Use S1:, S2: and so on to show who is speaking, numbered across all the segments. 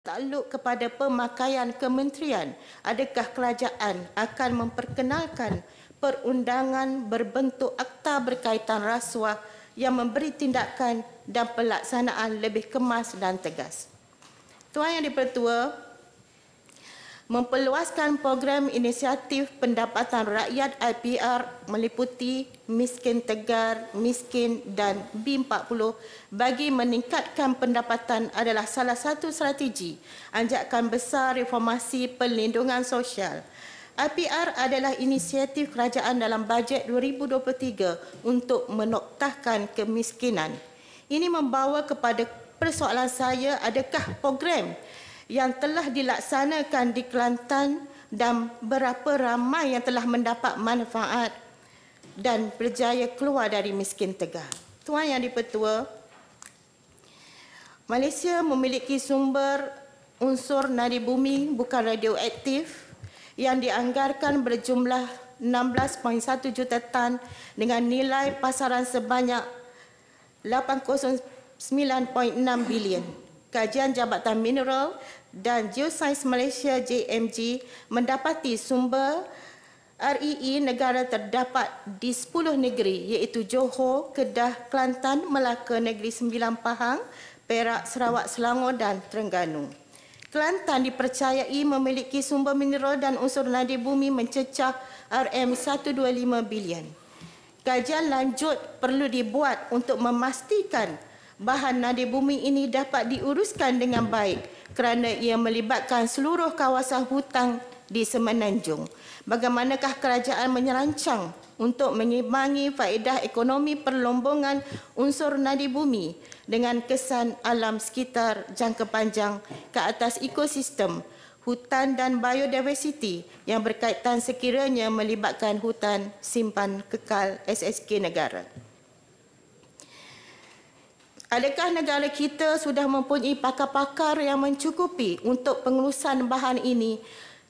S1: takluk kepada pemakaian kementerian, adakah kerajaan akan memperkenalkan perundangan berbentuk akta berkaitan rasuah yang memberi tindakan dan pelaksanaan lebih kemas dan tegas. Tuan Yang Dipertua, memperluaskan program inisiatif pendapatan rakyat IPR meliputi miskin tegar, miskin dan B40 bagi meningkatkan pendapatan adalah salah satu strategi anjakan besar reformasi perlindungan sosial. IPR adalah inisiatif kerajaan dalam bajet 2023 untuk menoktahkan kemiskinan. Ini membawa kepada persoalan saya adakah program yang telah dilaksanakan di Kelantan dan berapa ramai yang telah mendapat manfaat dan berjaya keluar dari miskin tegar. Tuan Yang Dipertua, Malaysia memiliki sumber unsur nadi bumi bukan radioaktif yang dianggarkan berjumlah 16.1 juta tan dengan nilai pasaran sebanyak 809.6 bilion. Kajian Jabatan Mineral dan Geoscience Malaysia JMG mendapati sumber REE negara terdapat di 10 negeri iaitu Johor, Kedah, Kelantan, Melaka, Negeri Sembilan Pahang, Perak, Sarawak, Selangor dan Terengganu. Kelantan dipercayai memiliki sumber mineral dan unsur nadi bumi mencecah RM125 bilion. Kajian lanjut perlu dibuat untuk memastikan bahan nadi bumi ini dapat diuruskan dengan baik kerana ia melibatkan seluruh kawasan hutang di Semenanjung. Bagaimanakah kerajaan menyerancang untuk mengimbangi faedah ekonomi perlombongan unsur nadi bumi dengan kesan alam sekitar jangka panjang ke atas ekosistem hutan dan biodiversiti yang berkaitan sekiranya melibatkan hutan simpan kekal SSK negara. Adakah negara kita sudah mempunyai pakar-pakar yang mencukupi untuk pengurusan bahan ini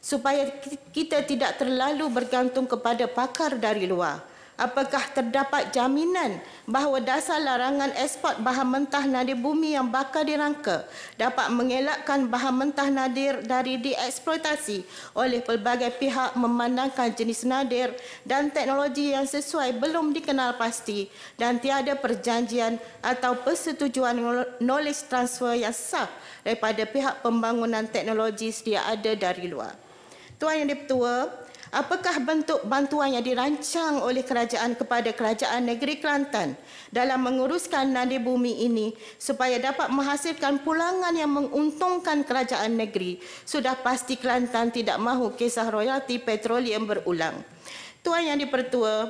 S1: supaya kita tidak terlalu bergantung kepada pakar dari luar? Apakah terdapat jaminan bahawa dasar larangan ekspor bahan mentah nadir bumi yang bakal dirangka dapat mengelakkan bahan mentah nadir dari dieksploitasi oleh pelbagai pihak memandangkan jenis nadir dan teknologi yang sesuai belum dikenal pasti dan tiada perjanjian atau persetujuan knowledge transfer yang sah daripada pihak pembangunan teknologi sedia ada dari luar. Tuan Yang Dipertua, Apakah bentuk bantuan yang dirancang oleh kerajaan kepada kerajaan negeri Kelantan dalam menguruskan nadi bumi ini supaya dapat menghasilkan pulangan yang menguntungkan kerajaan negeri? Sudah pasti Kelantan tidak mahu kisah royalti petroleum berulang. Tuan Yang Dipertua,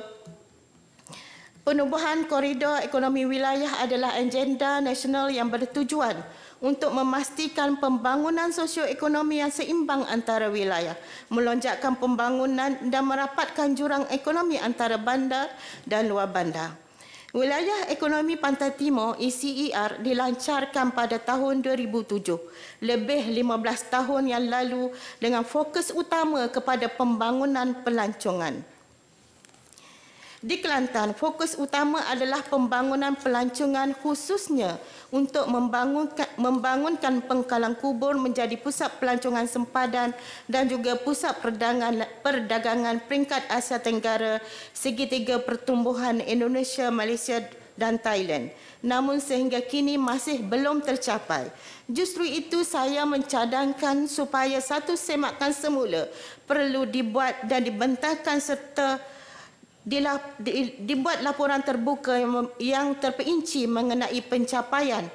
S1: penubuhan koridor ekonomi wilayah adalah agenda nasional yang bertujuan untuk memastikan pembangunan sosioekonomi yang seimbang antara wilayah, melonjakkan pembangunan dan merapatkan jurang ekonomi antara bandar dan luar bandar. Wilayah Ekonomi Pantai Timur ECER dilancarkan pada tahun 2007, lebih 15 tahun yang lalu dengan fokus utama kepada pembangunan pelancongan. Di Kelantan, fokus utama adalah pembangunan pelancongan khususnya untuk membangunkan, membangunkan pengkalan kubur menjadi pusat pelancongan sempadan dan juga pusat perdagangan, perdagangan peringkat Asia Tenggara segitiga pertumbuhan Indonesia, Malaysia dan Thailand. Namun sehingga kini masih belum tercapai. Justru itu saya mencadangkan supaya satu semakan semula perlu dibuat dan dibentangkan serta dibuat laporan terbuka yang terperinci mengenai pencapaian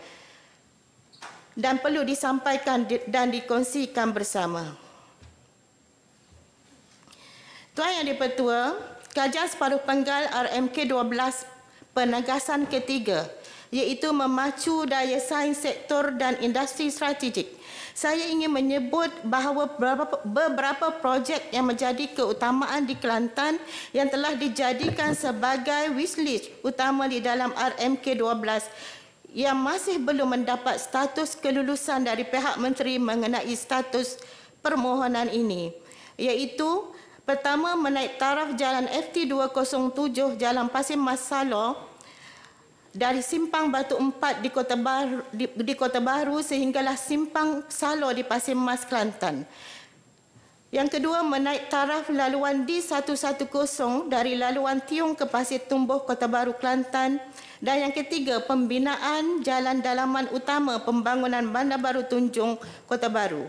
S1: dan perlu disampaikan dan dikongsikan bersama. Tuan Yang Dipertua, kajian separuh penggal RMK 12 penegasan ketiga iaitu memacu daya sains sektor dan industri strategik saya ingin menyebut bahawa beberapa, projek yang menjadi keutamaan di Kelantan yang telah dijadikan sebagai wishlist utama di dalam RMK 12 yang masih belum mendapat status kelulusan dari pihak menteri mengenai status permohonan ini iaitu pertama menaik taraf jalan FT 207 Jalan Pasir Mas Salor dari simpang Batu Empat di Kota Baru, di, di Kota Baru sehinggalah simpang Salo di Pasir Mas Kelantan. Yang kedua, menaik taraf laluan D110 dari laluan Tiong ke Pasir Tumbuh Kota Baru Kelantan. Dan yang ketiga, pembinaan jalan dalaman utama pembangunan Bandar Baru Tunjung Kota Baru.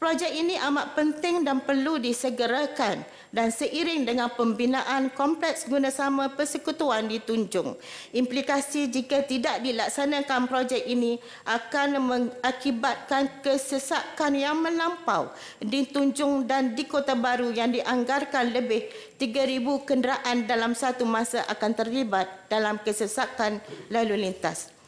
S1: Projek ini amat penting dan perlu disegerakan dan seiring dengan pembinaan kompleks gunasama persekutuan di Tunjung. Implikasi jika tidak dilaksanakan projek ini akan mengakibatkan kesesakan yang melampau di Tunjung dan di Kota Baru yang dianggarkan lebih 3,000 kenderaan dalam satu masa akan terlibat dalam kesesakan lalu lintas.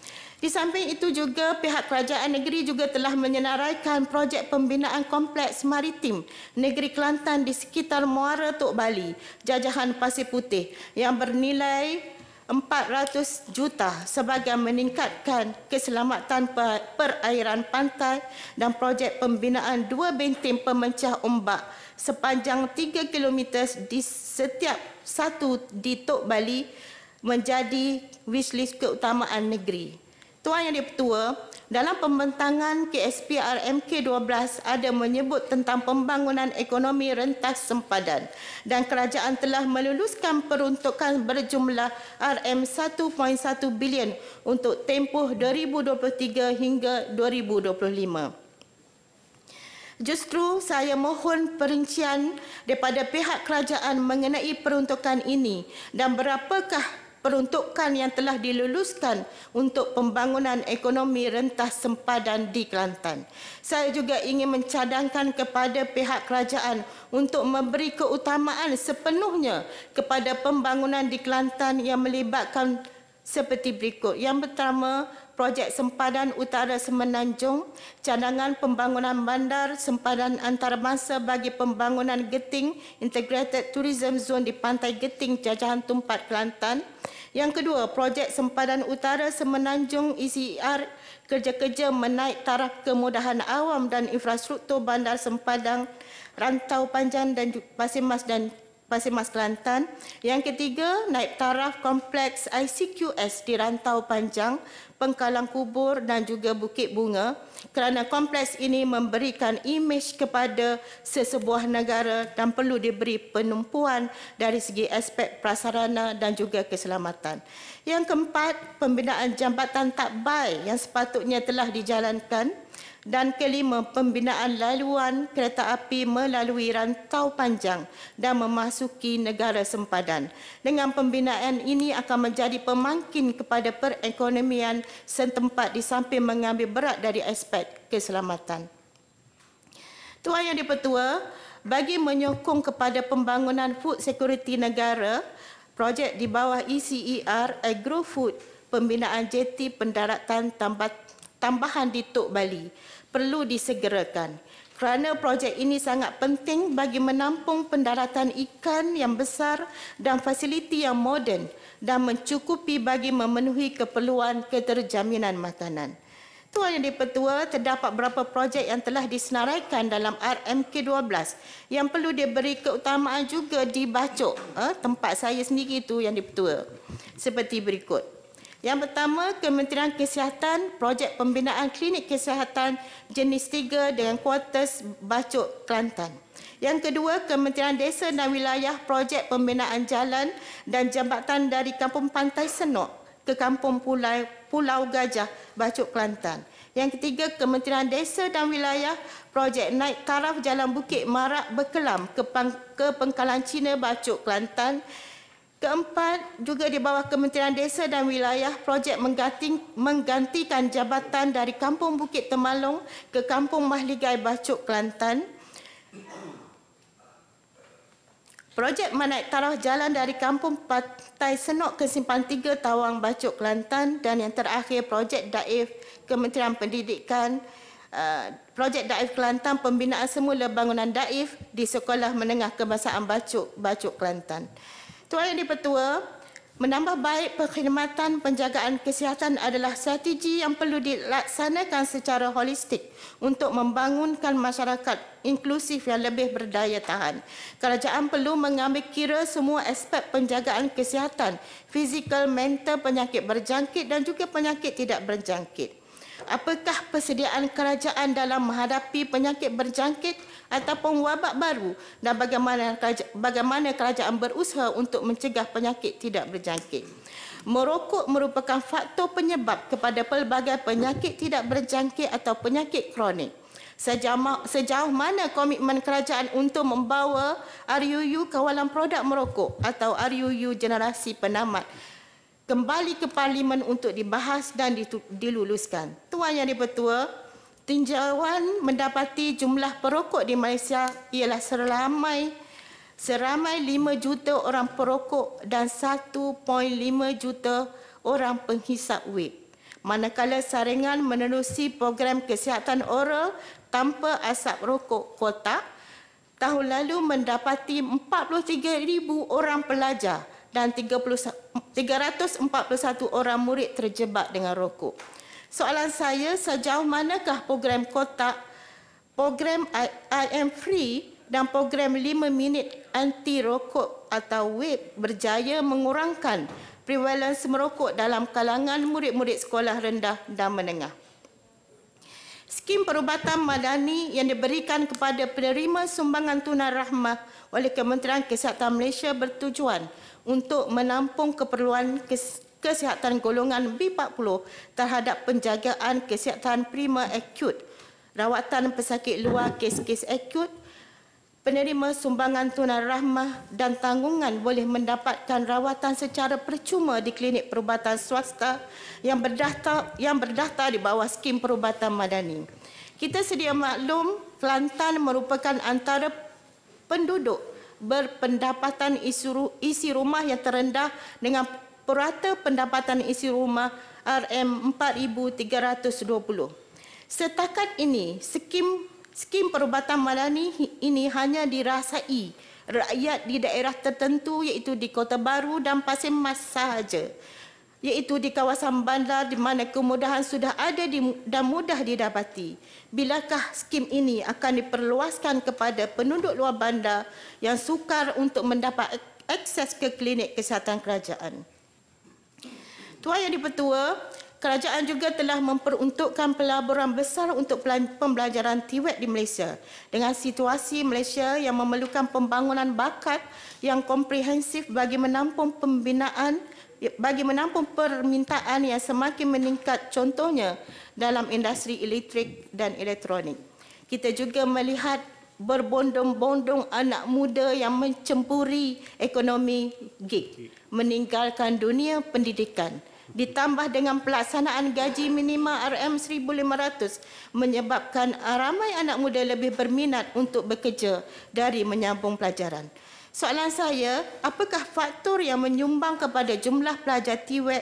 S1: Di samping itu juga pihak kerajaan negeri juga telah menyenaraikan projek pembinaan kompleks maritim negeri Kelantan di sekitar Muara Tok Bali, jajahan Pasir Putih yang bernilai 400 juta sebagai meningkatkan keselamatan perairan pantai dan projek pembinaan dua benteng pemecah ombak sepanjang 3 km di setiap satu di Tok Bali menjadi wishlist keutamaan negeri. Tuan Yang Dipertua, dalam pembentangan KSP RMK 12 ada menyebut tentang pembangunan ekonomi rentas sempadan dan kerajaan telah meluluskan peruntukan berjumlah RM1.1 bilion untuk tempoh 2023 hingga 2025. Justru saya mohon perincian daripada pihak kerajaan mengenai peruntukan ini dan berapakah peruntukan yang telah diluluskan untuk pembangunan ekonomi rentas sempadan di Kelantan. Saya juga ingin mencadangkan kepada pihak kerajaan untuk memberi keutamaan sepenuhnya kepada pembangunan di Kelantan yang melibatkan seperti berikut. Yang pertama, projek sempadan utara Semenanjung, cadangan pembangunan bandar sempadan antarabangsa bagi pembangunan Geting Integrated Tourism Zone di Pantai Geting, Jajahan Tumpat, Kelantan. Yang kedua, projek sempadan utara Semenanjung ECR kerja-kerja menaik taraf kemudahan awam dan infrastruktur bandar sempadan rantau panjang dan Pasir Mas dan Pasir Mas Kelantan. Yang ketiga, naik taraf kompleks ICQS di Rantau Panjang, Pengkalang Kubur dan juga Bukit Bunga kerana kompleks ini memberikan imej kepada sesebuah negara dan perlu diberi penumpuan dari segi aspek prasarana dan juga keselamatan. Yang keempat, pembinaan jambatan takbai yang sepatutnya telah dijalankan dan kelima pembinaan laluan kereta api melalui rantau panjang dan memasuki negara sempadan. Dengan pembinaan ini akan menjadi pemangkin kepada perekonomian setempat di samping mengambil berat dari aspek keselamatan. Tuan Yang Dipertua, bagi menyokong kepada pembangunan food security negara, projek di bawah ECER Agrofood pembinaan jeti pendaratan tambahan di Tok Bali perlu disegerakan kerana projek ini sangat penting bagi menampung pendaratan ikan yang besar dan fasiliti yang moden dan mencukupi bagi memenuhi keperluan keterjaminan makanan. Tuan Yang Dipertua, terdapat beberapa projek yang telah disenaraikan dalam RMK12 yang perlu diberi keutamaan juga di Bacok, eh, tempat saya sendiri itu Yang Dipertua. Seperti berikut. Yang pertama, Kementerian Kesihatan, projek pembinaan klinik kesihatan jenis tiga dengan kuartus Bacok, Kelantan. Yang kedua, Kementerian Desa dan Wilayah, projek pembinaan jalan dan jambatan dari Kampung Pantai Senok ke Kampung Pulau, Pulau Gajah, Bacok, Kelantan. Yang ketiga, Kementerian Desa dan Wilayah, projek naik taraf Jalan Bukit Marak Berkelam ke, ke Pengkalan Cina, Bacok, Kelantan. Keempat, juga di bawah Kementerian Desa dan Wilayah, projek mengganti, menggantikan jabatan dari Kampung Bukit Temalong ke Kampung Mahligai Bacuk, Kelantan. Projek menaik taraf jalan dari Kampung Pantai Senok ke Simpang Tiga Tawang Bacuk, Kelantan. Dan yang terakhir, projek Daif Kementerian Pendidikan, uh, projek Daif Kelantan, pembinaan semula bangunan Daif di Sekolah Menengah Kebangsaan Bacuk, Bacuk, Kelantan. Tuan Yang Dipertua, Menambah baik perkhidmatan penjagaan kesihatan adalah strategi yang perlu dilaksanakan secara holistik untuk membangunkan masyarakat inklusif yang lebih berdaya tahan. Kerajaan perlu mengambil kira semua aspek penjagaan kesihatan, fizikal, mental, penyakit berjangkit dan juga penyakit tidak berjangkit. Apakah persediaan kerajaan dalam menghadapi penyakit berjangkit ataupun wabak baru dan bagaimana bagaimana kerajaan berusaha untuk mencegah penyakit tidak berjangkit? Merokok merupakan faktor penyebab kepada pelbagai penyakit tidak berjangkit atau penyakit kronik. Sejauh, sejauh mana komitmen kerajaan untuk membawa RUU kawalan produk merokok atau RUU generasi penamat kembali ke parlimen untuk dibahas dan diluluskan. Tuan Yang Dipertua, tinjauan mendapati jumlah perokok di Malaysia ialah seramai seramai 5 juta orang perokok dan 1.5 juta orang penghisap web. Manakala saringan menerusi program kesihatan oral tanpa asap rokok kotak, tahun lalu mendapati 43,000 orang pelajar dan 341 orang murid terjebak dengan rokok. Soalan saya, sejauh manakah program kotak, program I am free dan program 5 minit anti rokok atau WIP berjaya mengurangkan prevalence merokok dalam kalangan murid-murid sekolah rendah dan menengah. Skim perubatan madani yang diberikan kepada penerima sumbangan tunai rahmah oleh Kementerian Kesihatan Malaysia bertujuan untuk menampung keperluan kesihatan golongan B40 terhadap penjagaan kesihatan prima akut, rawatan pesakit luar kes-kes akut, penerima sumbangan tunai rahmah dan tanggungan boleh mendapatkan rawatan secara percuma di klinik perubatan swasta yang berdaftar yang berdaftar di bawah skim perubatan madani. Kita sedia maklum Kelantan merupakan antara penduduk berpendapatan isi rumah yang terendah dengan purata pendapatan isi rumah RM4,320. Setakat ini, skim skim perubatan madani ini hanya dirasai rakyat di daerah tertentu iaitu di Kota Baru dan Pasir Mas sahaja iaitu di kawasan bandar di mana kemudahan sudah ada dan mudah didapati. Bilakah skim ini akan diperluaskan kepada penduduk luar bandar yang sukar untuk mendapat akses ke klinik kesihatan kerajaan? Tuan Yang Dipertua, kerajaan juga telah memperuntukkan pelaburan besar untuk pembelajaran TWET di Malaysia dengan situasi Malaysia yang memerlukan pembangunan bakat yang komprehensif bagi menampung pembinaan bagi menampung permintaan yang semakin meningkat contohnya dalam industri elektrik dan elektronik. Kita juga melihat berbondong-bondong anak muda yang mencempuri ekonomi gig, meninggalkan dunia pendidikan. Ditambah dengan pelaksanaan gaji minima RM1,500 menyebabkan ramai anak muda lebih berminat untuk bekerja dari menyambung pelajaran. Soalan saya, apakah faktor yang menyumbang kepada jumlah pelajar TWET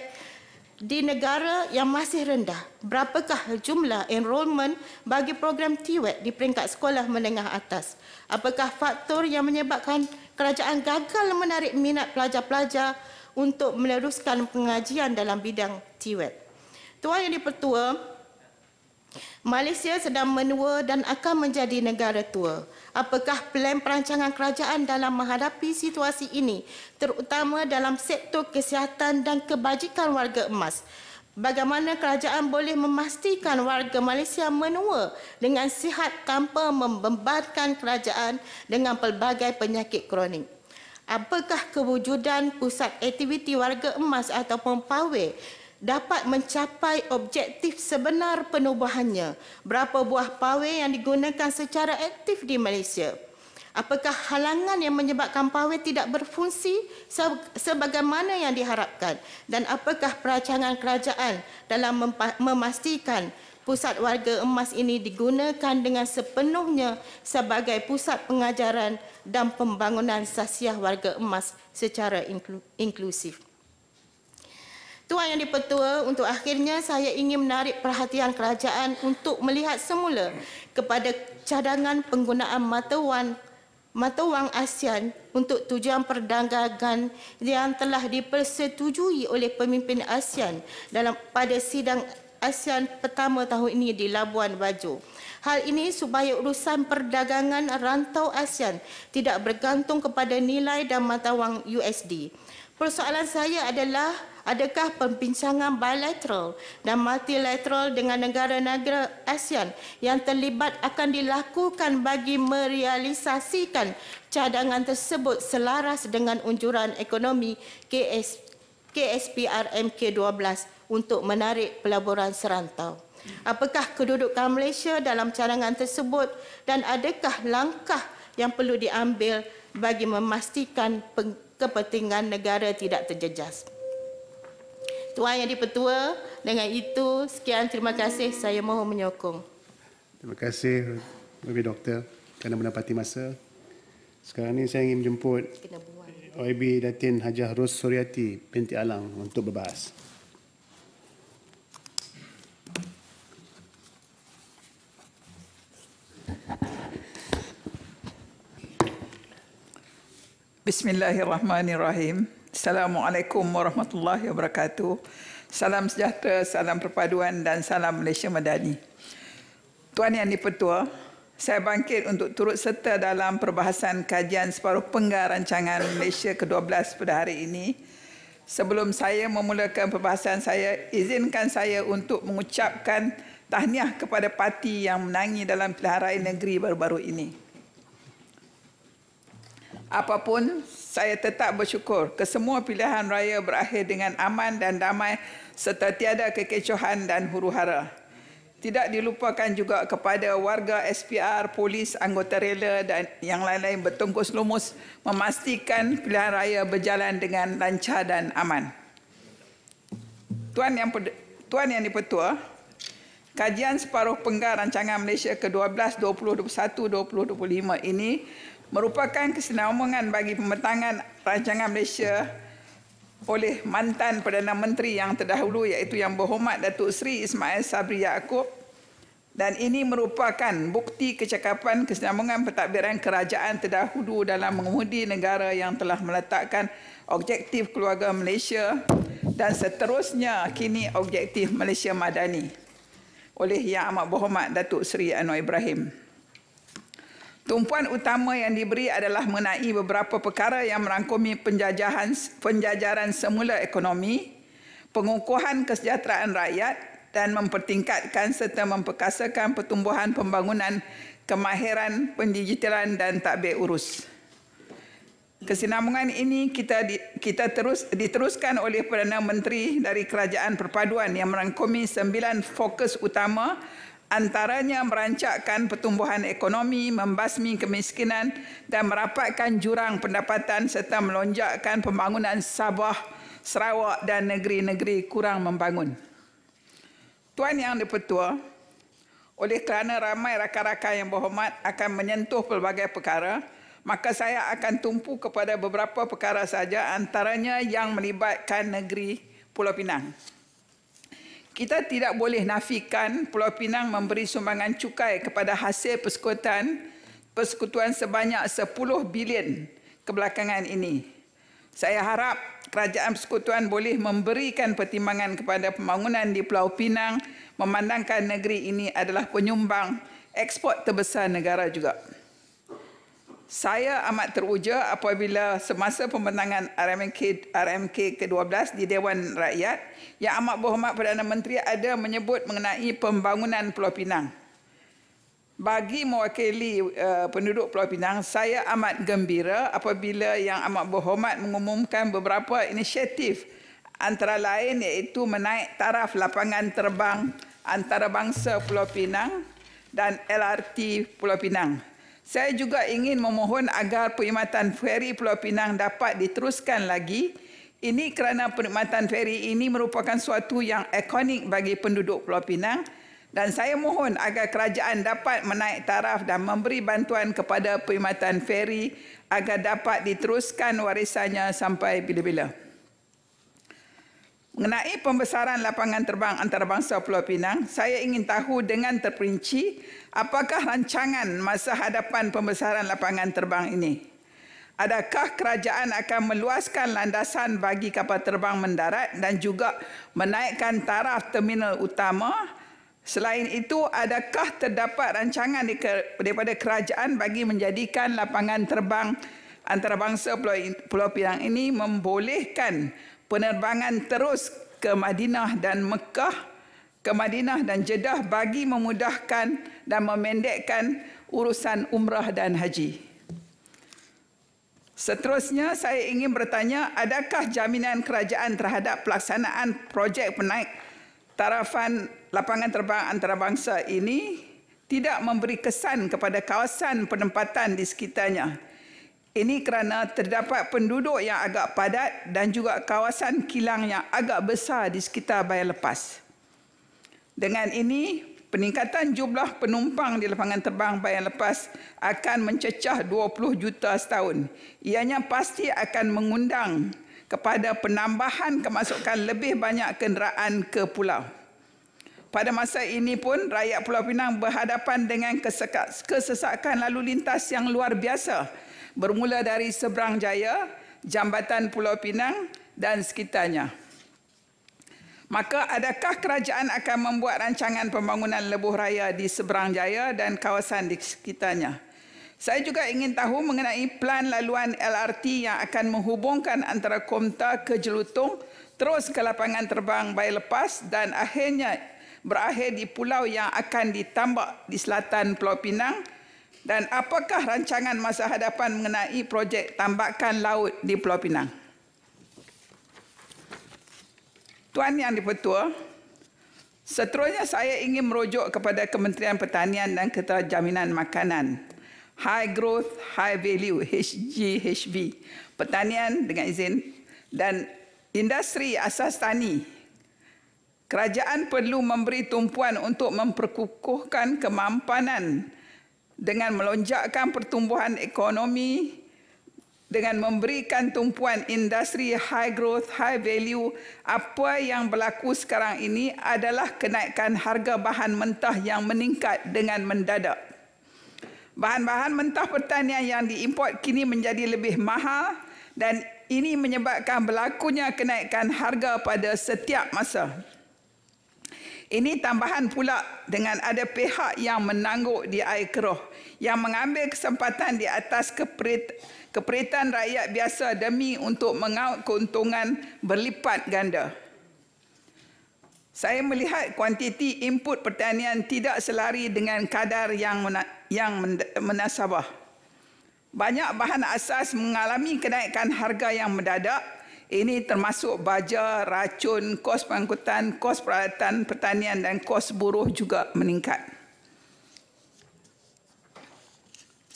S1: di negara yang masih rendah? Berapakah jumlah enrolment bagi program TWET di peringkat sekolah menengah atas? Apakah faktor yang menyebabkan kerajaan gagal menarik minat pelajar-pelajar untuk meneruskan pengajian dalam bidang TWET? Tuan Yang Dipertua, Malaysia sedang menua dan akan menjadi negara tua. Apakah plan perancangan kerajaan dalam menghadapi situasi ini, terutama dalam sektor kesihatan dan kebajikan warga emas? Bagaimana kerajaan boleh memastikan warga Malaysia menua dengan sihat tanpa membebankan kerajaan dengan pelbagai penyakit kronik? Apakah kewujudan pusat aktiviti warga emas ataupun PAWE dapat mencapai objektif sebenar penubuhannya. Berapa buah pawai yang digunakan secara aktif di Malaysia? Apakah halangan yang menyebabkan pawai tidak berfungsi sebagaimana yang diharapkan? Dan apakah perancangan kerajaan dalam memastikan pusat warga emas ini digunakan dengan sepenuhnya sebagai pusat pengajaran dan pembangunan sasiah warga emas secara inklusif? Tuan Yang Dipertua, untuk akhirnya saya ingin menarik perhatian kerajaan untuk melihat semula kepada cadangan penggunaan mata wang mata wang ASEAN untuk tujuan perdagangan yang telah dipersetujui oleh pemimpin ASEAN dalam pada sidang ASEAN pertama tahun ini di Labuan Bajo. Hal ini supaya urusan perdagangan rantau ASEAN tidak bergantung kepada nilai dan mata wang USD. Persoalan saya adalah adakah pembincangan bilateral dan multilateral dengan negara-negara ASEAN yang terlibat akan dilakukan bagi merealisasikan cadangan tersebut selaras dengan unjuran ekonomi KS, KSPRM K12 untuk menarik pelaburan serantau. Apakah kedudukan Malaysia dalam cadangan tersebut dan adakah langkah yang perlu diambil bagi memastikan kepentingan negara tidak terjejas. Tuan Yang Dipertua, dengan itu sekian terima kasih saya mohon menyokong.
S2: Terima kasih Ibu Doktor kerana mendapati masa. Sekarang ini saya ingin menjemput OIB Datin Hajah Ros Suryati binti Alang untuk berbahas.
S3: Bismillahirrahmanirrahim. Assalamualaikum warahmatullahi wabarakatuh. Salam sejahtera, salam perpaduan dan salam Malaysia Madani. Tuan Yang Dipertua, saya bangkit untuk turut serta dalam perbahasan kajian separuh penggar rancangan Malaysia ke-12 pada hari ini. Sebelum saya memulakan perbahasan saya, izinkan saya untuk mengucapkan tahniah kepada parti yang menangi dalam pilihan negeri baru-baru ini apapun saya tetap bersyukur kesemua pilihan raya berakhir dengan aman dan damai serta tiada kekecohan dan huru-hara. Tidak dilupakan juga kepada warga SPR, polis, anggota rela dan yang lain-lain bertungkus lumus memastikan pilihan raya berjalan dengan lancar dan aman. Tuan yang Tuan yang dipertua, kajian separuh penggar rancangan Malaysia ke-12 2021-2025 ini merupakan kesinambungan bagi pembentangan rancangan Malaysia oleh mantan Perdana Menteri yang terdahulu iaitu Yang Berhormat Datuk Seri Ismail Sabri Yaakob dan ini merupakan bukti kecakapan kesinambungan pentadbiran kerajaan terdahulu dalam mengemudi negara yang telah meletakkan objektif keluarga Malaysia dan seterusnya. Kini objektif Malaysia Madani oleh Yang Amat Berhormat Datuk Seri Anwar Ibrahim. Tumpuan utama yang diberi adalah mengenai beberapa perkara yang merangkumi penjajahan penjajaran semula ekonomi, pengukuhan kesejahteraan rakyat dan mempertingkatkan serta memperkasakan pertumbuhan pembangunan kemahiran pendigitalan dan takbir urus. Kesinambungan ini kita di, kita terus diteruskan oleh Perdana Menteri dari Kerajaan Perpaduan yang merangkumi sembilan fokus utama antaranya merancakkan pertumbuhan ekonomi, membasmi kemiskinan dan merapatkan jurang pendapatan serta melonjakkan pembangunan Sabah, Sarawak dan negeri-negeri kurang membangun. Tuan Yang Dipertua, oleh kerana ramai rakan-rakan yang berhormat akan menyentuh pelbagai perkara, maka saya akan tumpu kepada beberapa perkara saja antaranya yang melibatkan negeri Pulau Pinang kita tidak boleh nafikan Pulau Pinang memberi sumbangan cukai kepada hasil persekutuan persekutuan sebanyak 10 bilion kebelakangan ini. Saya harap kerajaan persekutuan boleh memberikan pertimbangan kepada pembangunan di Pulau Pinang memandangkan negeri ini adalah penyumbang ekspor terbesar negara juga. Saya amat teruja apabila semasa pembentangan RMK, RMK ke-12 di Dewan Rakyat, Yang Amat Berhormat Perdana Menteri ada menyebut mengenai pembangunan Pulau Pinang. Bagi mewakili uh, penduduk Pulau Pinang, saya amat gembira apabila Yang Amat Berhormat mengumumkan beberapa inisiatif antara lain iaitu menaik taraf lapangan terbang antarabangsa Pulau Pinang dan LRT Pulau Pinang. Saya juga ingin memohon agar perkhidmatan feri Pulau Pinang dapat diteruskan lagi. Ini kerana perkhidmatan feri ini merupakan suatu yang ikonik bagi penduduk Pulau Pinang dan saya mohon agar kerajaan dapat menaik taraf dan memberi bantuan kepada perkhidmatan feri agar dapat diteruskan warisannya sampai bila-bila. Mengenai pembesaran lapangan terbang antarabangsa Pulau Pinang, saya ingin tahu dengan terperinci apakah rancangan masa hadapan pembesaran lapangan terbang ini. Adakah kerajaan akan meluaskan landasan bagi kapal terbang mendarat dan juga menaikkan taraf terminal utama? Selain itu, adakah terdapat rancangan daripada kerajaan bagi menjadikan lapangan terbang antarabangsa Pulau Pinang ini membolehkan penerbangan terus ke Madinah dan Mekah, ke Madinah dan Jeddah bagi memudahkan dan memendekkan urusan umrah dan haji. Seterusnya, saya ingin bertanya, adakah jaminan kerajaan terhadap pelaksanaan projek penaik tarafan lapangan terbang antarabangsa ini tidak memberi kesan kepada kawasan penempatan di sekitarnya ini kerana terdapat penduduk yang agak padat dan juga kawasan kilang yang agak besar di sekitar bayar lepas. Dengan ini, peningkatan jumlah penumpang di lapangan terbang bayar lepas akan mencecah 20 juta setahun. Ianya pasti akan mengundang kepada penambahan kemasukan lebih banyak kenderaan ke pulau. Pada masa ini pun, rakyat Pulau Pinang berhadapan dengan kesesakan lalu lintas yang luar biasa bermula dari Seberang Jaya, Jambatan Pulau Pinang dan sekitarnya. Maka adakah kerajaan akan membuat rancangan pembangunan lebuh raya di Seberang Jaya dan kawasan di sekitarnya? Saya juga ingin tahu mengenai plan laluan LRT yang akan menghubungkan antara Komta ke Jelutung terus ke lapangan terbang Bayi Lepas dan akhirnya berakhir di pulau yang akan ditambak di selatan Pulau Pinang dan apakah rancangan masa hadapan mengenai projek tambakan laut di Pulau Pinang? Tuan Yang Dipertua, seterusnya saya ingin merujuk kepada Kementerian Pertanian dan Keterjaminan Makanan. High Growth, High Value, HGHV, Pertanian dengan izin dan Industri Asas Tani. Kerajaan perlu memberi tumpuan untuk memperkukuhkan kemampanan dengan melonjakkan pertumbuhan ekonomi dengan memberikan tumpuan industri high growth, high value, apa yang berlaku sekarang ini adalah kenaikan harga bahan mentah yang meningkat dengan mendadak. Bahan-bahan mentah pertanian yang diimport kini menjadi lebih mahal dan ini menyebabkan berlakunya kenaikan harga pada setiap masa. Ini tambahan pula dengan ada pihak yang menangguk di air keruh yang mengambil kesempatan di atas keperit, keperitan rakyat biasa demi untuk mengaut keuntungan berlipat ganda. Saya melihat kuantiti input pertanian tidak selari dengan kadar yang yang menasabah. Banyak bahan asas mengalami kenaikan harga yang mendadak ini termasuk baja, racun, kos pengangkutan, kos peralatan pertanian dan kos buruh juga meningkat.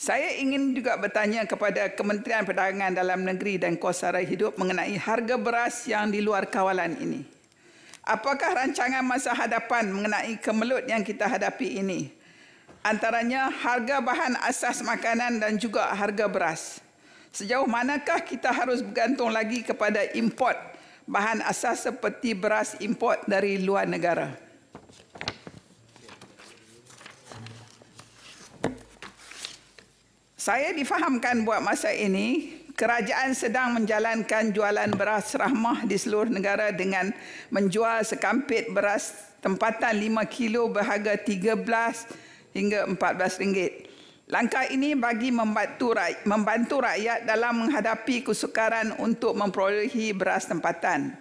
S3: Saya ingin juga bertanya kepada Kementerian Perdagangan Dalam Negeri dan Kos Sara Hidup mengenai harga beras yang di luar kawalan ini. Apakah rancangan masa hadapan mengenai kemelut yang kita hadapi ini? Antaranya harga bahan asas makanan dan juga harga beras. Sejauh manakah kita harus bergantung lagi kepada import bahan asas seperti beras import dari luar negara? Saya difahamkan buat masa ini, kerajaan sedang menjalankan jualan beras rahmah di seluruh negara dengan menjual sekampit beras tempatan 5 kilo berharga 13 hingga 14 ringgit. Langkah ini bagi membantu rakyat, membantu rakyat dalam menghadapi kesukaran untuk memperolehi beras tempatan.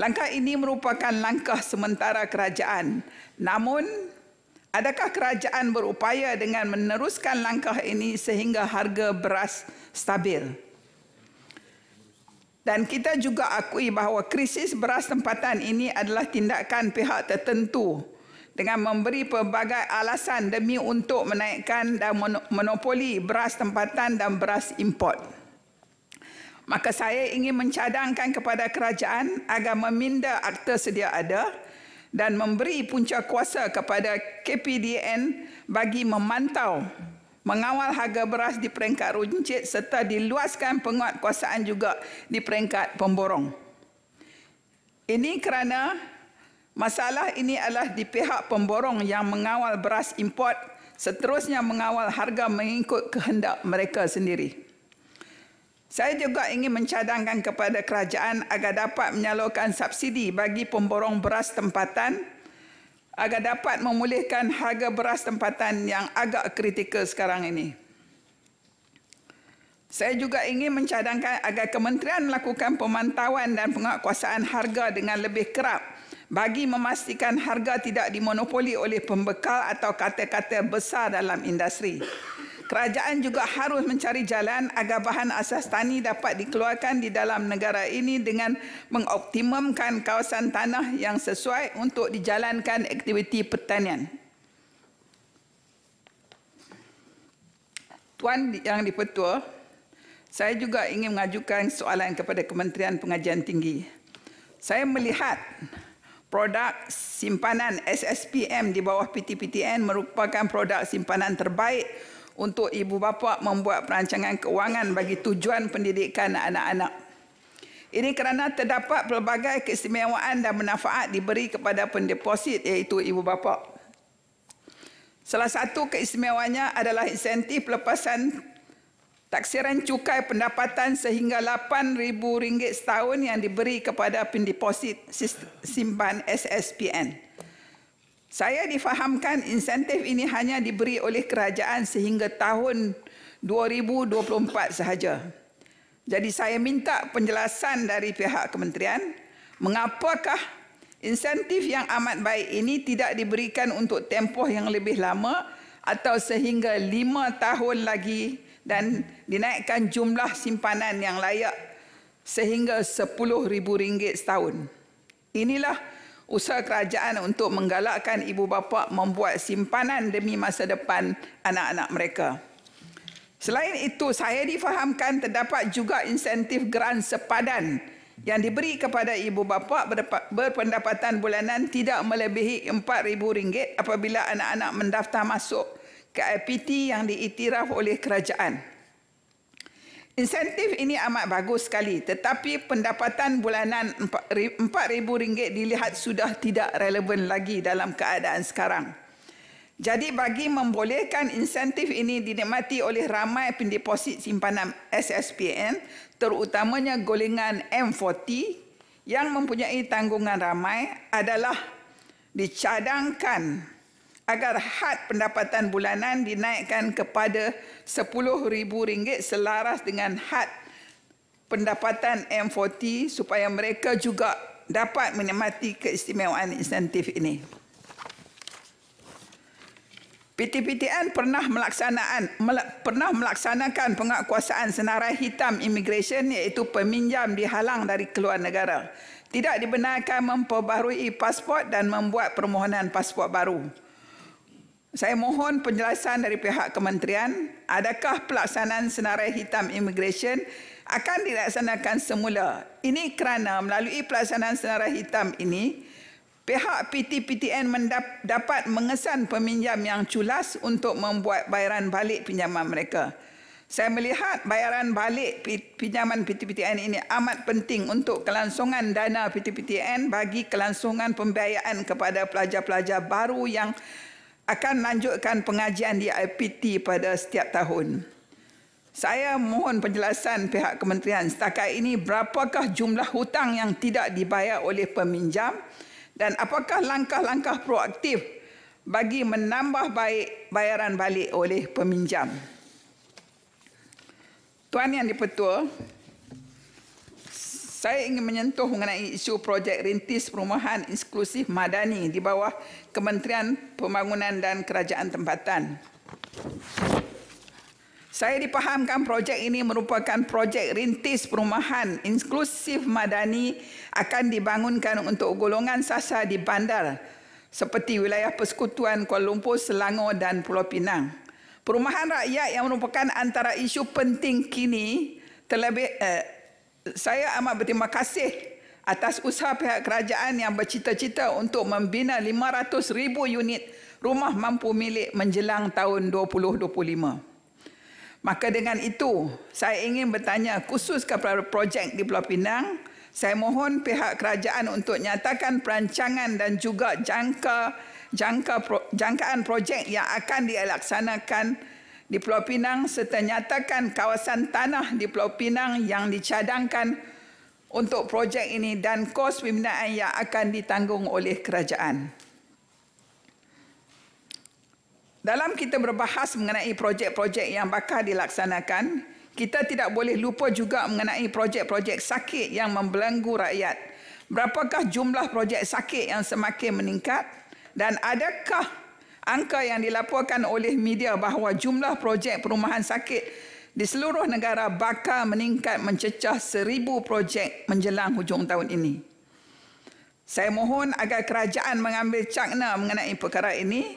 S3: Langkah ini merupakan langkah sementara kerajaan. Namun, adakah kerajaan berupaya dengan meneruskan langkah ini sehingga harga beras stabil? Dan kita juga akui bahawa krisis beras tempatan ini adalah tindakan pihak tertentu dengan memberi pelbagai alasan demi untuk menaikkan dan monopoli beras tempatan dan beras import. Maka saya ingin mencadangkan kepada kerajaan agar meminda akta sedia ada dan memberi punca kuasa kepada KPDN bagi memantau mengawal harga beras di peringkat runcit serta diluaskan penguatkuasaan juga di peringkat pemborong. Ini kerana masalah ini adalah di pihak pemborong yang mengawal beras import seterusnya mengawal harga mengikut kehendak mereka sendiri. Saya juga ingin mencadangkan kepada kerajaan agar dapat menyalurkan subsidi bagi pemborong beras tempatan agar dapat memulihkan harga beras tempatan yang agak kritikal sekarang ini. Saya juga ingin mencadangkan agar kementerian melakukan pemantauan dan penguatkuasaan harga dengan lebih kerap bagi memastikan harga tidak dimonopoli oleh pembekal atau kata-kata besar dalam industri. Kerajaan juga harus mencari jalan agar bahan asas tani dapat dikeluarkan di dalam negara ini dengan mengoptimumkan kawasan tanah yang sesuai untuk dijalankan aktiviti pertanian. Tuan yang dipertua, saya juga ingin mengajukan soalan kepada Kementerian Pengajian Tinggi. Saya melihat produk simpanan SSPM di bawah PTPTN merupakan produk simpanan terbaik untuk ibu bapa membuat perancangan keuangan bagi tujuan pendidikan anak-anak. Ini kerana terdapat pelbagai keistimewaan dan manfaat diberi kepada pendeposit iaitu ibu bapa. Salah satu keistimewaannya adalah insentif pelepasan taksiran cukai pendapatan sehingga RM8,000 setahun yang diberi kepada pendeposit simpan SSPN. Saya difahamkan insentif ini hanya diberi oleh kerajaan sehingga tahun 2024 sahaja. Jadi saya minta penjelasan dari pihak kementerian mengapakah insentif yang amat baik ini tidak diberikan untuk tempoh yang lebih lama atau sehingga lima tahun lagi dan dinaikkan jumlah simpanan yang layak sehingga RM10,000 setahun. Inilah usaha kerajaan untuk menggalakkan ibu bapa membuat simpanan demi masa depan anak-anak mereka. Selain itu, saya difahamkan terdapat juga insentif geran sepadan yang diberi kepada ibu bapa berpendapatan bulanan tidak melebihi RM4,000 apabila anak-anak mendaftar masuk ke IPT yang diiktiraf oleh kerajaan. Insentif ini amat bagus sekali tetapi pendapatan bulanan RM4,000 dilihat sudah tidak relevan lagi dalam keadaan sekarang. Jadi bagi membolehkan insentif ini dinikmati oleh ramai pendeposit simpanan SSPN terutamanya golongan M40 yang mempunyai tanggungan ramai adalah dicadangkan agar had pendapatan bulanan dinaikkan kepada RM10,000 selaras dengan had pendapatan M40 supaya mereka juga dapat menikmati keistimewaan insentif ini. PTPTN pernah melaksanaan pernah melaksanakan penguatkuasaan senarai hitam immigration iaitu peminjam dihalang dari keluar negara. Tidak dibenarkan memperbaharui pasport dan membuat permohonan pasport baru. Saya mohon penjelasan dari pihak kementerian, adakah pelaksanaan senarai hitam immigration akan dilaksanakan semula? Ini kerana melalui pelaksanaan senarai hitam ini, pihak PTPTN dapat mengesan peminjam yang culas untuk membuat bayaran balik pinjaman mereka. Saya melihat bayaran balik pinjaman PTPTN ini amat penting untuk kelangsungan dana PTPTN bagi kelangsungan pembiayaan kepada pelajar-pelajar baru yang akan lanjutkan pengajian di IPT pada setiap tahun. Saya mohon penjelasan pihak kementerian setakat ini berapakah jumlah hutang yang tidak dibayar oleh peminjam dan apakah langkah-langkah proaktif bagi menambah baik bayaran balik oleh peminjam. Tuan yang dipertua, saya ingin menyentuh mengenai isu projek rintis perumahan inklusif madani di bawah Kementerian Pembangunan dan Kerajaan Tempatan. Saya dipahamkan projek ini merupakan projek rintis perumahan inklusif madani akan dibangunkan untuk golongan sasar di bandar seperti wilayah persekutuan Kuala Lumpur, Selangor dan Pulau Pinang. Perumahan rakyat yang merupakan antara isu penting kini terlebih eh, saya amat berterima kasih atas usaha pihak kerajaan yang bercita-cita untuk membina 500 ribu unit rumah mampu milik menjelang tahun 2025. Maka dengan itu, saya ingin bertanya khusus kepada projek di Pulau Pinang, Saya mohon pihak kerajaan untuk nyatakan perancangan dan juga jangka jangka pro, jangkaan projek yang akan dilaksanakan di Pulau Pinang serta nyatakan kawasan tanah di Pulau Pinang yang dicadangkan untuk projek ini dan kos pembinaan yang akan ditanggung oleh kerajaan. Dalam kita berbahas mengenai projek-projek yang bakal dilaksanakan, kita tidak boleh lupa juga mengenai projek-projek sakit yang membelenggu rakyat. Berapakah jumlah projek sakit yang semakin meningkat dan adakah angka yang dilaporkan oleh media bahawa jumlah projek perumahan sakit di seluruh negara bakal meningkat mencecah seribu projek menjelang hujung tahun ini. Saya mohon agar kerajaan mengambil cakna mengenai perkara ini.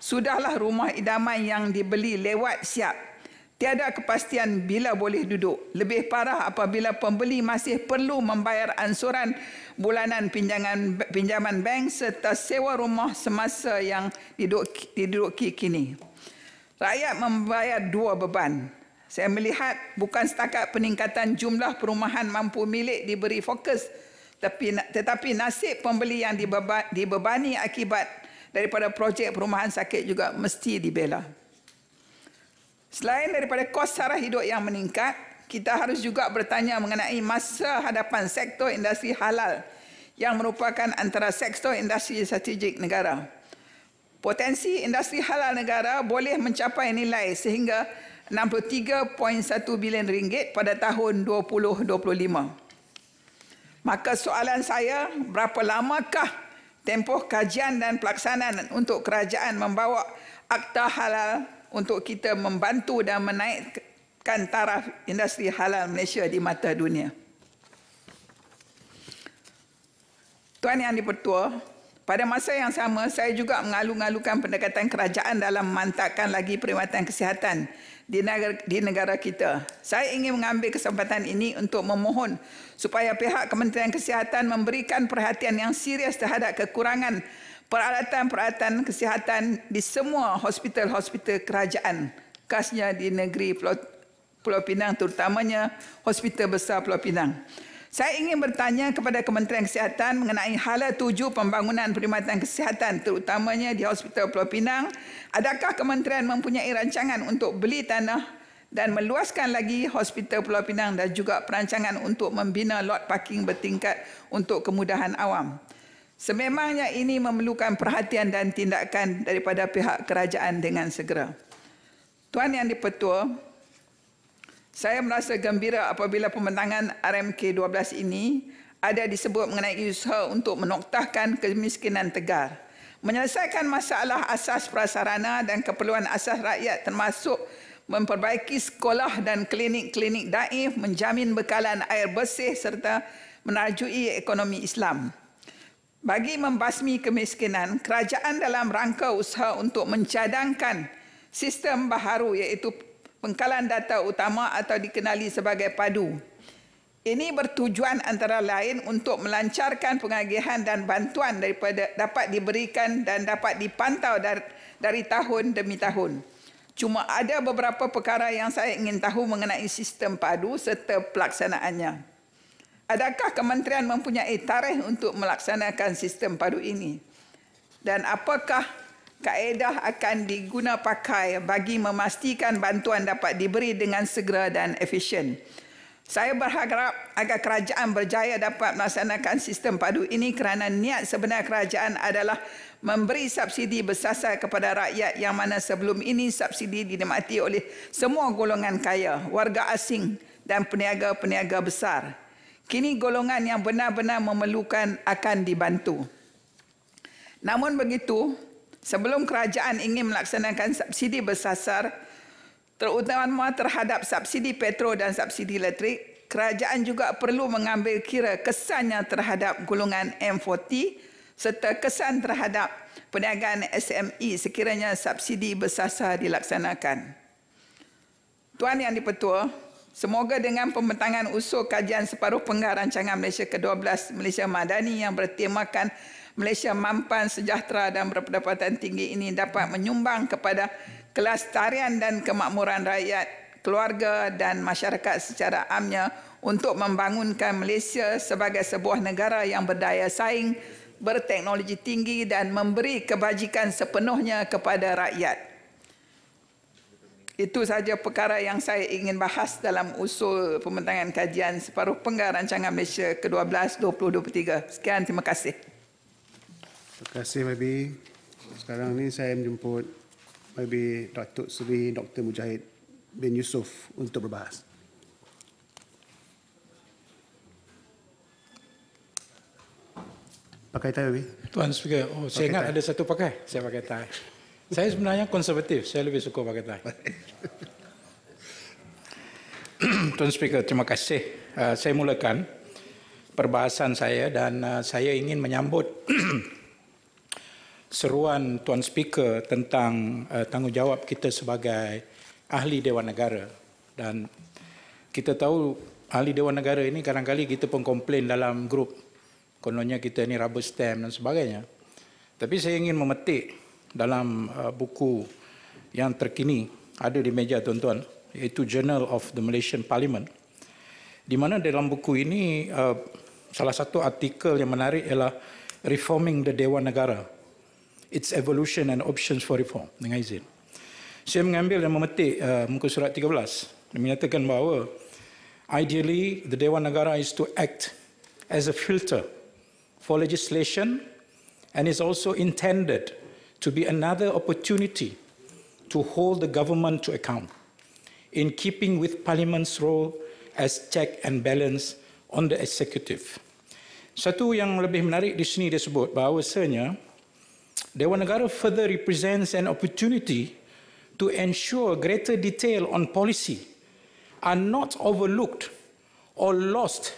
S3: Sudahlah rumah idaman yang dibeli lewat siap Tiada kepastian bila boleh duduk. Lebih parah apabila pembeli masih perlu membayar ansuran bulanan pinjaman pinjaman bank serta sewa rumah semasa yang diduduki kini. Rakyat membayar dua beban. Saya melihat bukan setakat peningkatan jumlah perumahan mampu milik diberi fokus tetapi, tetapi nasib pembeli yang dibebani akibat daripada projek perumahan sakit juga mesti dibela. Selain daripada kos sara hidup yang meningkat, kita harus juga bertanya mengenai masa hadapan sektor industri halal yang merupakan antara sektor industri strategik negara. Potensi industri halal negara boleh mencapai nilai sehingga 63.1 bilion ringgit pada tahun 2025. Maka soalan saya, berapa lamakah tempoh kajian dan pelaksanaan untuk kerajaan membawa akta halal untuk kita membantu dan menaikkan taraf industri halal Malaysia di mata dunia. Tuan Yang Dipertua, pada masa yang sama saya juga mengalu-alukan pendekatan kerajaan dalam memantapkan lagi perkhidmatan kesihatan di negara, di negara kita. Saya ingin mengambil kesempatan ini untuk memohon supaya pihak Kementerian Kesihatan memberikan perhatian yang serius terhadap kekurangan peralatan-peralatan kesihatan di semua hospital-hospital kerajaan khasnya di negeri Pulau, Pulau Pinang terutamanya Hospital Besar Pulau Pinang. Saya ingin bertanya kepada Kementerian Kesihatan mengenai hala tuju pembangunan perkhidmatan kesihatan terutamanya di Hospital Pulau Pinang. Adakah kementerian mempunyai rancangan untuk beli tanah dan meluaskan lagi Hospital Pulau Pinang dan juga perancangan untuk membina lot parking bertingkat untuk kemudahan awam? Sememangnya ini memerlukan perhatian dan tindakan daripada pihak kerajaan dengan segera. Tuan Yang Dipertua, saya merasa gembira apabila pembentangan RMK 12 ini ada disebut mengenai usaha untuk menoktahkan kemiskinan tegar, menyelesaikan masalah asas prasarana dan keperluan asas rakyat termasuk memperbaiki sekolah dan klinik-klinik daif, menjamin bekalan air bersih serta menarjui ekonomi Islam. Bagi membasmi kemiskinan, kerajaan dalam rangka usaha untuk mencadangkan sistem baharu iaitu pengkalan data utama atau dikenali sebagai PADU. Ini bertujuan antara lain untuk melancarkan pengagihan dan bantuan daripada dapat diberikan dan dapat dipantau dari, dari tahun demi tahun. Cuma ada beberapa perkara yang saya ingin tahu mengenai sistem PADU serta pelaksanaannya. Adakah kementerian mempunyai tarikh untuk melaksanakan sistem padu ini? Dan apakah kaedah akan diguna pakai bagi memastikan bantuan dapat diberi dengan segera dan efisien? Saya berharap agar kerajaan berjaya dapat melaksanakan sistem padu ini kerana niat sebenar kerajaan adalah memberi subsidi bersasar kepada rakyat yang mana sebelum ini subsidi dinikmati oleh semua golongan kaya, warga asing dan peniaga-peniaga besar. Kini golongan yang benar-benar memerlukan akan dibantu. Namun begitu, sebelum kerajaan ingin melaksanakan subsidi bersasar, terutama terhadap subsidi petrol dan subsidi elektrik, kerajaan juga perlu mengambil kira kesannya terhadap golongan M40 serta kesan terhadap perniagaan SME sekiranya subsidi bersasar dilaksanakan. Tuan Yang Dipertua, Semoga dengan pembentangan usul kajian separuh penggar rancangan Malaysia ke-12 Malaysia Madani yang bertemakan Malaysia mampan sejahtera dan berpendapatan tinggi ini dapat menyumbang kepada kelestarian dan kemakmuran rakyat, keluarga dan masyarakat secara amnya untuk membangunkan Malaysia sebagai sebuah negara yang berdaya saing, berteknologi tinggi dan memberi kebajikan sepenuhnya kepada rakyat. Itu sahaja perkara yang saya ingin bahas dalam usul pembentangan kajian separuh penggar rancangan Malaysia ke-12 2023. Sekian, terima kasih.
S2: Terima kasih, Mabi. Sekarang ni saya menjemput Mabi Datuk Seri Dr. Mujahid bin Yusof untuk berbahas. Pakai tie, Mabi?
S4: Tuan Speaker, oh, saya
S2: Pakai
S4: ingat
S2: tie.
S4: ada satu pakai. Saya pakai tie. Saya sebenarnya konservatif. Saya lebih suka pakai tie. Tuan Speaker, terima kasih. Uh, saya mulakan perbahasan saya dan uh, saya ingin menyambut seruan Tuan Speaker tentang uh, tanggungjawab kita sebagai ahli Dewan Negara. Dan kita tahu ahli Dewan Negara ini kadang-kadang kita pun komplain dalam grup kononnya kita ni rubber stamp dan sebagainya. Tapi saya ingin memetik dalam uh, buku yang terkini ada di meja tuan-tuan iaitu Journal of the Malaysian Parliament di mana dalam buku ini uh, salah satu artikel yang menarik ialah Reforming the Dewan Negara Its Evolution and Options for Reform dengan izin. Saya mengambil dan memetik uh, muka surat 13 yang menyatakan bahawa ideally the Dewan Negara is to act as a filter for legislation and is also intended to be another opportunity to hold the government to account in keeping with Parliament's role as check and balance on the executive. Satu yang lebih menarik di sini disebut bahawasanya Dewan Negara further represents an opportunity to ensure greater detail on policy are not overlooked or lost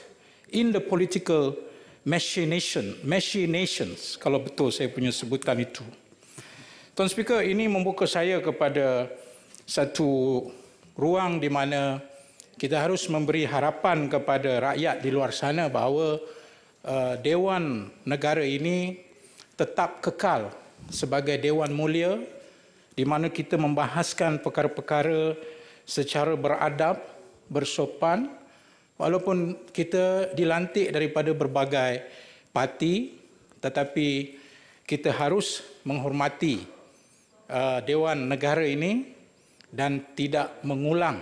S4: in the political machination, machinations, kalau betul saya punya sebutan itu. Tuan Speaker, ini membuka saya kepada satu ruang di mana kita harus memberi harapan kepada rakyat di luar sana bahawa uh, Dewan Negara ini tetap kekal sebagai Dewan Mulia di mana kita membahaskan perkara-perkara secara beradab, bersopan, walaupun kita dilantik daripada berbagai parti, tetapi kita harus menghormati uh, Dewan Negara ini dan tidak mengulang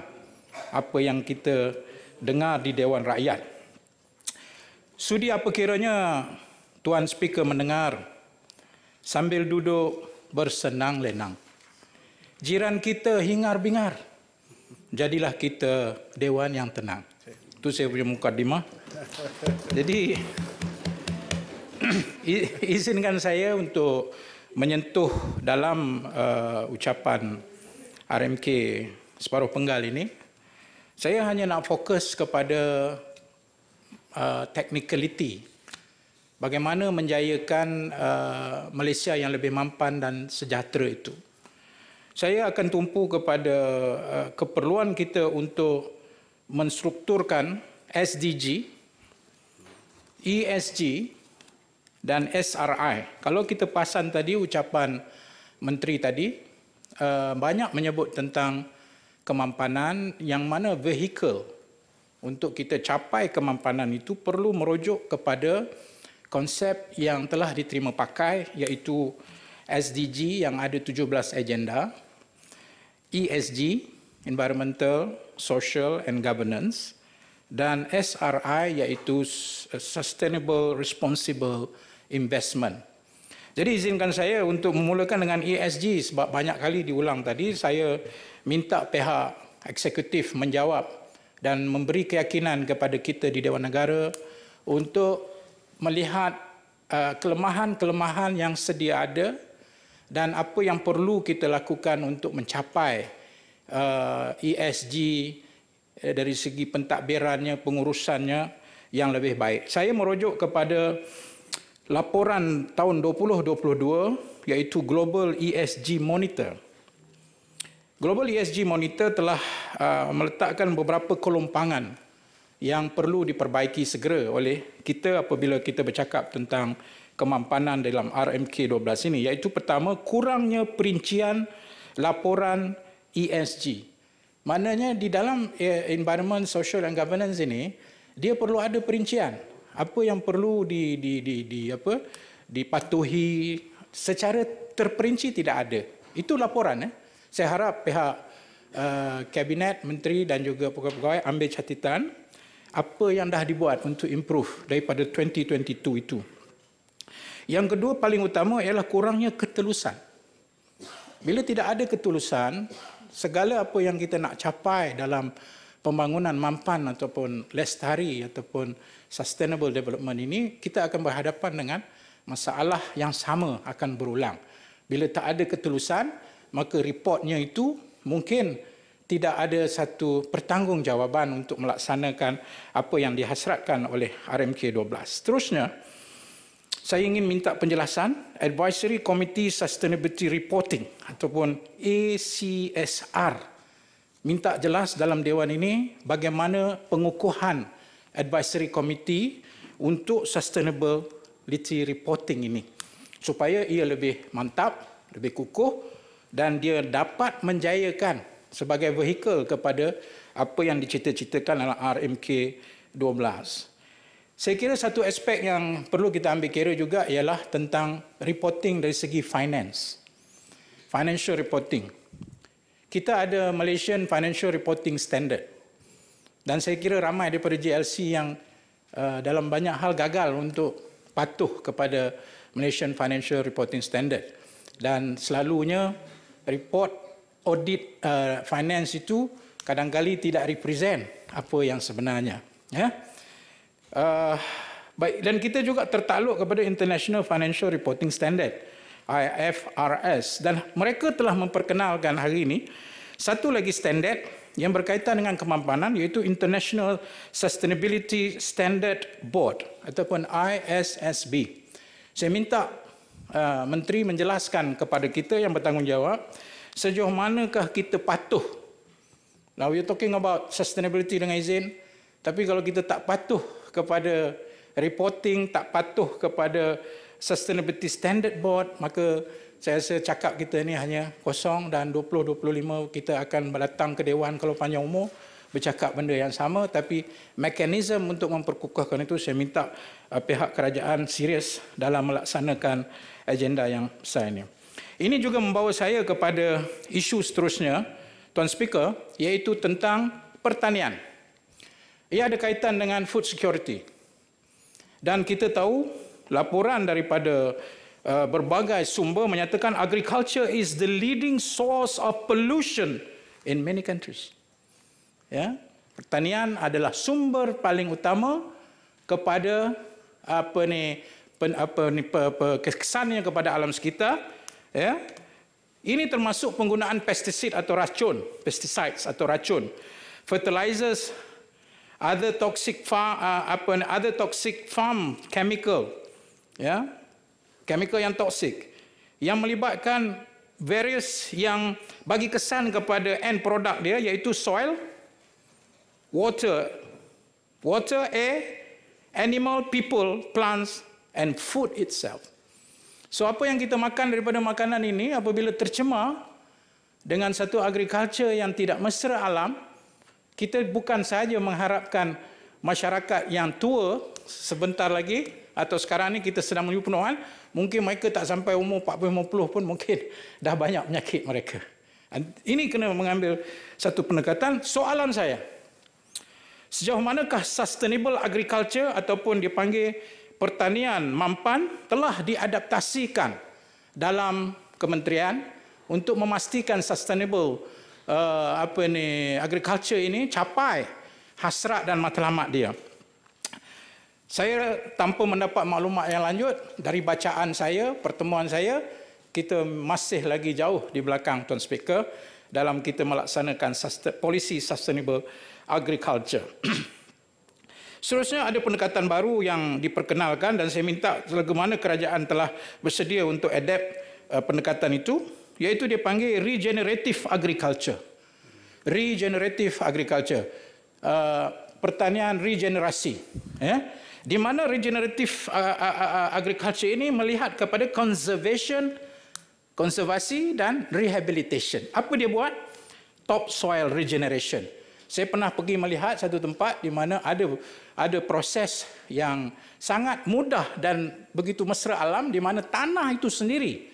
S4: apa yang kita dengar di Dewan Rakyat. Sudi apa kiranya Tuan Speaker mendengar sambil duduk bersenang lenang. Jiran kita hingar-bingar. Jadilah kita dewan yang tenang. Itu saya punya mukadimah. Jadi i- izinkan saya untuk menyentuh dalam uh, ucapan RMK separuh penggal ini. Saya hanya nak fokus kepada uh, technicality bagaimana menjayakan uh, Malaysia yang lebih mampan dan sejahtera itu. Saya akan tumpu kepada uh, keperluan kita untuk menstrukturkan SDG, ESG dan SRI. Kalau kita pasan tadi ucapan menteri tadi uh, banyak menyebut tentang kemampanan yang mana vehicle untuk kita capai kemampanan itu perlu merujuk kepada konsep yang telah diterima pakai iaitu SDG yang ada 17 agenda, ESG, Environmental, Social and Governance, dan SRI iaitu Sustainable Responsible Investment. Jadi izinkan saya untuk memulakan dengan ESG sebab banyak kali diulang tadi saya minta pihak eksekutif menjawab dan memberi keyakinan kepada kita di Dewan Negara untuk melihat uh, kelemahan-kelemahan yang sedia ada dan apa yang perlu kita lakukan untuk mencapai uh, ESG eh, dari segi pentadbirannya, pengurusannya yang lebih baik. Saya merujuk kepada laporan tahun 2022 iaitu Global ESG Monitor. Global ESG Monitor telah uh, meletakkan beberapa kelompangan yang perlu diperbaiki segera oleh kita apabila kita bercakap tentang kemampanan dalam RMK 12 ini iaitu pertama kurangnya perincian laporan ESG. Maknanya di dalam eh, environment social and governance ini dia perlu ada perincian apa yang perlu di di di, di apa dipatuhi secara terperinci tidak ada. Itu laporan eh. Saya harap pihak uh, kabinet menteri dan juga pegawai-pegawai ambil catatan apa yang dah dibuat untuk improve daripada 2022 itu. Yang kedua paling utama ialah kurangnya ketelusan bila tidak ada ketulusan segala apa yang kita nak capai dalam pembangunan mampan ataupun lestari ataupun sustainable development ini kita akan berhadapan dengan masalah yang sama akan berulang. Bila tak ada ketulusan, maka reportnya itu mungkin tidak ada satu pertanggungjawaban untuk melaksanakan apa yang dihasratkan oleh RMK 12. Terusnya, saya ingin minta penjelasan Advisory Committee Sustainability Reporting ataupun ACSR. Minta jelas dalam dewan ini bagaimana pengukuhan Advisory Committee untuk sustainability reporting ini supaya ia lebih mantap, lebih kukuh dan dia dapat menjayakan sebagai vehikel kepada apa yang dicita-citakan dalam RMK 12. Saya kira satu aspek yang perlu kita ambil kira juga ialah tentang reporting dari segi finance. Financial reporting. Kita ada Malaysian Financial Reporting Standard. Dan saya kira ramai daripada GLC yang uh, dalam banyak hal gagal untuk patuh kepada Malaysian Financial Reporting Standard. Dan selalunya report audit uh, finance itu kadang-kali tidak represent apa yang sebenarnya. Ya. Uh, baik dan kita juga tertakluk kepada International Financial Reporting Standard IFRS dan mereka telah memperkenalkan hari ini satu lagi standard yang berkaitan dengan kemampanan iaitu International Sustainability Standard Board ataupun ISSB. Saya minta uh, menteri menjelaskan kepada kita yang bertanggungjawab sejauh manakah kita patuh. Now we're talking about sustainability dengan izin, tapi kalau kita tak patuh kepada reporting, tak patuh kepada Sustainability Standard Board, maka saya rasa cakap kita ni hanya kosong dan 2025 kita akan datang ke Dewan kalau panjang umur bercakap benda yang sama tapi mekanisme untuk memperkukuhkan itu saya minta uh, pihak kerajaan serius dalam melaksanakan agenda yang besar ini. Ini juga membawa saya kepada isu seterusnya, Tuan Speaker, iaitu tentang pertanian. Ia ada kaitan dengan food security. Dan kita tahu laporan daripada uh, berbagai sumber menyatakan agriculture is the leading source of pollution in many countries. Ya, pertanian adalah sumber paling utama kepada apa ni pen, apa ni pe, pe, kesannya kepada alam sekitar. Ya, ini termasuk penggunaan pestisida atau racun, pesticides atau racun, fertilizers other toxic farm uh, apa other toxic farm chemical ya? Chemical yang toxic yang melibatkan various yang bagi kesan kepada end product dia iaitu soil water water air animal people plants and food itself. So apa yang kita makan daripada makanan ini apabila tercemar dengan satu agriculture yang tidak mesra alam kita bukan sahaja mengharapkan masyarakat yang tua sebentar lagi atau sekarang ni kita sedang menuju penuhan, mungkin mereka tak sampai umur 40-50 pun mungkin dah banyak penyakit mereka. Ini kena mengambil satu pendekatan. Soalan saya, sejauh manakah sustainable agriculture ataupun dipanggil pertanian mampan telah diadaptasikan dalam kementerian untuk memastikan sustainable uh, apa ni agriculture ini capai hasrat dan matlamat dia. Saya tanpa mendapat maklumat yang lanjut dari bacaan saya, pertemuan saya, kita masih lagi jauh di belakang Tuan Speaker dalam kita melaksanakan polisi sustainable agriculture. Seterusnya ada pendekatan baru yang diperkenalkan dan saya minta bagaimana kerajaan telah bersedia untuk adapt uh, pendekatan itu iaitu dia panggil regenerative agriculture. Regenerative agriculture. Uh, pertanian regenerasi. Ya. Di mana regenerative uh, uh, uh, agriculture ini melihat kepada conservation, konservasi dan rehabilitation. Apa dia buat? Top soil regeneration. Saya pernah pergi melihat satu tempat di mana ada ada proses yang sangat mudah dan begitu mesra alam di mana tanah itu sendiri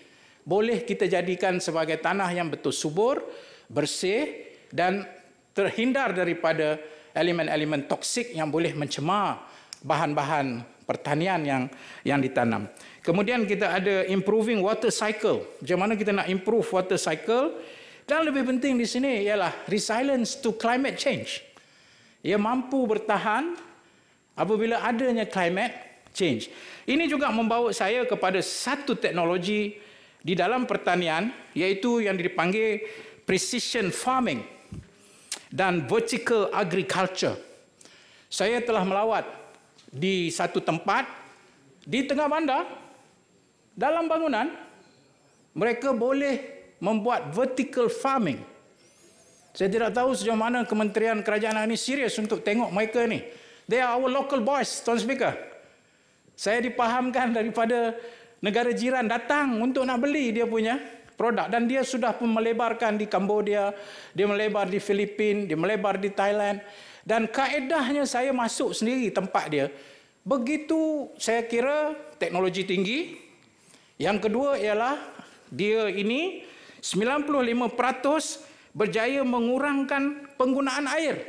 S4: boleh kita jadikan sebagai tanah yang betul subur, bersih dan terhindar daripada elemen-elemen toksik yang boleh mencemar bahan-bahan pertanian yang yang ditanam. Kemudian kita ada improving water cycle. Macam mana kita nak improve water cycle? Dan lebih penting di sini ialah resilience to climate change. Ia mampu bertahan apabila adanya climate change. Ini juga membawa saya kepada satu teknologi di dalam pertanian iaitu yang dipanggil precision farming dan vertical agriculture. Saya telah melawat di satu tempat di tengah bandar dalam bangunan mereka boleh membuat vertical farming. Saya tidak tahu sejauh mana Kementerian Kerajaan ini serius untuk tengok mereka ni. They are our local boys, Tuan Speaker. Saya dipahamkan daripada negara jiran datang untuk nak beli dia punya produk dan dia sudah pun melebarkan di Cambodia, dia melebar di Filipina, dia melebar di Thailand dan kaedahnya saya masuk sendiri tempat dia. Begitu saya kira teknologi tinggi. Yang kedua ialah dia ini 95% berjaya mengurangkan penggunaan air.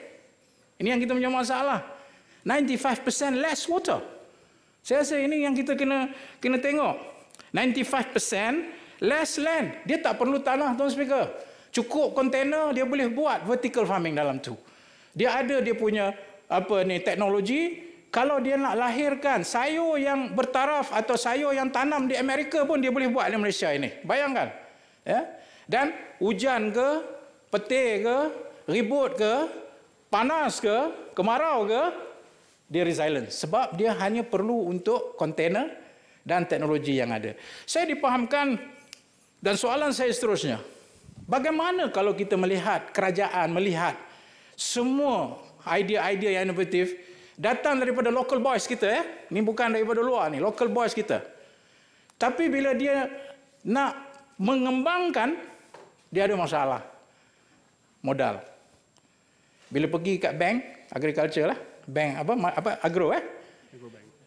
S4: Ini yang kita punya masalah. 95% less water. Saya rasa ini yang kita kena kena tengok. 95% less land. Dia tak perlu tanah, Tuan Speaker. Cukup kontainer dia boleh buat vertical farming dalam tu. Dia ada dia punya apa ni teknologi kalau dia nak lahirkan sayur yang bertaraf atau sayur yang tanam di Amerika pun dia boleh buat di Malaysia ini. Bayangkan. Ya? Dan hujan ke, petir ke, ribut ke, panas ke, kemarau ke, dia resilient. Sebab dia hanya perlu untuk kontainer dan teknologi yang ada. Saya dipahamkan dan soalan saya seterusnya. Bagaimana kalau kita melihat kerajaan, melihat semua idea-idea yang inovatif datang daripada local boys kita ya. Ini bukan daripada luar ni, local boys kita. Tapi bila dia nak mengembangkan dia ada masalah modal. Bila pergi kat bank, agriculture lah, bank apa apa agro eh.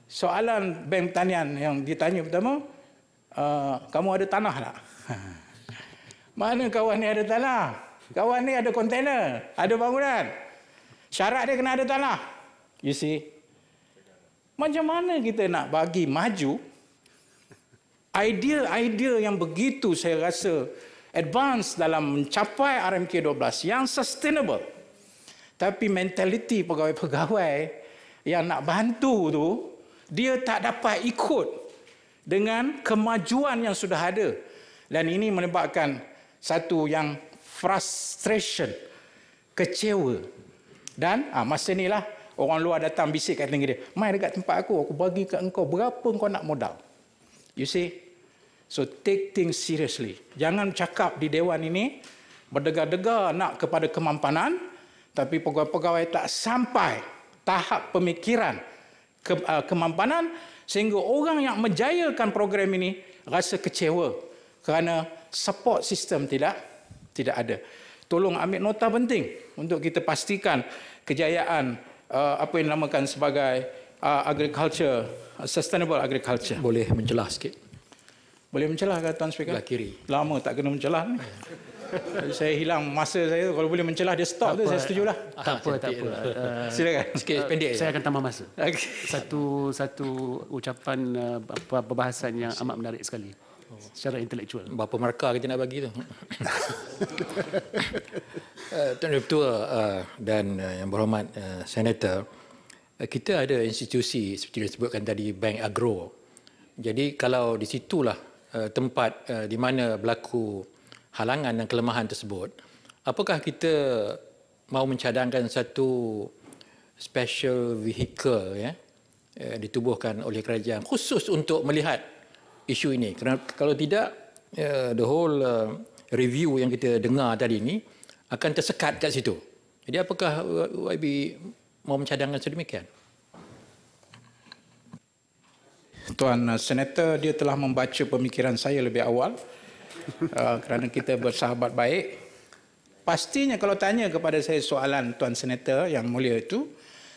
S4: Soalan bank pertanian yang ditanya pertama, uh, kamu ada tanah tak? Mana kawan ni ada tanah? Kawan ni ada kontainer, ada bangunan. Syarat dia kena ada tanah. You see? Macam mana kita nak bagi maju idea-idea yang begitu saya rasa advance dalam mencapai RMK 12 yang sustainable. Tapi mentaliti pegawai-pegawai yang nak bantu tu, dia tak dapat ikut dengan kemajuan yang sudah ada. Dan ini menyebabkan satu yang frustration, kecewa. Dan ah, masa inilah orang luar datang bisik kat tinggi dia. Mai dekat tempat aku, aku bagi kat engkau berapa kau nak modal. You see, So take things seriously. Jangan cakap di dewan ini berdegar-degar nak kepada kemampanan tapi pegawai-pegawai tak sampai tahap pemikiran ke, uh, kemampanan sehingga orang yang menjayakan program ini rasa kecewa kerana support system tidak tidak ada. Tolong ambil nota penting untuk kita pastikan kejayaan uh, apa yang dinamakan sebagai uh, agriculture sustainable agriculture.
S5: Boleh menjelah sikit.
S4: Boleh mencelah ke Tuan Speaker?
S5: Belah kiri.
S4: Lama tak kena mencelah ni. saya hilang masa saya kalau boleh mencelah dia stop tu saya setujulah.
S6: Tak apa, tak apa.
S4: Uh, Silakan.
S5: Sikit uh, pendek.
S6: Saya akan tambah masa.
S4: Okay.
S6: Satu satu ucapan uh, perbahasan yang amat menarik sekali. Secara intelektual.
S5: Berapa markah kita nak bagi tu? uh, Tuan Ketua uh, dan uh, yang berhormat uh, Senator, uh, kita ada institusi seperti disebutkan tadi Bank Agro. Jadi kalau di situlah uh, tempat uh, di mana berlaku halangan dan kelemahan tersebut, apakah kita mau mencadangkan satu special vehicle ya uh, ditubuhkan oleh kerajaan khusus untuk melihat isu ini? Kerana kalau tidak uh, the whole uh, review yang kita dengar tadi ini akan tersekat kat situ. Jadi apakah YB mau mencadangkan sedemikian?
S4: Tuan Senator dia telah membaca pemikiran saya lebih awal uh, kerana kita bersahabat baik pastinya kalau tanya kepada saya soalan Tuan Senator yang mulia itu,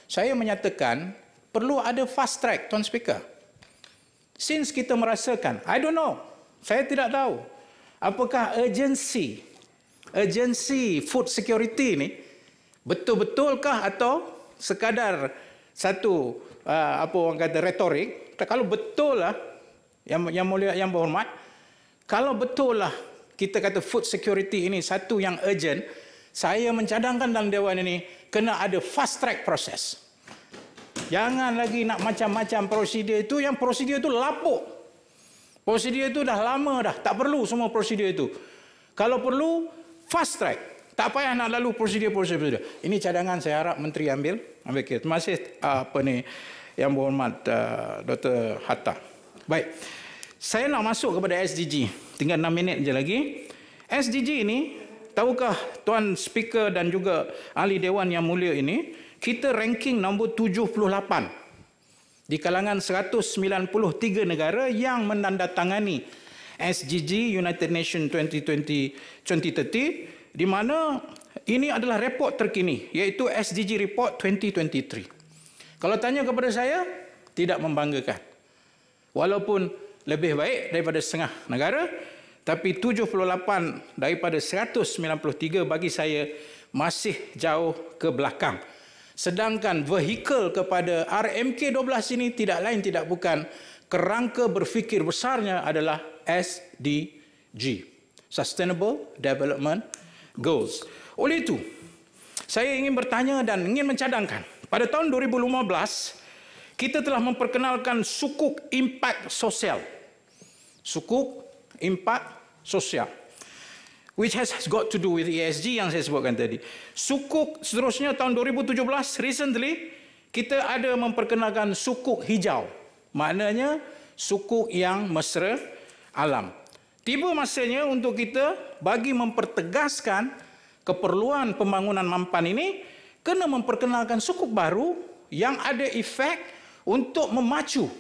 S4: saya menyatakan perlu ada fast track Tuan Speaker. Since kita merasakan, I don't know, saya tidak tahu apakah urgency, urgency food security ini betul-betulkah atau sekadar satu uh, apa orang kata retorik. Kalau betul lah, yang yang mulia yang berhormat, kalau betul lah kita kata food security ini satu yang urgent, saya mencadangkan dalam dewan ini kena ada fast track proses. Jangan lagi nak macam-macam prosedur itu yang prosedur itu lapuk. Prosedur itu dah lama dah, tak perlu semua prosedur itu. Kalau perlu fast track. Tak payah nak lalu prosedur-prosedur. Ini cadangan saya harap menteri ambil. Ambil kira. Terima kasih uh, apa ni yang berhormat uh, Dr. Hatta. Baik. Saya nak masuk kepada SDG. Tinggal 6 minit je lagi. SDG ini, tahukah Tuan Speaker dan juga ahli Dewan yang mulia ini, kita ranking nombor 78 di kalangan 193 negara yang menandatangani SDG United Nations 2020 2030 di mana ini adalah report terkini iaitu SDG report 2023. Kalau tanya kepada saya tidak membanggakan. Walaupun lebih baik daripada setengah negara tapi 78 daripada 193 bagi saya masih jauh ke belakang sedangkan vehikel kepada RMK12 ini tidak lain tidak bukan kerangka berfikir besarnya adalah SDG Sustainable Development Goals oleh itu saya ingin bertanya dan ingin mencadangkan pada tahun 2015 kita telah memperkenalkan sukuk impak sosial. Sukuk impak sosial. Which has got to do with ESG yang saya sebutkan tadi. Sukuk seterusnya tahun 2017, recently, kita ada memperkenalkan sukuk hijau. Maknanya, sukuk yang mesra alam. Tiba masanya untuk kita bagi mempertegaskan keperluan pembangunan mampan ini, kena memperkenalkan sukuk baru yang ada efek untuk memacu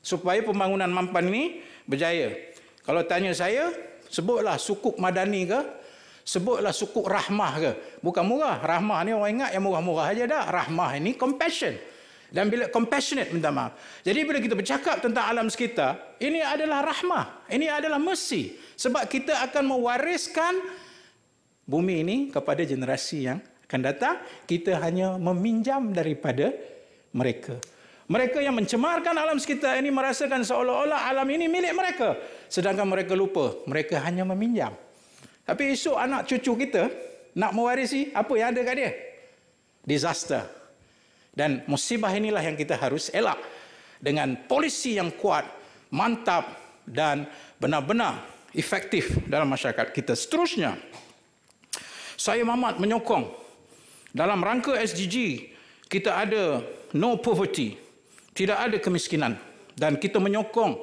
S4: supaya pembangunan mampan ini berjaya. Kalau tanya saya, sebutlah sukuk madani ke, sebutlah sukuk rahmah ke. Bukan murah, rahmah ni orang ingat yang murah-murah aja dah. Rahmah ini compassion. Dan bila compassionate minta maaf. Jadi bila kita bercakap tentang alam sekitar, ini adalah rahmah. Ini adalah mercy. Sebab kita akan mewariskan bumi ini kepada generasi yang akan datang. Kita hanya meminjam daripada mereka. Mereka yang mencemarkan alam sekitar ini merasakan seolah-olah alam ini milik mereka. Sedangkan mereka lupa, mereka hanya meminjam. Tapi esok anak cucu kita nak mewarisi apa yang ada kat dia? Disaster. Dan musibah inilah yang kita harus elak. Dengan polisi yang kuat, mantap dan benar-benar efektif dalam masyarakat kita. Seterusnya, saya mamat menyokong dalam rangka SDG kita ada no poverty tidak ada kemiskinan dan kita menyokong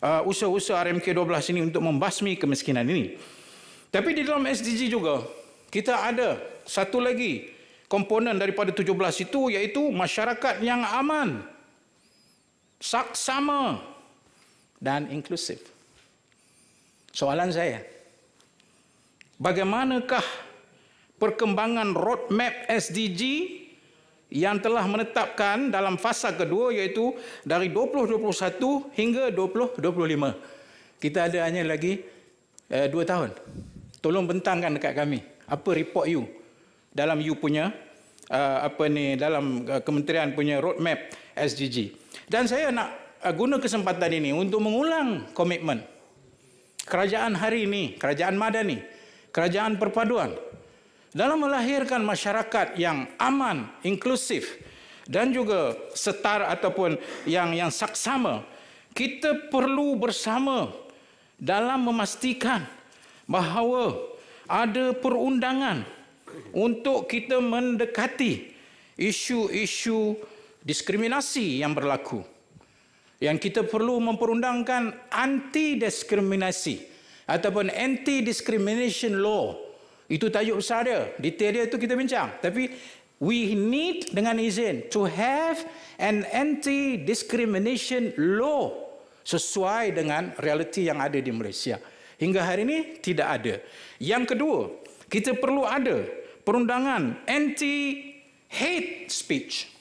S4: uh, usaha-usaha RMK 12 ini untuk membasmi kemiskinan ini. Tapi di dalam SDG juga kita ada satu lagi komponen daripada 17 itu iaitu masyarakat yang aman, saksama dan inklusif. Soalan saya, bagaimanakah perkembangan roadmap SDG yang telah menetapkan dalam fasa kedua iaitu dari 2021 hingga 2025. Kita ada hanya lagi uh, dua tahun. Tolong bentangkan dekat kami apa report you dalam you punya uh, apa ni dalam uh, kementerian punya roadmap SDG. Dan saya nak uh, guna kesempatan ini untuk mengulang komitmen kerajaan hari ini, kerajaan Madani, kerajaan perpaduan dalam melahirkan masyarakat yang aman, inklusif dan juga setara ataupun yang yang saksama, kita perlu bersama dalam memastikan bahawa ada perundangan untuk kita mendekati isu-isu diskriminasi yang berlaku. Yang kita perlu memperundangkan anti-diskriminasi ataupun anti-discrimination law itu tajuk besar dia. Detail dia itu kita bincang. Tapi we need dengan izin to have an anti-discrimination law sesuai dengan realiti yang ada di Malaysia. Hingga hari ini tidak ada. Yang kedua, Kita perlu ada perundangan anti-hate speech.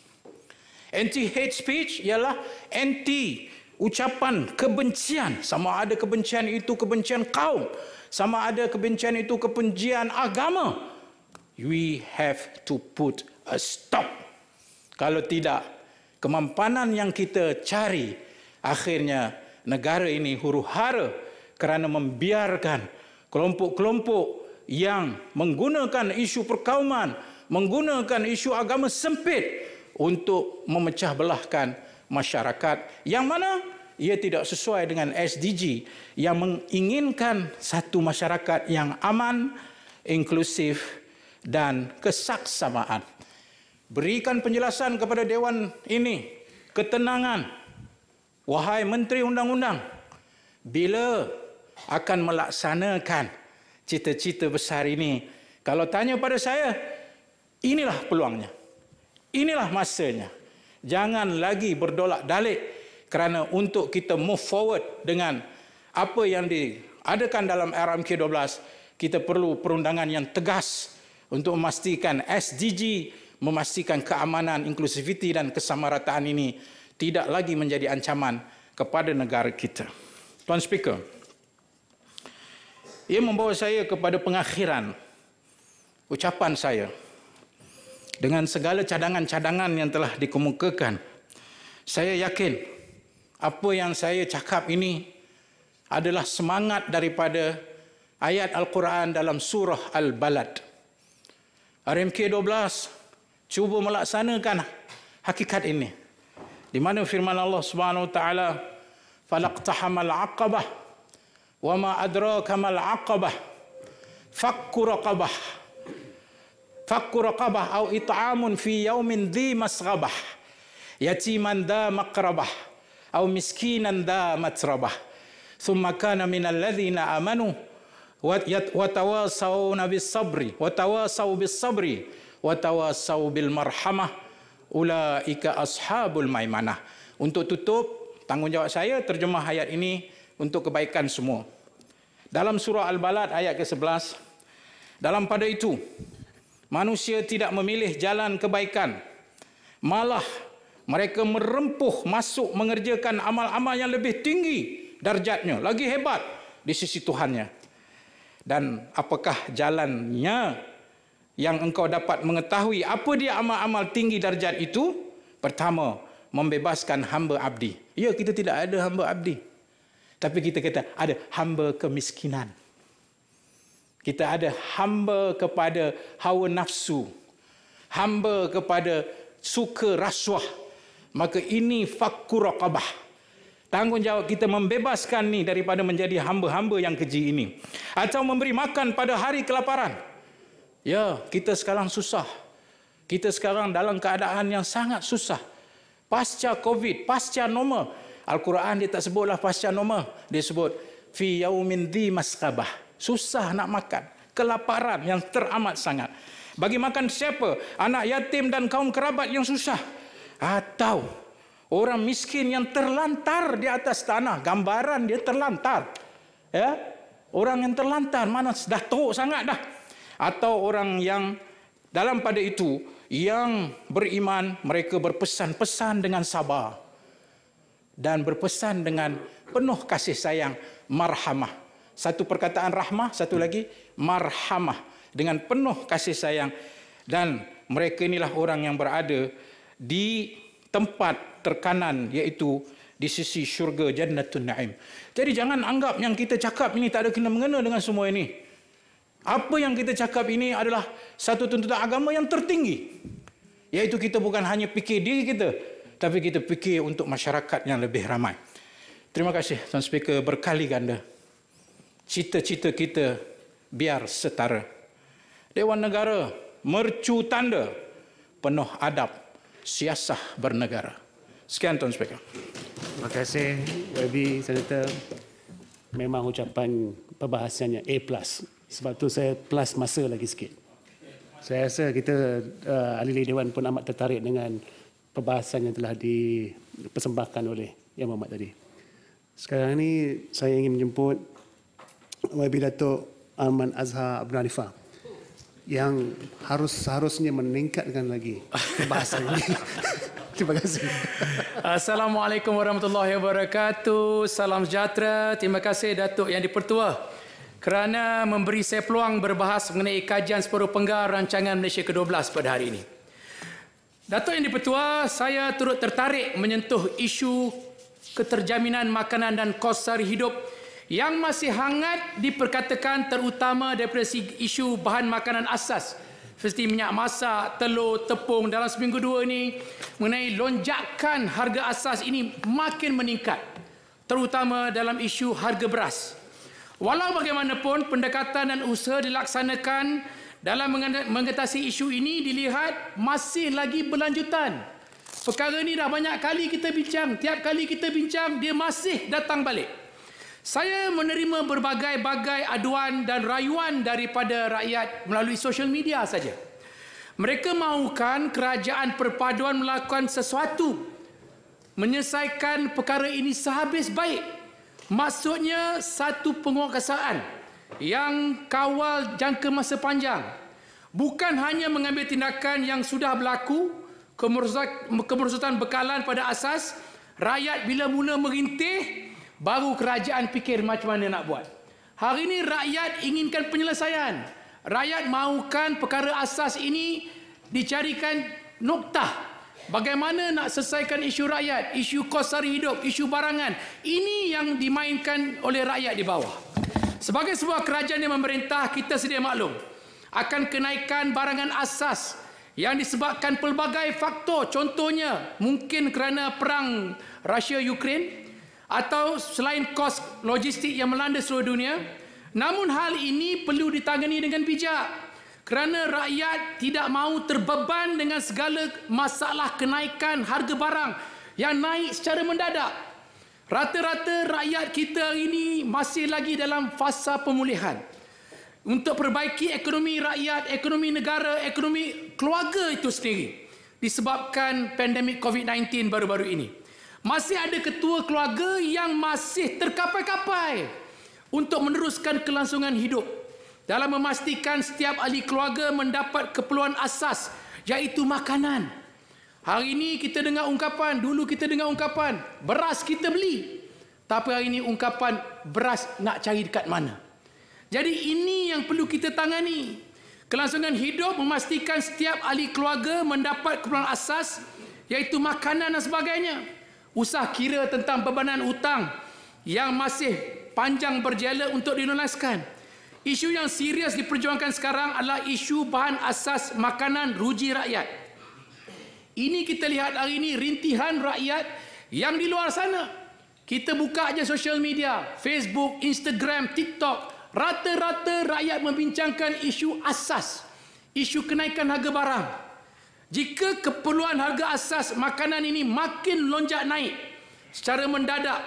S4: Anti-hate speech ialah anti ucapan kebencian. Sama ada kebencian itu kebencian kaum. Sama ada kebencian itu kebencian agama. We have to put a stop. Kalau tidak, kemampanan yang kita cari akhirnya negara ini huru hara kerana membiarkan kelompok-kelompok yang menggunakan isu perkauman, menggunakan isu agama sempit untuk memecah belahkan masyarakat yang mana ia tidak sesuai dengan SDG yang menginginkan satu masyarakat yang aman, inklusif dan kesaksamaan. Berikan penjelasan kepada Dewan ini ketenangan. Wahai Menteri Undang-Undang, bila akan melaksanakan cita-cita besar ini. Kalau tanya pada saya, inilah peluangnya. Inilah masanya. Jangan lagi berdolak dalik kerana untuk kita move forward dengan apa yang diadakan dalam RMK 12, kita perlu perundangan yang tegas untuk memastikan SDG, memastikan keamanan, inklusiviti dan kesamarataan ini tidak lagi menjadi ancaman kepada negara kita. Tuan Speaker, ia membawa saya kepada pengakhiran ucapan saya. Dengan segala cadangan-cadangan yang telah dikemukakan, saya yakin apa yang saya cakap ini adalah semangat daripada ayat Al-Quran dalam surah Al-Balad. RMK 12 cuba melaksanakan hakikat ini. Di mana firman Allah Subhanahu wa taala falaqtahamal aqabah wama adraka mal aqabah fakku raqabah fakku raqabah au it'amun fi yaumin dhi masghabah yatiman da maqrabah أو مسكينا ذا متربة ثم كان من الذين آمنوا وتواصون بالصبر وتواصوا بالصبر وتواصوا بالمرحمة أولئك أصحاب الميمنة Untuk tutup, tanggungjawab saya terjemah ayat ini untuk kebaikan semua. Dalam surah Al-Balad ayat ke-11, dalam pada itu, manusia tidak memilih jalan kebaikan. Malah mereka merempuh masuk mengerjakan amal-amal yang lebih tinggi darjatnya, lagi hebat di sisi Tuhannya. Dan apakah jalannya yang engkau dapat mengetahui apa dia amal-amal tinggi darjat itu? Pertama, membebaskan hamba abdi. Ya, kita tidak ada hamba abdi. Tapi kita kata ada hamba kemiskinan. Kita ada hamba kepada hawa nafsu. Hamba kepada suka rasuah. Maka ini fakkur raqabah. Tanggungjawab kita membebaskan ni daripada menjadi hamba-hamba yang keji ini. Atau memberi makan pada hari kelaparan. Ya, kita sekarang susah. Kita sekarang dalam keadaan yang sangat susah. Pasca COVID, pasca normal. Al-Quran dia tak sebutlah pasca normal. Dia sebut fi yaumin dhi masqabah. Susah nak makan. Kelaparan yang teramat sangat. Bagi makan siapa? Anak yatim dan kaum kerabat yang susah. Atau orang miskin yang terlantar di atas tanah. Gambaran dia terlantar. Ya? Orang yang terlantar mana dah teruk sangat dah. Atau orang yang dalam pada itu yang beriman mereka berpesan-pesan dengan sabar dan berpesan dengan penuh kasih sayang marhamah. Satu perkataan rahmah, satu lagi marhamah dengan penuh kasih sayang dan mereka inilah orang yang berada di tempat terkanan iaitu di sisi syurga jannatun naim. Jadi jangan anggap yang kita cakap ini tak ada kena mengena dengan semua ini. Apa yang kita cakap ini adalah satu tuntutan agama yang tertinggi. Iaitu kita bukan hanya fikir diri kita, tapi kita fikir untuk masyarakat yang lebih ramai. Terima kasih Tuan Speaker berkali ganda. Cita-cita kita biar setara. Dewan Negara mercu tanda penuh adab siasah bernegara. Sekian Tuan Speaker.
S6: Terima kasih YB Senator. Memang ucapan perbahasannya A+. Sebab tu saya plus masa lagi sikit. Saya rasa kita uh, ahli Dewan pun amat tertarik dengan perbahasan yang telah dipersembahkan oleh Yang Muhammad tadi. Sekarang ini saya ingin menjemput YB Datuk Arman Azhar Abdul Hanifah
S2: yang harus seharusnya meningkatkan lagi bahasa ini. Terima kasih.
S7: Assalamualaikum warahmatullahi wabarakatuh. Salam sejahtera. Terima kasih Datuk Yang Dipertua kerana memberi saya peluang berbahas mengenai kajian separuh penggar rancangan Malaysia ke-12 pada hari ini. Datuk Yang Dipertua, saya turut tertarik menyentuh isu keterjaminan makanan dan kos sehari hidup yang masih hangat diperkatakan terutama daripada isu bahan makanan asas seperti minyak masak, telur, tepung dalam seminggu dua ini mengenai lonjakan harga asas ini makin meningkat terutama dalam isu harga beras. Walau bagaimanapun pendekatan dan usaha dilaksanakan dalam mengatasi isu ini dilihat masih lagi berlanjutan. Perkara ini dah banyak kali kita bincang, tiap kali kita bincang dia masih datang balik. Saya menerima berbagai-bagai aduan dan rayuan daripada rakyat melalui sosial media saja. Mereka mahukan kerajaan perpaduan melakukan sesuatu menyelesaikan perkara ini sehabis baik. Maksudnya satu penguasaan yang kawal jangka masa panjang. Bukan hanya mengambil tindakan yang sudah berlaku, kemerosotan bekalan pada asas, rakyat bila mula merintih, Baru kerajaan fikir macam mana nak buat. Hari ini rakyat inginkan penyelesaian. Rakyat mahukan perkara asas ini dicarikan noktah. Bagaimana nak selesaikan isu rakyat, isu kos sari hidup, isu barangan. Ini yang dimainkan oleh rakyat di bawah. Sebagai sebuah kerajaan yang memerintah, kita sedia maklum akan kenaikan barangan asas yang disebabkan pelbagai faktor. Contohnya, mungkin kerana perang Rusia-Ukraine, atau selain kos logistik yang melanda seluruh dunia namun hal ini perlu ditangani dengan bijak. Kerana rakyat tidak mahu terbeban dengan segala masalah kenaikan harga barang yang naik secara mendadak. Rata-rata rakyat kita ini masih lagi dalam fasa pemulihan. Untuk perbaiki ekonomi rakyat, ekonomi negara, ekonomi keluarga itu sendiri disebabkan pandemik COVID-19 baru-baru ini. Masih ada ketua keluarga yang masih terkapai-kapai untuk meneruskan kelangsungan hidup dalam memastikan setiap ahli keluarga mendapat keperluan asas iaitu makanan. Hari ini kita dengar ungkapan, dulu kita dengar ungkapan, beras kita beli. Tapi hari ini ungkapan beras nak cari dekat mana. Jadi ini yang perlu kita tangani. Kelangsungan hidup memastikan setiap ahli keluarga mendapat keperluan asas iaitu makanan dan sebagainya usah kira tentang bebanan hutang yang masih panjang berjela untuk dilunaskan. Isu yang serius diperjuangkan sekarang adalah isu bahan asas makanan ruji rakyat. Ini kita lihat hari ini rintihan rakyat yang di luar sana. Kita buka aja social media, Facebook, Instagram, TikTok, rata-rata rakyat membincangkan isu asas, isu kenaikan harga barang. Jika keperluan harga asas makanan ini makin lonjak naik secara mendadak,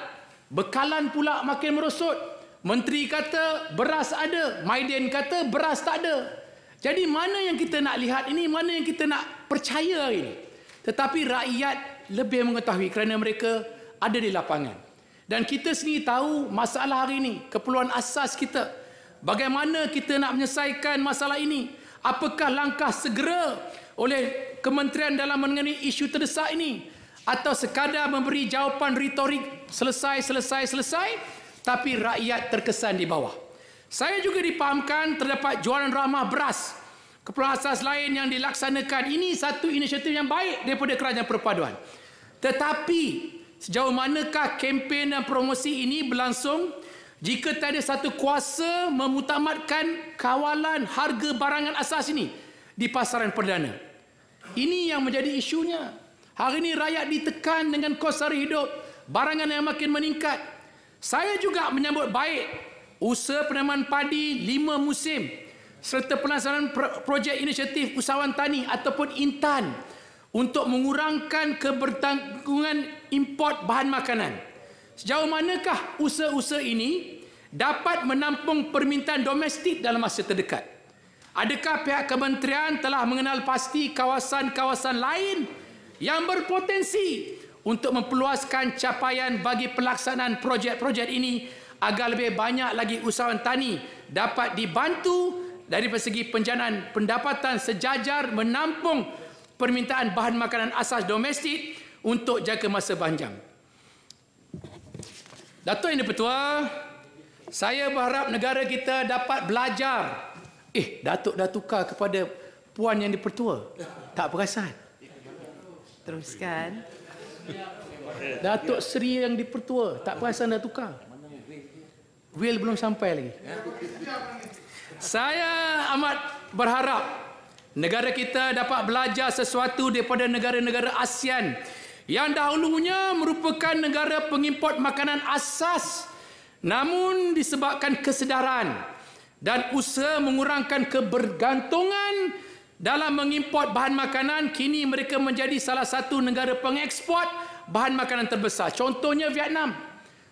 S7: bekalan pula makin merosot. Menteri kata beras ada, Maiden kata beras tak ada. Jadi mana yang kita nak lihat ini, mana yang kita nak percaya ini. Tetapi rakyat lebih mengetahui kerana mereka ada di lapangan. Dan kita sendiri tahu masalah hari ini, keperluan asas kita. Bagaimana kita nak menyelesaikan masalah ini? Apakah langkah segera oleh kementerian dalam mengenai isu terdesak ini atau sekadar memberi jawapan retorik selesai selesai selesai tapi rakyat terkesan di bawah. Saya juga dipahamkan terdapat jualan ramah beras. Keperluan asas lain yang dilaksanakan ini satu inisiatif yang baik daripada kerajaan perpaduan. Tetapi sejauh manakah kempen dan promosi ini berlangsung jika tak ada satu kuasa memutamatkan kawalan harga barangan asas ini di pasaran perdana? Ini yang menjadi isunya. Hari ini rakyat ditekan dengan kos sari hidup, barangan yang makin meningkat. Saya juga menyambut baik usaha penanaman padi lima musim serta pelaksanaan projek inisiatif usahawan tani ataupun intan untuk mengurangkan kebertanggungan import bahan makanan. Sejauh manakah usaha-usaha ini dapat menampung permintaan domestik dalam masa terdekat? Adakah pihak kementerian telah mengenal pasti kawasan-kawasan lain yang berpotensi untuk memperluaskan capaian bagi pelaksanaan projek-projek ini agar lebih banyak lagi usahawan tani dapat dibantu dari segi penjanaan pendapatan sejajar menampung permintaan bahan makanan asas domestik untuk jangka masa panjang. Datuk Yang Dipertua, saya berharap negara kita dapat belajar. Eh, Datuk dah tukar kepada Puan Yang Dipertua. Tak perasan.
S8: Teruskan.
S7: Datuk Seri Yang Dipertua. Tak perasan dah tukar. Will belum sampai lagi. Saya amat berharap negara kita dapat belajar sesuatu daripada negara-negara ASEAN yang dahulunya merupakan negara pengimport makanan asas namun disebabkan kesedaran dan usaha mengurangkan kebergantungan dalam mengimport bahan makanan kini mereka menjadi salah satu negara pengeksport bahan makanan terbesar. Contohnya Vietnam.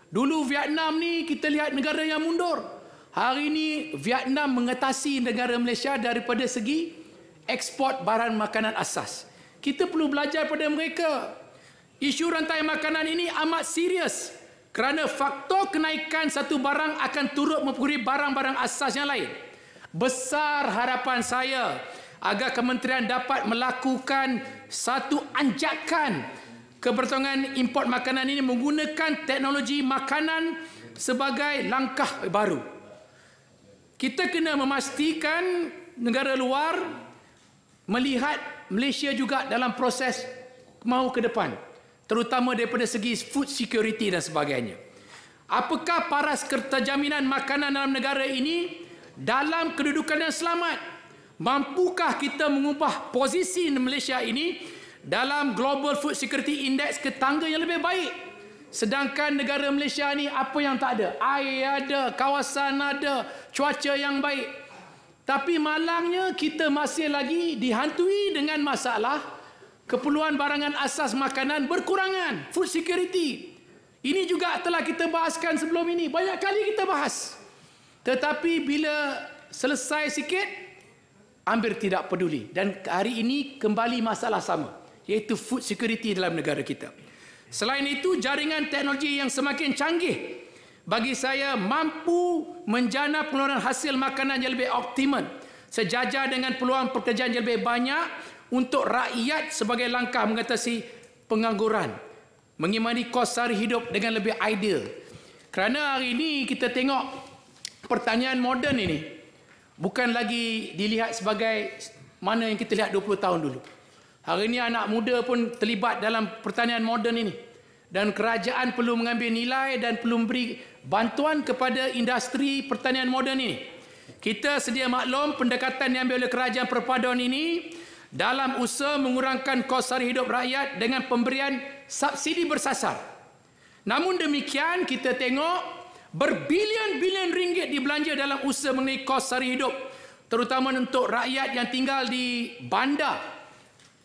S7: Dulu Vietnam ni kita lihat negara yang mundur. Hari ini Vietnam mengatasi negara Malaysia daripada segi ekspor bahan makanan asas. Kita perlu belajar pada mereka. Isu rantai makanan ini amat serius kerana faktor kenaikan satu barang akan turut mempengaruhi barang-barang asas yang lain. Besar harapan saya agar kementerian dapat melakukan satu anjakan kebertangan import makanan ini menggunakan teknologi makanan sebagai langkah baru. Kita kena memastikan negara luar melihat Malaysia juga dalam proses mahu ke depan terutama daripada segi food security dan sebagainya. Apakah paras kertajaminan makanan dalam negara ini dalam kedudukan yang selamat? Mampukah kita mengubah posisi Malaysia ini dalam Global Food Security Index ke tangga yang lebih baik? Sedangkan negara Malaysia ini apa yang tak ada? Air ada, kawasan ada, cuaca yang baik. Tapi malangnya kita masih lagi dihantui dengan masalah keperluan barangan asas makanan berkurangan, food security. Ini juga telah kita bahaskan sebelum ini. Banyak kali kita bahas. Tetapi bila selesai sikit, hampir tidak peduli. Dan hari ini kembali masalah sama. Iaitu food security dalam negara kita. Selain itu, jaringan teknologi yang semakin canggih bagi saya mampu menjana pengeluaran hasil makanan yang lebih optimal sejajar dengan peluang pekerjaan yang lebih banyak untuk rakyat sebagai langkah mengatasi pengangguran mengimani kos sehari hidup dengan lebih ideal. Kerana hari ini kita tengok pertanyaan moden ini bukan lagi dilihat sebagai mana yang kita lihat 20 tahun dulu. Hari ini anak muda pun terlibat dalam pertanian moden ini. Dan kerajaan perlu mengambil nilai dan perlu memberi bantuan kepada industri pertanian moden ini. Kita sedia maklum pendekatan yang diambil oleh kerajaan perpaduan ini dalam usaha mengurangkan kos sara hidup rakyat dengan pemberian subsidi bersasar. Namun demikian kita tengok berbilion-bilion ringgit dibelanja dalam usaha mengenai kos sara hidup terutama untuk rakyat yang tinggal di bandar.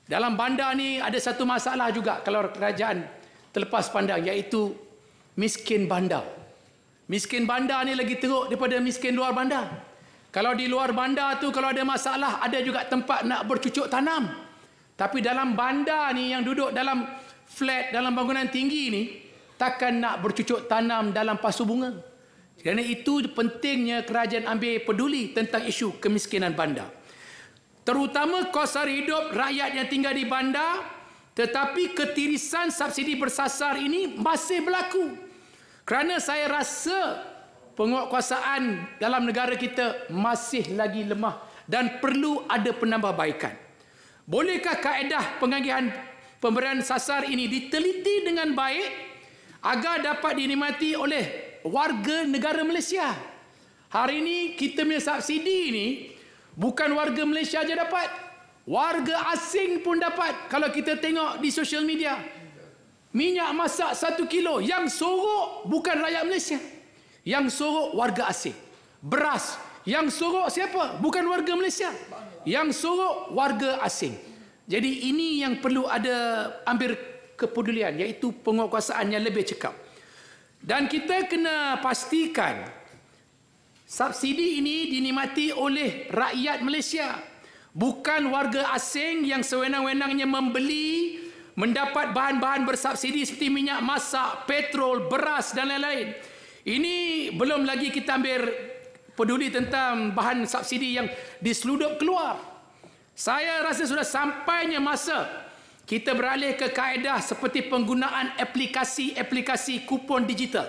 S7: Dalam bandar ni ada satu masalah juga kalau kerajaan terlepas pandang iaitu miskin bandar. Miskin bandar ni lagi teruk daripada miskin luar bandar. Kalau di luar bandar tu kalau ada masalah ada juga tempat nak bercucuk tanam. Tapi dalam bandar ni yang duduk dalam flat dalam bangunan tinggi ni takkan nak bercucuk tanam dalam pasu bunga. Kerana itu pentingnya kerajaan ambil peduli tentang isu kemiskinan bandar. Terutama kos hari hidup rakyat yang tinggal di bandar tetapi ketirisan subsidi bersasar ini masih berlaku. Kerana saya rasa penguatkuasaan dalam negara kita masih lagi lemah dan perlu ada penambahbaikan. Bolehkah kaedah pengagihan pemberian sasar ini diteliti dengan baik agar dapat dinikmati oleh warga negara Malaysia? Hari ini kita punya subsidi ini bukan warga Malaysia saja dapat. Warga asing pun dapat kalau kita tengok di social media. Minyak masak satu kilo yang sorok bukan rakyat Malaysia. Yang sorok warga asing. Beras. Yang sorok siapa? Bukan warga Malaysia. Yang sorok warga asing. Jadi ini yang perlu ada ambil kepedulian iaitu penguatkuasaan yang lebih cekap. Dan kita kena pastikan subsidi ini dinikmati oleh rakyat Malaysia. Bukan warga asing yang sewenang-wenangnya membeli mendapat bahan-bahan bersubsidi seperti minyak masak, petrol, beras dan lain-lain. Ini belum lagi kita ambil peduli tentang bahan subsidi yang diseludup keluar. Saya rasa sudah sampainya masa kita beralih ke kaedah seperti penggunaan aplikasi-aplikasi kupon digital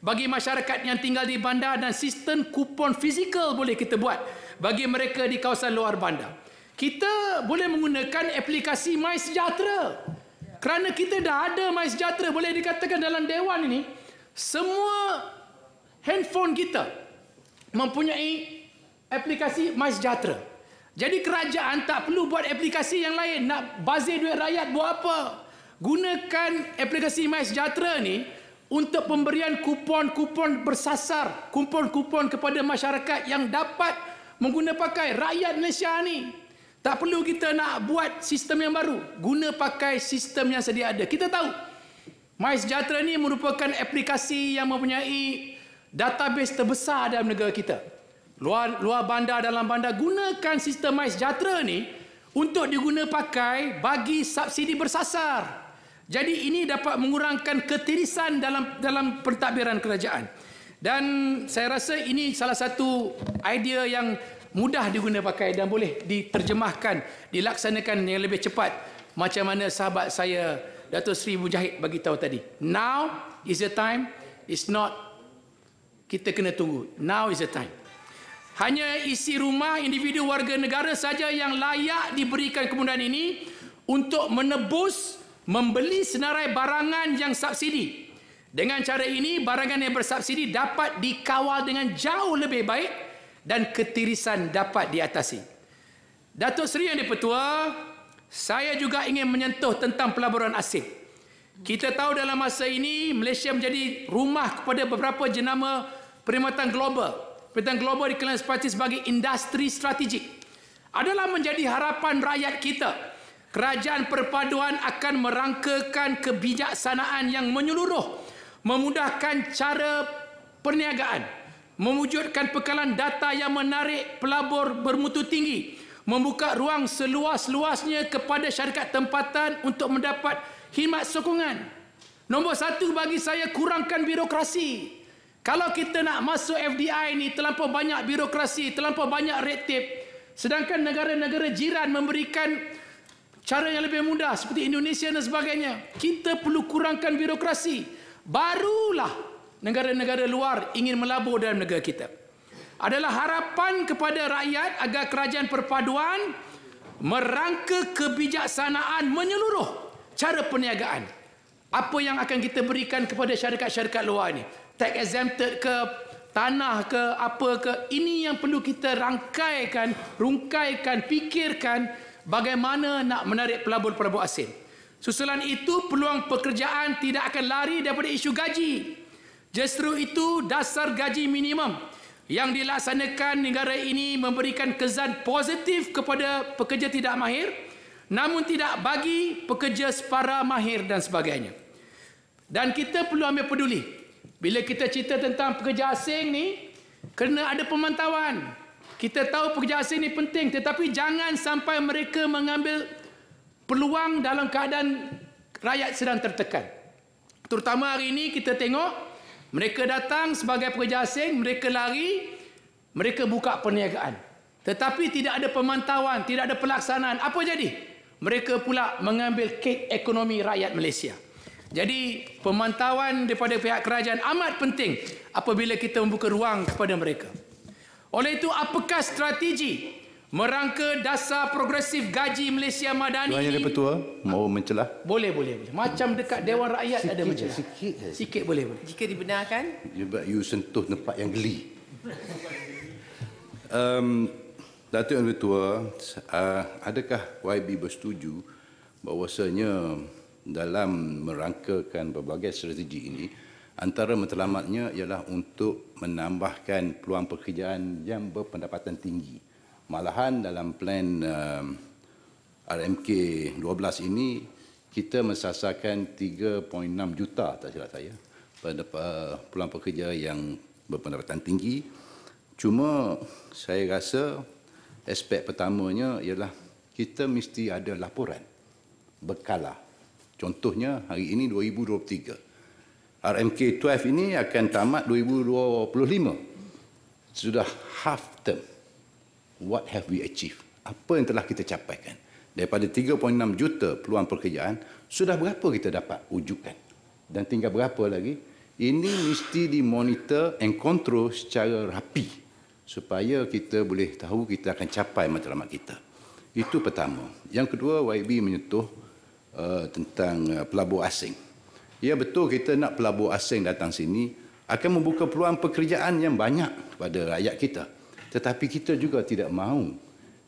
S7: bagi masyarakat yang tinggal di bandar dan sistem kupon fizikal boleh kita buat bagi mereka di kawasan luar bandar. Kita boleh menggunakan aplikasi MySejahtera. Kerana kita dah ada MySejahtera boleh dikatakan dalam dewan ini semua handphone kita mempunyai aplikasi MySejahtera. Jadi kerajaan tak perlu buat aplikasi yang lain. Nak bazir duit rakyat buat apa? Gunakan aplikasi MySejahtera ni untuk pemberian kupon-kupon bersasar. Kupon-kupon kepada masyarakat yang dapat menggunakan rakyat Malaysia ni. Tak perlu kita nak buat sistem yang baru. Guna pakai sistem yang sedia ada. Kita tahu. MySejahtera ni merupakan aplikasi yang mempunyai database terbesar dalam negara kita luar luar bandar dalam bandar gunakan sistem MySejahtera ni untuk diguna pakai bagi subsidi bersasar. Jadi ini dapat mengurangkan ketirisan dalam dalam pentadbiran kerajaan. Dan saya rasa ini salah satu idea yang mudah diguna pakai dan boleh diterjemahkan, dilaksanakan yang lebih cepat macam mana sahabat saya Datuk Seri Mujahid bagi tahu tadi. Now is the time. It's not kita kena tunggu. Now is the time. Hanya isi rumah individu warga negara saja yang layak diberikan kemudahan ini untuk menebus membeli senarai barangan yang subsidi. Dengan cara ini, barangan yang bersubsidi dapat dikawal dengan jauh lebih baik dan ketirisan dapat diatasi. Datuk Seri Yang Dipertua, saya juga ingin menyentuh tentang pelaburan asing. Kita tahu dalam masa ini, Malaysia menjadi rumah kepada beberapa jenama perkhidmatan global Perintah global diklaim sebagai industri strategik adalah menjadi harapan rakyat kita. Kerajaan perpaduan akan merangkakan kebijaksanaan yang menyeluruh, memudahkan cara perniagaan, mewujudkan pekalan data yang menarik pelabur bermutu tinggi, membuka ruang seluas-luasnya kepada syarikat tempatan untuk mendapat khidmat sokongan. Nombor satu bagi saya kurangkan birokrasi. Kalau kita nak masuk FDI ni terlampau banyak birokrasi, terlampau banyak red tape. Sedangkan negara-negara jiran memberikan cara yang lebih mudah seperti Indonesia dan sebagainya. Kita perlu kurangkan birokrasi. Barulah negara-negara luar ingin melabur dalam negara kita. Adalah harapan kepada rakyat agar kerajaan perpaduan merangka kebijaksanaan menyeluruh cara perniagaan. Apa yang akan kita berikan kepada syarikat-syarikat luar ini? tax exempted ke tanah ke apa ke ini yang perlu kita rangkaikan rungkaikan fikirkan bagaimana nak menarik pelabur-pelabur asing susulan itu peluang pekerjaan tidak akan lari daripada isu gaji justru itu dasar gaji minimum yang dilaksanakan negara ini memberikan kezan positif kepada pekerja tidak mahir namun tidak bagi pekerja separa mahir dan sebagainya dan kita perlu ambil peduli bila kita cerita tentang pekerja asing ni, kena ada pemantauan. Kita tahu pekerja asing ni penting tetapi jangan sampai mereka mengambil peluang dalam keadaan rakyat sedang tertekan. Terutama hari ini kita tengok mereka datang sebagai pekerja asing, mereka lari, mereka buka perniagaan. Tetapi tidak ada pemantauan, tidak ada pelaksanaan. Apa jadi? Mereka pula mengambil kek ekonomi rakyat Malaysia. Jadi pemantauan daripada pihak kerajaan amat penting apabila kita membuka ruang kepada mereka. Oleh itu apakah strategi merangka dasar progresif gaji Malaysia Madani
S8: Tuan Yang Dipertua mau mencelah?
S7: Boleh, boleh, boleh. Macam dekat Dewan Rakyat
S8: sikit
S7: ada mencelah.
S8: Sikit
S7: Sikit boleh, boleh.
S9: Jika dibenarkan.
S8: You, you sentuh tempat yang geli. um, Datuk Yang Dipertua, uh, adakah YB bersetuju bahawasanya dalam merangkakan berbagai strategi ini antara matlamatnya ialah untuk menambahkan peluang pekerjaan yang berpendapatan tinggi. Malahan dalam plan uh, RMK 12 ini kita mensasarkan 3.6 juta tak silap saya peluang pekerja yang berpendapatan tinggi. Cuma saya rasa aspek pertamanya ialah kita mesti ada laporan berkala Contohnya hari ini 2023. RMK 12 ini akan tamat 2025.
S10: sudah half. What have we achieved? Apa yang telah kita capaikan? Daripada 3.6 juta peluang pekerjaan, sudah berapa kita dapat wujudkan? Dan tinggal berapa lagi? Ini mesti dimonitor and control secara rapi supaya kita boleh tahu kita akan capai matlamat kita. Itu pertama. Yang kedua, YB menyentuh uh, tentang uh, pelabur asing. Ya betul kita nak pelabur asing datang sini akan membuka peluang pekerjaan yang banyak kepada rakyat kita. Tetapi kita juga tidak mahu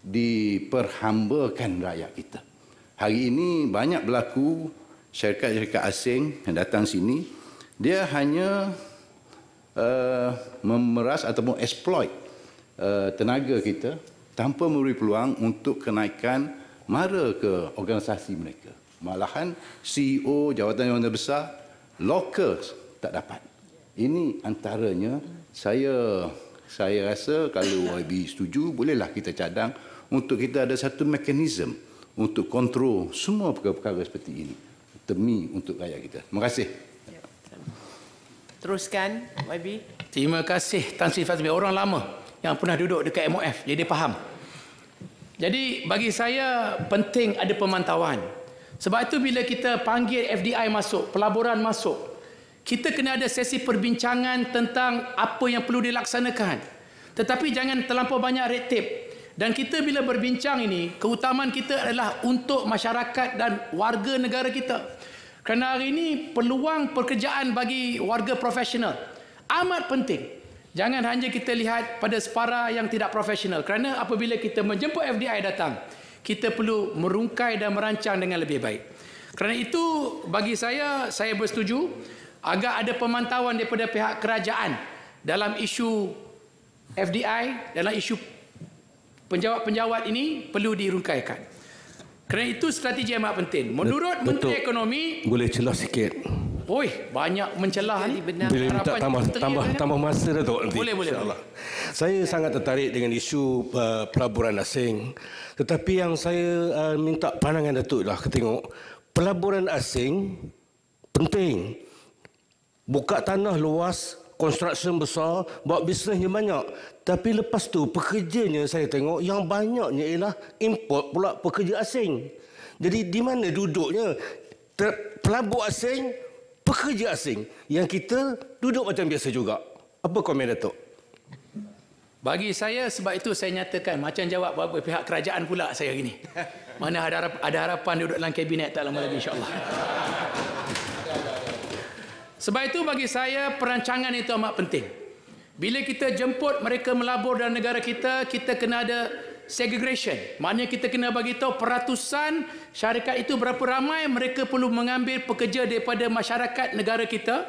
S10: diperhambakan rakyat kita. Hari ini banyak berlaku syarikat-syarikat asing yang datang sini, dia hanya uh, memeras ataupun exploit uh, tenaga kita tanpa memberi peluang untuk kenaikan mara ke organisasi mereka. Malahan CEO jawatan-jawatan besar lokal tak dapat. Ini antaranya saya saya rasa kalau YB setuju bolehlah kita cadang untuk kita ada satu mekanisme untuk kontrol semua perkara-perkara seperti ini demi untuk rakyat kita. Terima kasih.
S9: Teruskan YB.
S7: Terima kasih Tan Sri Fazmi. Orang lama yang pernah duduk dekat MOF. Jadi faham. Jadi bagi saya penting ada pemantauan. Sebab itu bila kita panggil FDI masuk, pelaburan masuk, kita kena ada sesi perbincangan tentang apa yang perlu dilaksanakan. Tetapi jangan terlampau banyak red tape. Dan kita bila berbincang ini, keutamaan kita adalah untuk masyarakat dan warga negara kita. Kerana hari ini peluang pekerjaan bagi warga profesional amat penting. Jangan hanya kita lihat pada separa yang tidak profesional. Kerana apabila kita menjemput FDI datang, kita perlu merungkai dan merancang dengan lebih baik. Kerana itu bagi saya saya bersetuju agar ada pemantauan daripada pihak kerajaan dalam isu FDI dalam isu penjawat-penjawat ini perlu dirungkaikan. Kerana itu strategi yang amat penting. Menurut
S11: Datuk,
S7: Menteri Ekonomi,
S11: boleh celah sikit.
S7: oi banyak mencelah ni.
S9: benar.
S11: Boleh minta
S7: Harapan
S11: tambah tambah
S7: kan?
S11: tambah masa Datuk nanti.
S7: Boleh, boleh,
S11: InsyaAllah. Saya sangat tertarik dengan isu uh, pelaburan asing. Tetapi yang saya uh, minta pandangan Datuk lah tengok pelaburan asing penting. Buka tanah luas, construction besar, buat bisnesnya banyak. Tapi lepas tu pekerjanya saya tengok yang banyaknya ialah import pula pekerja asing. Jadi di mana duduknya? Ter- pelabur asing, pekerja asing. Yang kita duduk macam biasa juga. Apa komen Datuk?
S7: Bagi saya sebab itu saya nyatakan macam jawab beberapa pihak kerajaan pula saya hari ini. Mana ada harap, ada harapan duduk dalam kabinet tak lama lagi insya-Allah. Sebab itu bagi saya perancangan itu amat penting. Bila kita jemput mereka melabur dalam negara kita, kita kena ada segregation. Maknanya kita kena bagi tahu peratusan syarikat itu berapa ramai mereka perlu mengambil pekerja daripada masyarakat negara kita.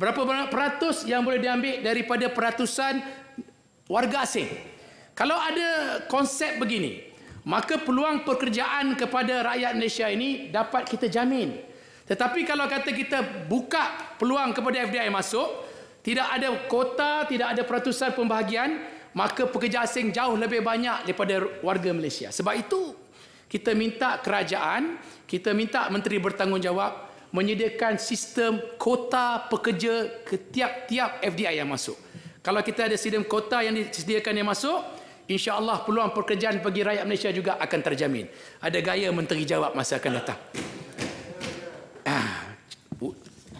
S7: Berapa banyak peratus yang boleh diambil daripada peratusan warga asing. Kalau ada konsep begini, maka peluang pekerjaan kepada rakyat Malaysia ini dapat kita jamin. Tetapi kalau kata kita buka peluang kepada FDI masuk, tidak ada kota, tidak ada peratusan pembahagian, maka pekerja asing jauh lebih banyak daripada warga Malaysia. Sebab itu kita minta kerajaan, kita minta menteri bertanggungjawab menyediakan sistem kota pekerja ke tiap-tiap FDI yang masuk. Kalau kita ada sistem kota yang disediakan yang masuk, insya-Allah peluang pekerjaan bagi rakyat Malaysia juga akan terjamin. Ada gaya menteri jawab masa akan datang.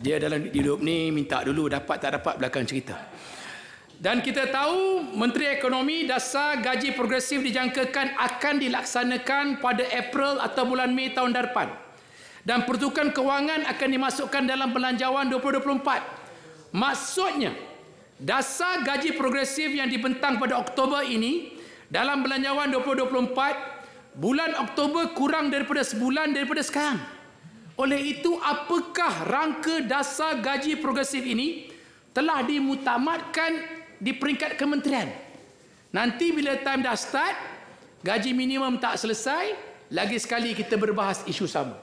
S7: Dia dalam hidup ni minta dulu dapat tak dapat belakang cerita. Dan kita tahu Menteri Ekonomi dasar gaji progresif dijangkakan akan dilaksanakan pada April atau bulan Mei tahun depan. Dan pertukaran kewangan akan dimasukkan dalam belanjawan 2024. Maksudnya dasar gaji progresif yang dibentang pada Oktober ini dalam belanjawan 2024 bulan Oktober kurang daripada sebulan daripada sekarang. Oleh itu apakah rangka dasar gaji progresif ini telah dimutamatkan di peringkat kementerian. Nanti bila time dah start, gaji minimum tak selesai, lagi sekali kita berbahas isu sama.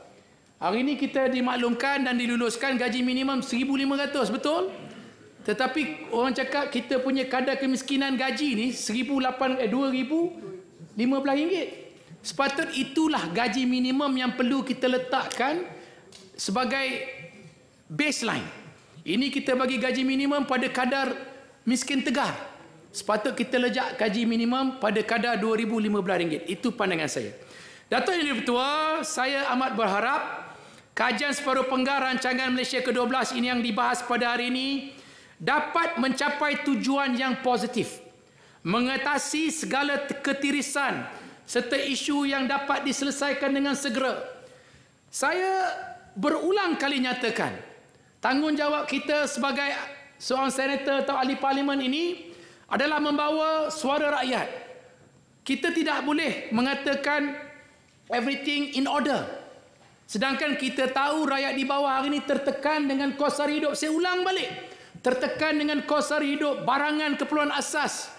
S7: Hari ini kita dimaklumkan dan diluluskan gaji minimum 1,500, betul? Tetapi orang cakap kita punya kadar kemiskinan gaji ni 1,800 eh 2,015 ringgit. Sepatut itulah gaji minimum yang perlu kita letakkan sebagai baseline. Ini kita bagi gaji minimum pada kadar miskin tegar. sepatut kita lejak gaji minimum pada kadar RM2,015. Itu pandangan saya. Datuk Yang Ketua, saya amat berharap kajian separuh penggar rancangan Malaysia ke-12 ini yang dibahas pada hari ini dapat mencapai tujuan yang positif. Mengatasi segala ketirisan serta isu yang dapat diselesaikan dengan segera. Saya berulang kali nyatakan tanggungjawab kita sebagai seorang senator atau ahli parlimen ini adalah membawa suara rakyat. Kita tidak boleh mengatakan everything in order. Sedangkan kita tahu rakyat di bawah hari ini tertekan dengan kos sara hidup. Saya ulang balik. Tertekan dengan kos sara hidup, barangan keperluan asas.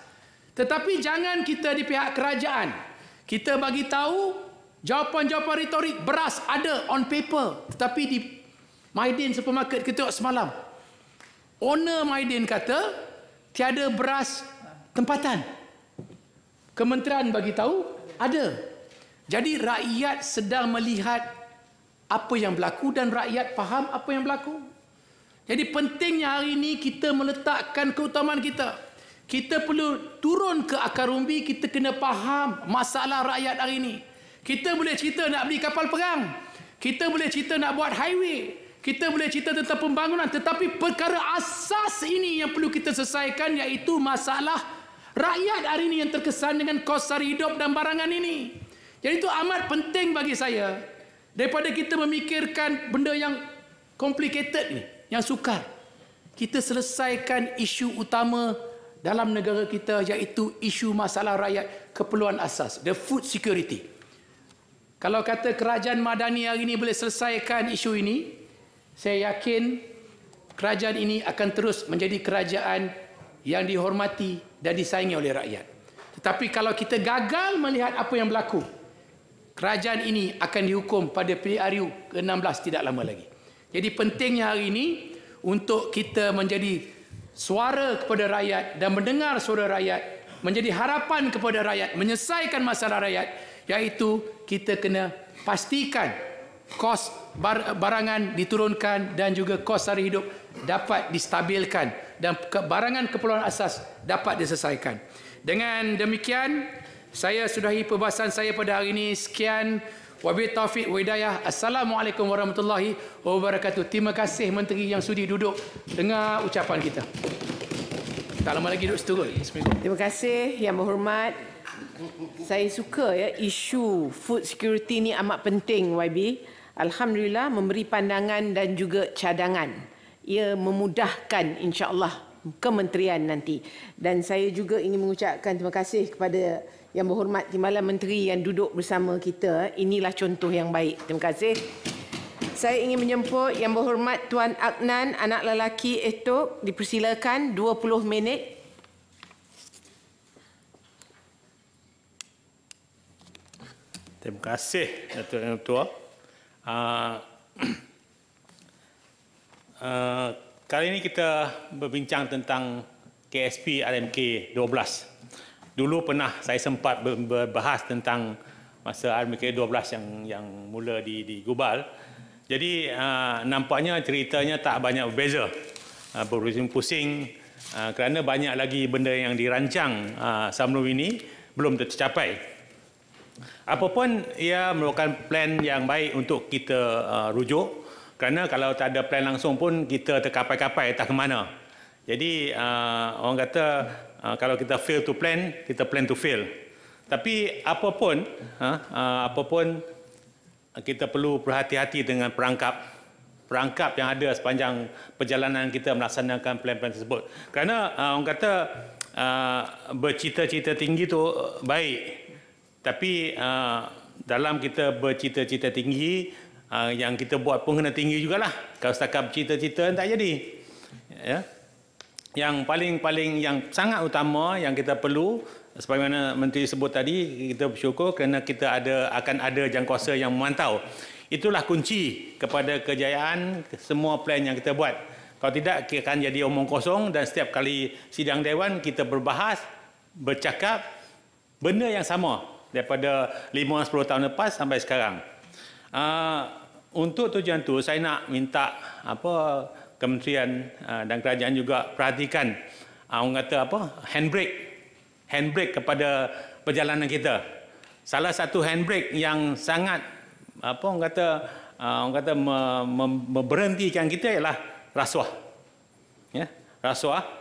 S7: Tetapi jangan kita di pihak kerajaan. Kita bagi tahu jawapan-jawapan retorik beras ada on paper. Tetapi di Maidin supermarket kita tengok semalam. Owner Maidin kata tiada beras tempatan. Kementerian bagi tahu ada. Jadi rakyat sedang melihat apa yang berlaku dan rakyat faham apa yang berlaku. Jadi pentingnya hari ini kita meletakkan keutamaan kita. Kita perlu turun ke akar rumbi, kita kena faham masalah rakyat hari ini. Kita boleh cerita nak beli kapal perang. Kita boleh cerita nak buat highway. Kita boleh cerita tentang pembangunan tetapi perkara asas ini yang perlu kita selesaikan iaitu masalah rakyat hari ini yang terkesan dengan kos sara hidup dan barangan ini. Jadi itu amat penting bagi saya daripada kita memikirkan benda yang complicated ni, yang sukar. Kita selesaikan isu utama dalam negara kita iaitu isu masalah rakyat keperluan asas, the food security. Kalau kata kerajaan madani hari ini boleh selesaikan isu ini, saya yakin kerajaan ini akan terus menjadi kerajaan yang dihormati dan disayangi oleh rakyat. Tetapi kalau kita gagal melihat apa yang berlaku, kerajaan ini akan dihukum pada PRU ke-16 tidak lama lagi. Jadi pentingnya hari ini untuk kita menjadi suara kepada rakyat dan mendengar suara rakyat, menjadi harapan kepada rakyat, menyelesaikan masalah rakyat, iaitu kita kena pastikan kos barangan diturunkan dan juga kos sara hidup dapat distabilkan dan barangan keperluan asas dapat diselesaikan. Dengan demikian, saya sudahi perbahasan saya pada hari ini. Sekian. Wabil taufiq wa hidayah. Assalamualaikum warahmatullahi wabarakatuh. Terima kasih Menteri yang sudi duduk dengar ucapan kita. Tak lama lagi duduk seturut.
S9: Terima kasih Yang Berhormat. Saya suka ya isu food security ni amat penting YB. Alhamdulillah memberi pandangan dan juga cadangan. Ia memudahkan insya-Allah kementerian nanti. Dan saya juga ingin mengucapkan terima kasih kepada yang berhormat Timbalan Menteri yang duduk bersama kita. Inilah contoh yang baik. Terima kasih. Saya ingin menjemput yang berhormat Tuan Aknan, anak lelaki Etok, dipersilakan 20 minit.
S12: Terima kasih Datuk Yang Tua. Uh, uh, kali ini kita berbincang tentang KSP RMK 12. Dulu pernah saya sempat berbahas tentang masa RMK 12 yang yang mula di di Gubal. Jadi uh, nampaknya ceritanya tak banyak berbeza. Uh, Berpusing-pusing uh, kerana banyak lagi benda yang dirancang uh, sebelum ini belum tercapai. Apapun ia merupakan plan yang baik untuk kita uh, rujuk kerana kalau tak ada plan langsung pun kita terkapai-kapai tak ke mana. Jadi uh, orang kata uh, kalau kita fail to plan, kita plan to fail. Tapi apapun uh, uh, apapun kita perlu berhati-hati dengan perangkap perangkap yang ada sepanjang perjalanan kita melaksanakan plan-plan tersebut. Kerana uh, orang kata uh, bercita-cita tinggi tu baik tapi uh, dalam kita bercita-cita tinggi, uh, yang kita buat pun kena tinggi jugalah. Kalau setakat bercita-cita tak jadi. Ya. Yang paling-paling yang sangat utama yang kita perlu sebagaimana menteri sebut tadi kita bersyukur kerana kita ada akan ada jangkauan yang memantau. Itulah kunci kepada kejayaan semua plan yang kita buat. Kalau tidak kita akan jadi omong kosong dan setiap kali sidang dewan kita berbahas, bercakap benda yang sama daripada 5-10 tahun lepas sampai sekarang. Uh, untuk tujuan tu saya nak minta apa kementerian uh, dan kerajaan juga perhatikan uh, orang kata apa handbrake. Handbrake kepada perjalanan kita. Salah satu handbrake yang sangat apa orang kata uh, orang kata me, me, memberhentikan kita ialah rasuah. Ya rasuah.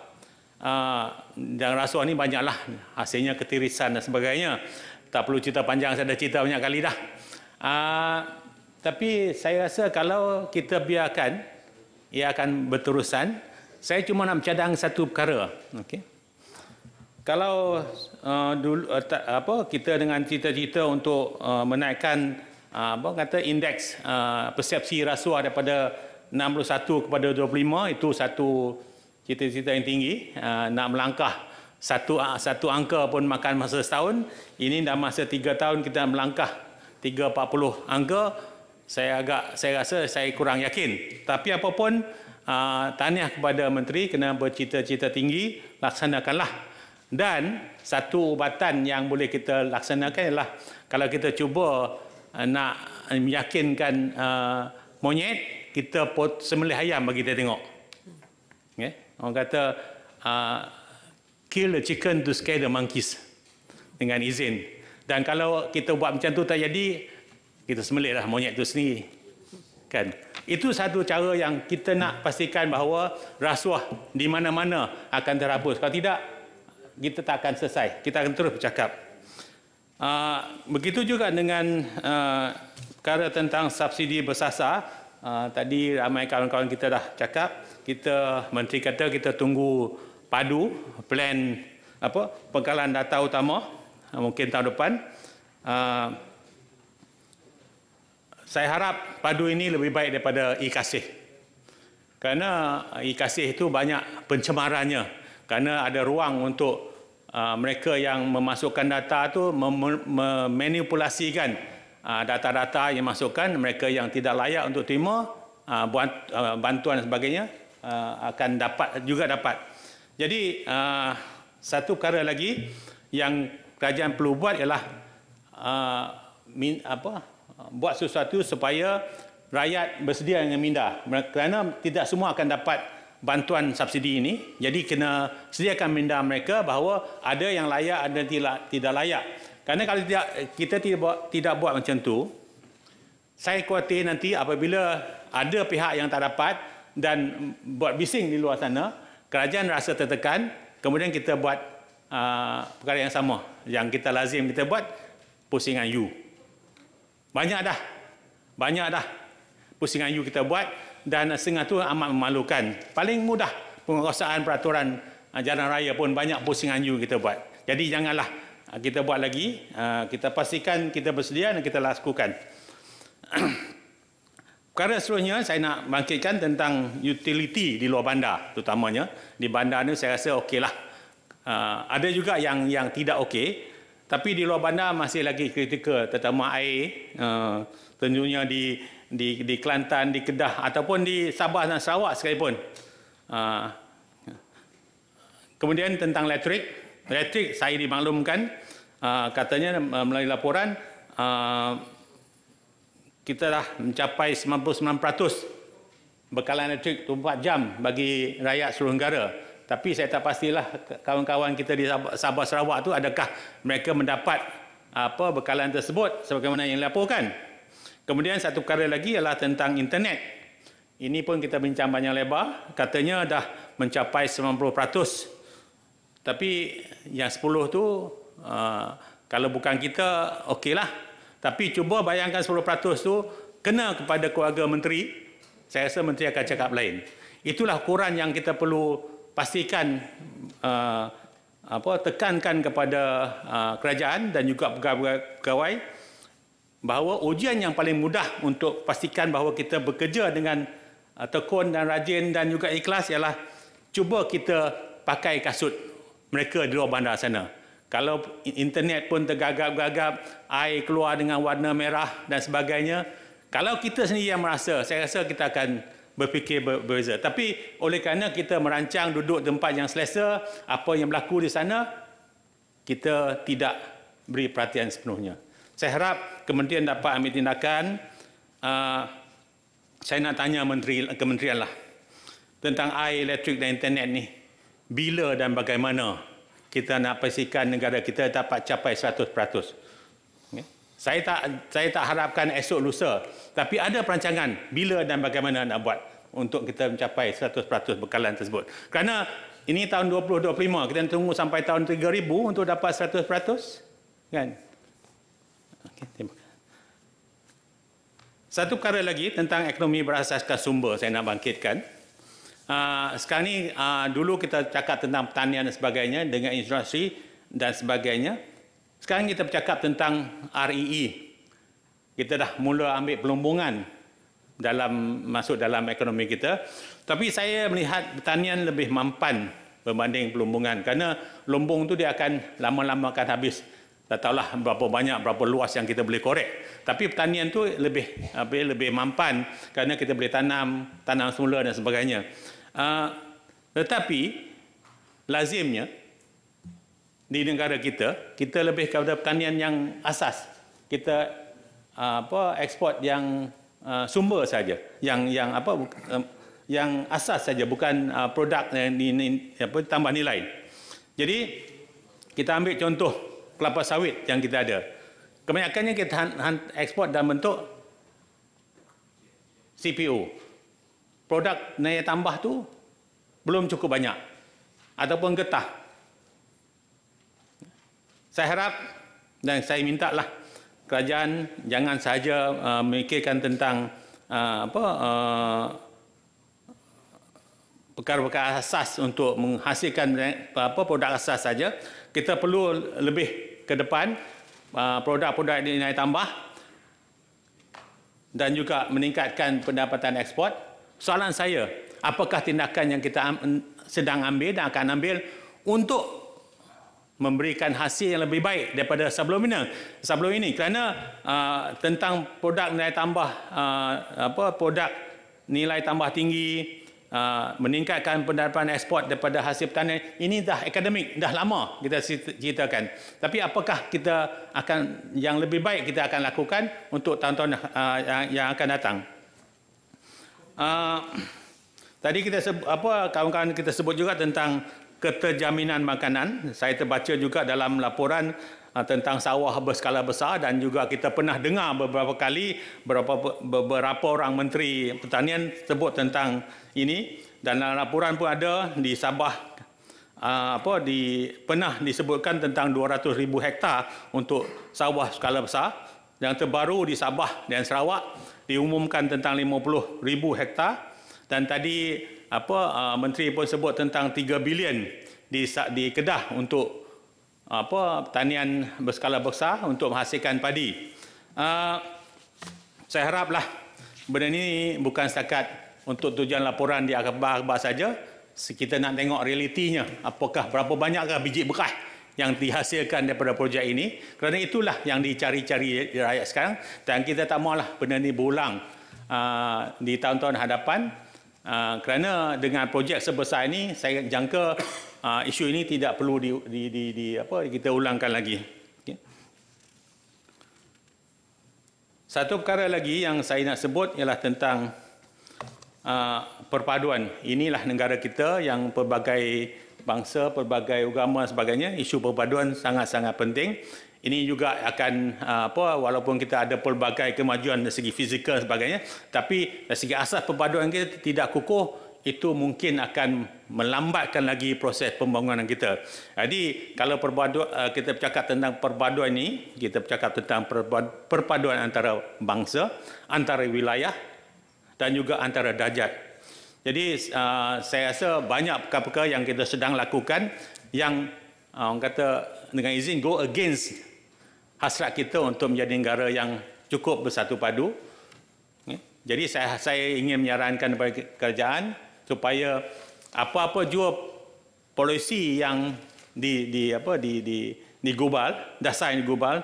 S12: Uh, dan rasuah ni banyaklah hasilnya ketirisan dan sebagainya tak perlu cerita panjang saya dah cerita banyak kali dah. Uh, tapi saya rasa kalau kita biarkan ia akan berterusan. Saya cuma nak cadang satu perkara okey? Kalau uh, dulu uh, ta, apa kita dengan cita-cita untuk uh, menaikkan uh, apa kata indeks uh, persepsi rasuah daripada 61 kepada 25 itu satu cita-cita yang tinggi uh, nak melangkah satu uh, satu angka pun makan masa setahun ini dah masa tiga tahun kita melangkah 340 angka saya agak saya rasa saya kurang yakin tapi apapun uh, tahniah kepada menteri kena bercita-cita tinggi laksanakanlah dan satu ubatan yang boleh kita laksanakan ialah kalau kita cuba uh, nak meyakinkan uh, monyet, kita pot sembelih ayam bagi dia tengok. Okay? Orang kata uh, kill the chicken to scare the monkeys dengan izin. Dan kalau kita buat macam tu tak jadi, kita sembelih lah monyet tu sendiri. Kan? Itu satu cara yang kita nak pastikan bahawa rasuah di mana-mana akan terhapus. Kalau tidak, kita tak akan selesai. Kita akan terus bercakap. Uh, begitu juga dengan uh, perkara tentang subsidi bersasar. Uh, tadi ramai kawan-kawan kita dah cakap. Kita, Menteri kata kita tunggu padu, plan apa pengkalan data utama uh, mungkin tahun depan. Uh, saya harap padu ini lebih baik daripada e-kasih. Kerana e-kasih itu banyak pencemarannya. Kerana ada ruang untuk uh, mereka yang memasukkan data tu memanipulasikan uh, data-data yang masukkan mereka yang tidak layak untuk terima uh, bantuan dan sebagainya uh, akan dapat juga dapat. Jadi uh, satu perkara lagi yang kerajaan perlu buat ialah uh, min, apa buat sesuatu supaya rakyat bersedia dengan minda kerana tidak semua akan dapat bantuan subsidi ini. Jadi kena sediakan minda mereka bahawa ada yang layak ada tidak tidak layak. Kerana kalau tidak kita tidak buat, tidak buat macam tu, saya khawatir nanti apabila ada pihak yang tak dapat dan buat bising di luar sana, kerajaan rasa tertekan, kemudian kita buat uh, perkara yang sama yang kita lazim kita buat pusingan you. Banyak dah. Banyak dah pusingan you kita buat dan setengah tu amat memalukan. Paling mudah penguasaan peraturan uh, jalan raya pun banyak pusingan you kita buat. Jadi janganlah uh, kita buat lagi, uh, kita pastikan kita bersedia dan kita lakukan. Perkara seterusnya saya nak bangkitkan tentang utility di luar bandar terutamanya. Di bandar ni saya rasa okeylah. Uh, ada juga yang yang tidak okey. Tapi di luar bandar masih lagi kritikal terutama air. Uh, tentunya di di di Kelantan, di Kedah ataupun di Sabah dan Sarawak sekalipun. Uh, kemudian tentang elektrik, elektrik saya dimaklumkan uh, katanya uh, melalui laporan uh, kita dah mencapai 99% bekalan elektrik 24 jam bagi rakyat seluruh negara. Tapi saya tak pastilah kawan-kawan kita di Sabah Sarawak tu adakah mereka mendapat apa bekalan tersebut sebagaimana yang dilaporkan. Kemudian satu perkara lagi ialah tentang internet. Ini pun kita bincang banyak lebar. Katanya dah mencapai 90%. Tapi yang 10 tu uh, kalau bukan kita okeylah. Tapi cuba bayangkan 10% tu kena kepada keluarga menteri. Saya rasa menteri akan cakap lain. Itulah ukuran yang kita perlu pastikan uh, apa tekankan kepada uh, kerajaan dan juga pegawai-pegawai bahawa ujian yang paling mudah untuk pastikan bahawa kita bekerja dengan uh, tekun dan rajin dan juga ikhlas ialah cuba kita pakai kasut mereka di luar bandar sana. Kalau internet pun tergagap-gagap, air keluar dengan warna merah dan sebagainya, kalau kita sendiri yang merasa, saya rasa kita akan berfikir berbeza. Tapi oleh kerana kita merancang duduk tempat yang selesa, apa yang berlaku di sana, kita tidak beri perhatian sepenuhnya. Saya harap kementerian dapat ambil tindakan. Uh, saya nak tanya menteri kementerian lah tentang air, elektrik dan internet ni. bila dan bagaimana kita nak pastikan negara kita dapat capai 100%. Okay. Saya tak saya tak harapkan esok lusa, tapi ada perancangan bila dan bagaimana nak buat untuk kita mencapai 100% bekalan tersebut. Kerana ini tahun 2025, kita tunggu sampai tahun 3000 untuk dapat 100%. Kan? Okay, terima kasih. Satu perkara lagi tentang ekonomi berasaskan sumber saya nak bangkitkan. Uh, sekarang ni uh, dulu kita cakap tentang pertanian dan sebagainya dengan industri dan sebagainya. Sekarang kita bercakap tentang REE. Kita dah mula ambil pelumbungan dalam masuk dalam ekonomi kita. Tapi saya melihat pertanian lebih mampan berbanding pelumbungan kerana lumbung tu dia akan lama-lama akan habis. Tak tahulah berapa banyak, berapa luas yang kita boleh korek. Tapi pertanian tu lebih lebih, lebih mampan kerana kita boleh tanam, tanam semula dan sebagainya. Uh, tetapi lazimnya di negara kita kita lebih kepada pertanian yang asas. Kita uh, apa ekspor yang uh, sumber saja. Yang yang apa uh, yang asas saja bukan uh, produk yang ni, ni, apa tambah nilai. Jadi kita ambil contoh kelapa sawit yang kita ada. Kebanyakannya kita ekspor dalam bentuk CPO produk nilai tambah tu belum cukup banyak ataupun getah. Saya harap dan saya minta lah kerajaan jangan sahaja uh, memikirkan tentang uh, apa uh, perkara-perkara asas untuk menghasilkan apa produk asas saja. Kita perlu lebih ke depan uh, produk-produk nilai tambah dan juga meningkatkan pendapatan ekspor Soalan saya, apakah tindakan yang kita sedang ambil dan akan ambil untuk memberikan hasil yang lebih baik daripada sebelum ini? Sebelum ini kerana uh, tentang produk nilai tambah uh, apa produk nilai tambah tinggi uh, meningkatkan pendapatan ekspor daripada hasil pertanian ini dah akademik dah lama kita ceritakan. Tapi apakah kita akan yang lebih baik kita akan lakukan untuk tahun-tahun uh, yang, yang akan datang Uh, tadi kita sebut, apa kawan-kawan kita sebut juga tentang keterjaminan makanan. Saya terbaca juga dalam laporan uh, tentang sawah berskala besar dan juga kita pernah dengar beberapa kali beberapa beberapa orang menteri pertanian sebut tentang ini dan dalam laporan pun ada di Sabah uh, apa di pernah disebutkan tentang 200,000 hektar untuk sawah skala besar yang terbaru di Sabah dan Sarawak diumumkan tentang 50 ribu hektar dan tadi apa uh, menteri pun sebut tentang 3 bilion di di Kedah untuk apa pertanian berskala besar untuk menghasilkan padi. Uh, saya haraplah benda ini bukan setakat untuk tujuan laporan di akhbar-akhbar saja. Kita nak tengok realitinya. Apakah berapa banyakkah biji bekas yang dihasilkan daripada projek ini. Kerana itulah yang dicari-cari rakyat sekarang. Dan kita tak maulah benda ini berulang uh, di tahun-tahun hadapan. Uh, kerana dengan projek sebesar ini saya jangka uh, isu ini tidak perlu di, di, di, di apa kita ulangkan lagi. Okay. satu perkara lagi yang saya nak sebut ialah tentang uh, perpaduan. Inilah negara kita yang pelbagai bangsa, pelbagai agama sebagainya, isu perpaduan sangat-sangat penting. Ini juga akan uh, apa walaupun kita ada pelbagai kemajuan dari segi fizikal sebagainya, tapi dari segi asas perpaduan kita tidak kukuh itu mungkin akan melambatkan lagi proses pembangunan kita. Jadi kalau perpaduan uh, kita bercakap tentang perpaduan ini, kita bercakap tentang perpaduan antara bangsa, antara wilayah dan juga antara darjat jadi uh, saya rasa banyak perkara-perkara yang kita sedang lakukan yang uh, orang kata dengan izin go against hasrat kita untuk menjadi negara yang cukup bersatu padu. Jadi saya saya ingin menyarankan kepada kerajaan supaya apa-apa jua polisi yang di di apa di di di dasar di global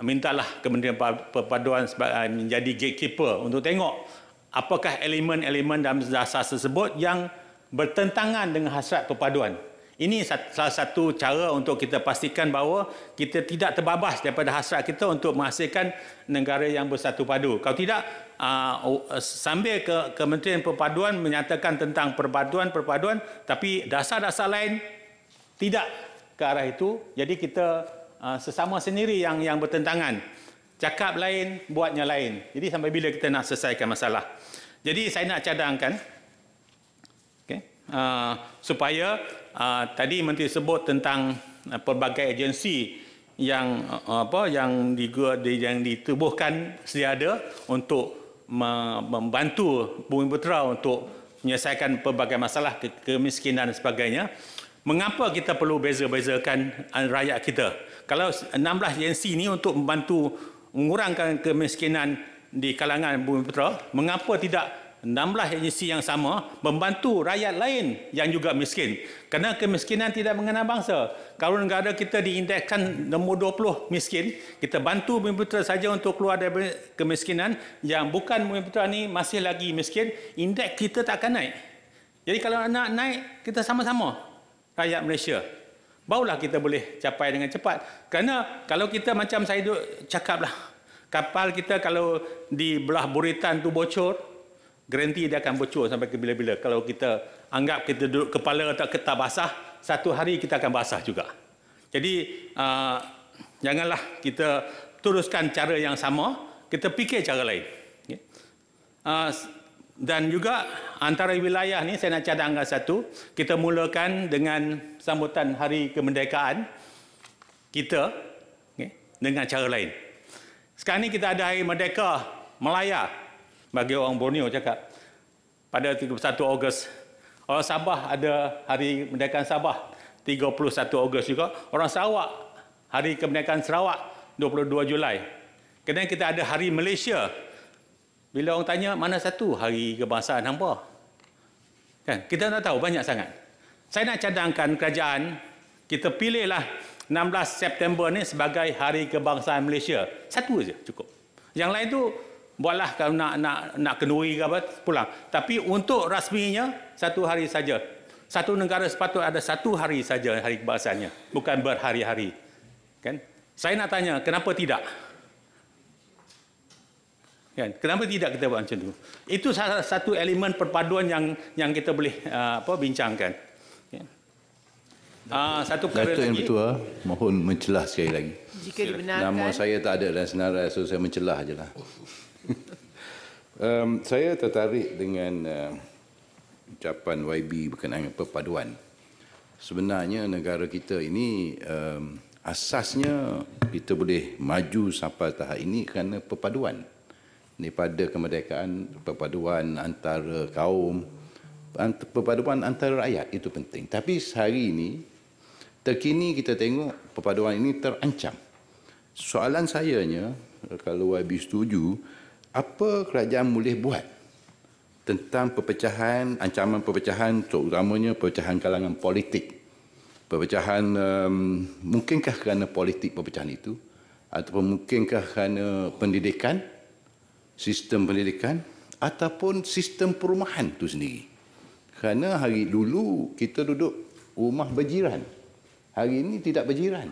S12: mintalah Kementerian Perpaduan menjadi gatekeeper untuk tengok apakah elemen-elemen dalam dasar tersebut yang bertentangan dengan hasrat perpaduan. Ini salah satu cara untuk kita pastikan bahawa kita tidak terbabas daripada hasrat kita untuk menghasilkan negara yang bersatu padu. Kalau tidak, uh, sambil ke Kementerian Perpaduan menyatakan tentang perpaduan-perpaduan tapi dasar-dasar lain tidak ke arah itu. Jadi kita uh, sesama sendiri yang yang bertentangan. Cakap lain, buatnya lain. Jadi sampai bila kita nak selesaikan masalah. Jadi saya nak cadangkan okay, uh, supaya uh, tadi menteri sebut tentang uh, pelbagai agensi yang uh, apa yang di, yang ditubuhkan sedia ada untuk membantu Bumi Putera untuk menyelesaikan pelbagai masalah ke kemiskinan dan sebagainya. Mengapa kita perlu beza-bezakan rakyat kita? Kalau 16 agensi ini untuk membantu mengurangkan kemiskinan di kalangan Bumi Putera, mengapa tidak 16 agensi yang sama membantu rakyat lain yang juga miskin. Kerana kemiskinan tidak mengenal bangsa. Kalau negara kita diindekskan nombor 20 miskin, kita bantu Bumi Putera saja untuk keluar dari kemiskinan yang bukan Bumi Putera ni masih lagi miskin, indeks kita tak akan naik. Jadi kalau nak naik, kita sama-sama rakyat Malaysia. Barulah kita boleh capai dengan cepat. Kerana kalau kita macam saya duk cakaplah, kapal kita kalau di belah buritan tu bocor, Garanti dia akan bocor sampai ke bila-bila. Kalau kita anggap kita duduk kepala tak ketak basah, satu hari kita akan basah juga. Jadi, uh, janganlah kita teruskan cara yang sama, kita fikir cara lain. Uh, dan juga antara wilayah ni saya nak cadangkan satu, kita mulakan dengan sambutan hari kemerdekaan kita okay, dengan cara lain. Sekarang ni kita ada hari merdeka Melaya bagi orang Borneo cakap pada 31 Ogos. Orang Sabah ada hari kemerdekaan Sabah 31 Ogos juga. Orang Sarawak hari kemerdekaan Sarawak 22 Julai. Kemudian kita ada hari Malaysia bila orang tanya mana satu hari kebangsaan hampa kan? Kita tak tahu banyak sangat. Saya nak cadangkan kerajaan kita pilihlah 16 September ni sebagai hari kebangsaan Malaysia. Satu saja cukup. Yang lain tu buatlah kalau nak nak nak kenduri ke apa pulang. Tapi untuk rasminya satu hari saja. Satu negara sepatut ada satu hari saja hari kebangsaannya bukan berhari-hari. Kan? Saya nak tanya kenapa tidak kan kenapa tidak kita buat macam tu itu salah satu elemen perpaduan yang yang kita boleh uh, apa bincangkan kan? Uh, satu
S10: perkara lagi. Datuk Yang mohon mencelah sekali lagi.
S9: Jika dibenarkan.
S10: Nama saya tak ada dalam senarai, so saya mencelah sajalah um, saya tertarik dengan uh, ucapan YB berkenaan dengan perpaduan. Sebenarnya negara kita ini um, asasnya kita boleh maju sampai tahap ini kerana perpaduan. Daripada kemerdekaan, perpaduan antara kaum, perpaduan antara rakyat itu penting. Tapi sehari ini, terkini kita tengok perpaduan ini terancam. Soalan sayanya, kalau YB setuju, apa kerajaan boleh buat tentang perpecahan, ancaman perpecahan terutamanya perpecahan kalangan politik. Perpecahan um, mungkinkah kerana politik perpecahan itu ataupun mungkinkah kerana pendidikan, sistem pendidikan ataupun sistem perumahan itu sendiri. Kerana hari dulu kita duduk rumah berjiran. Hari ini tidak berjiran.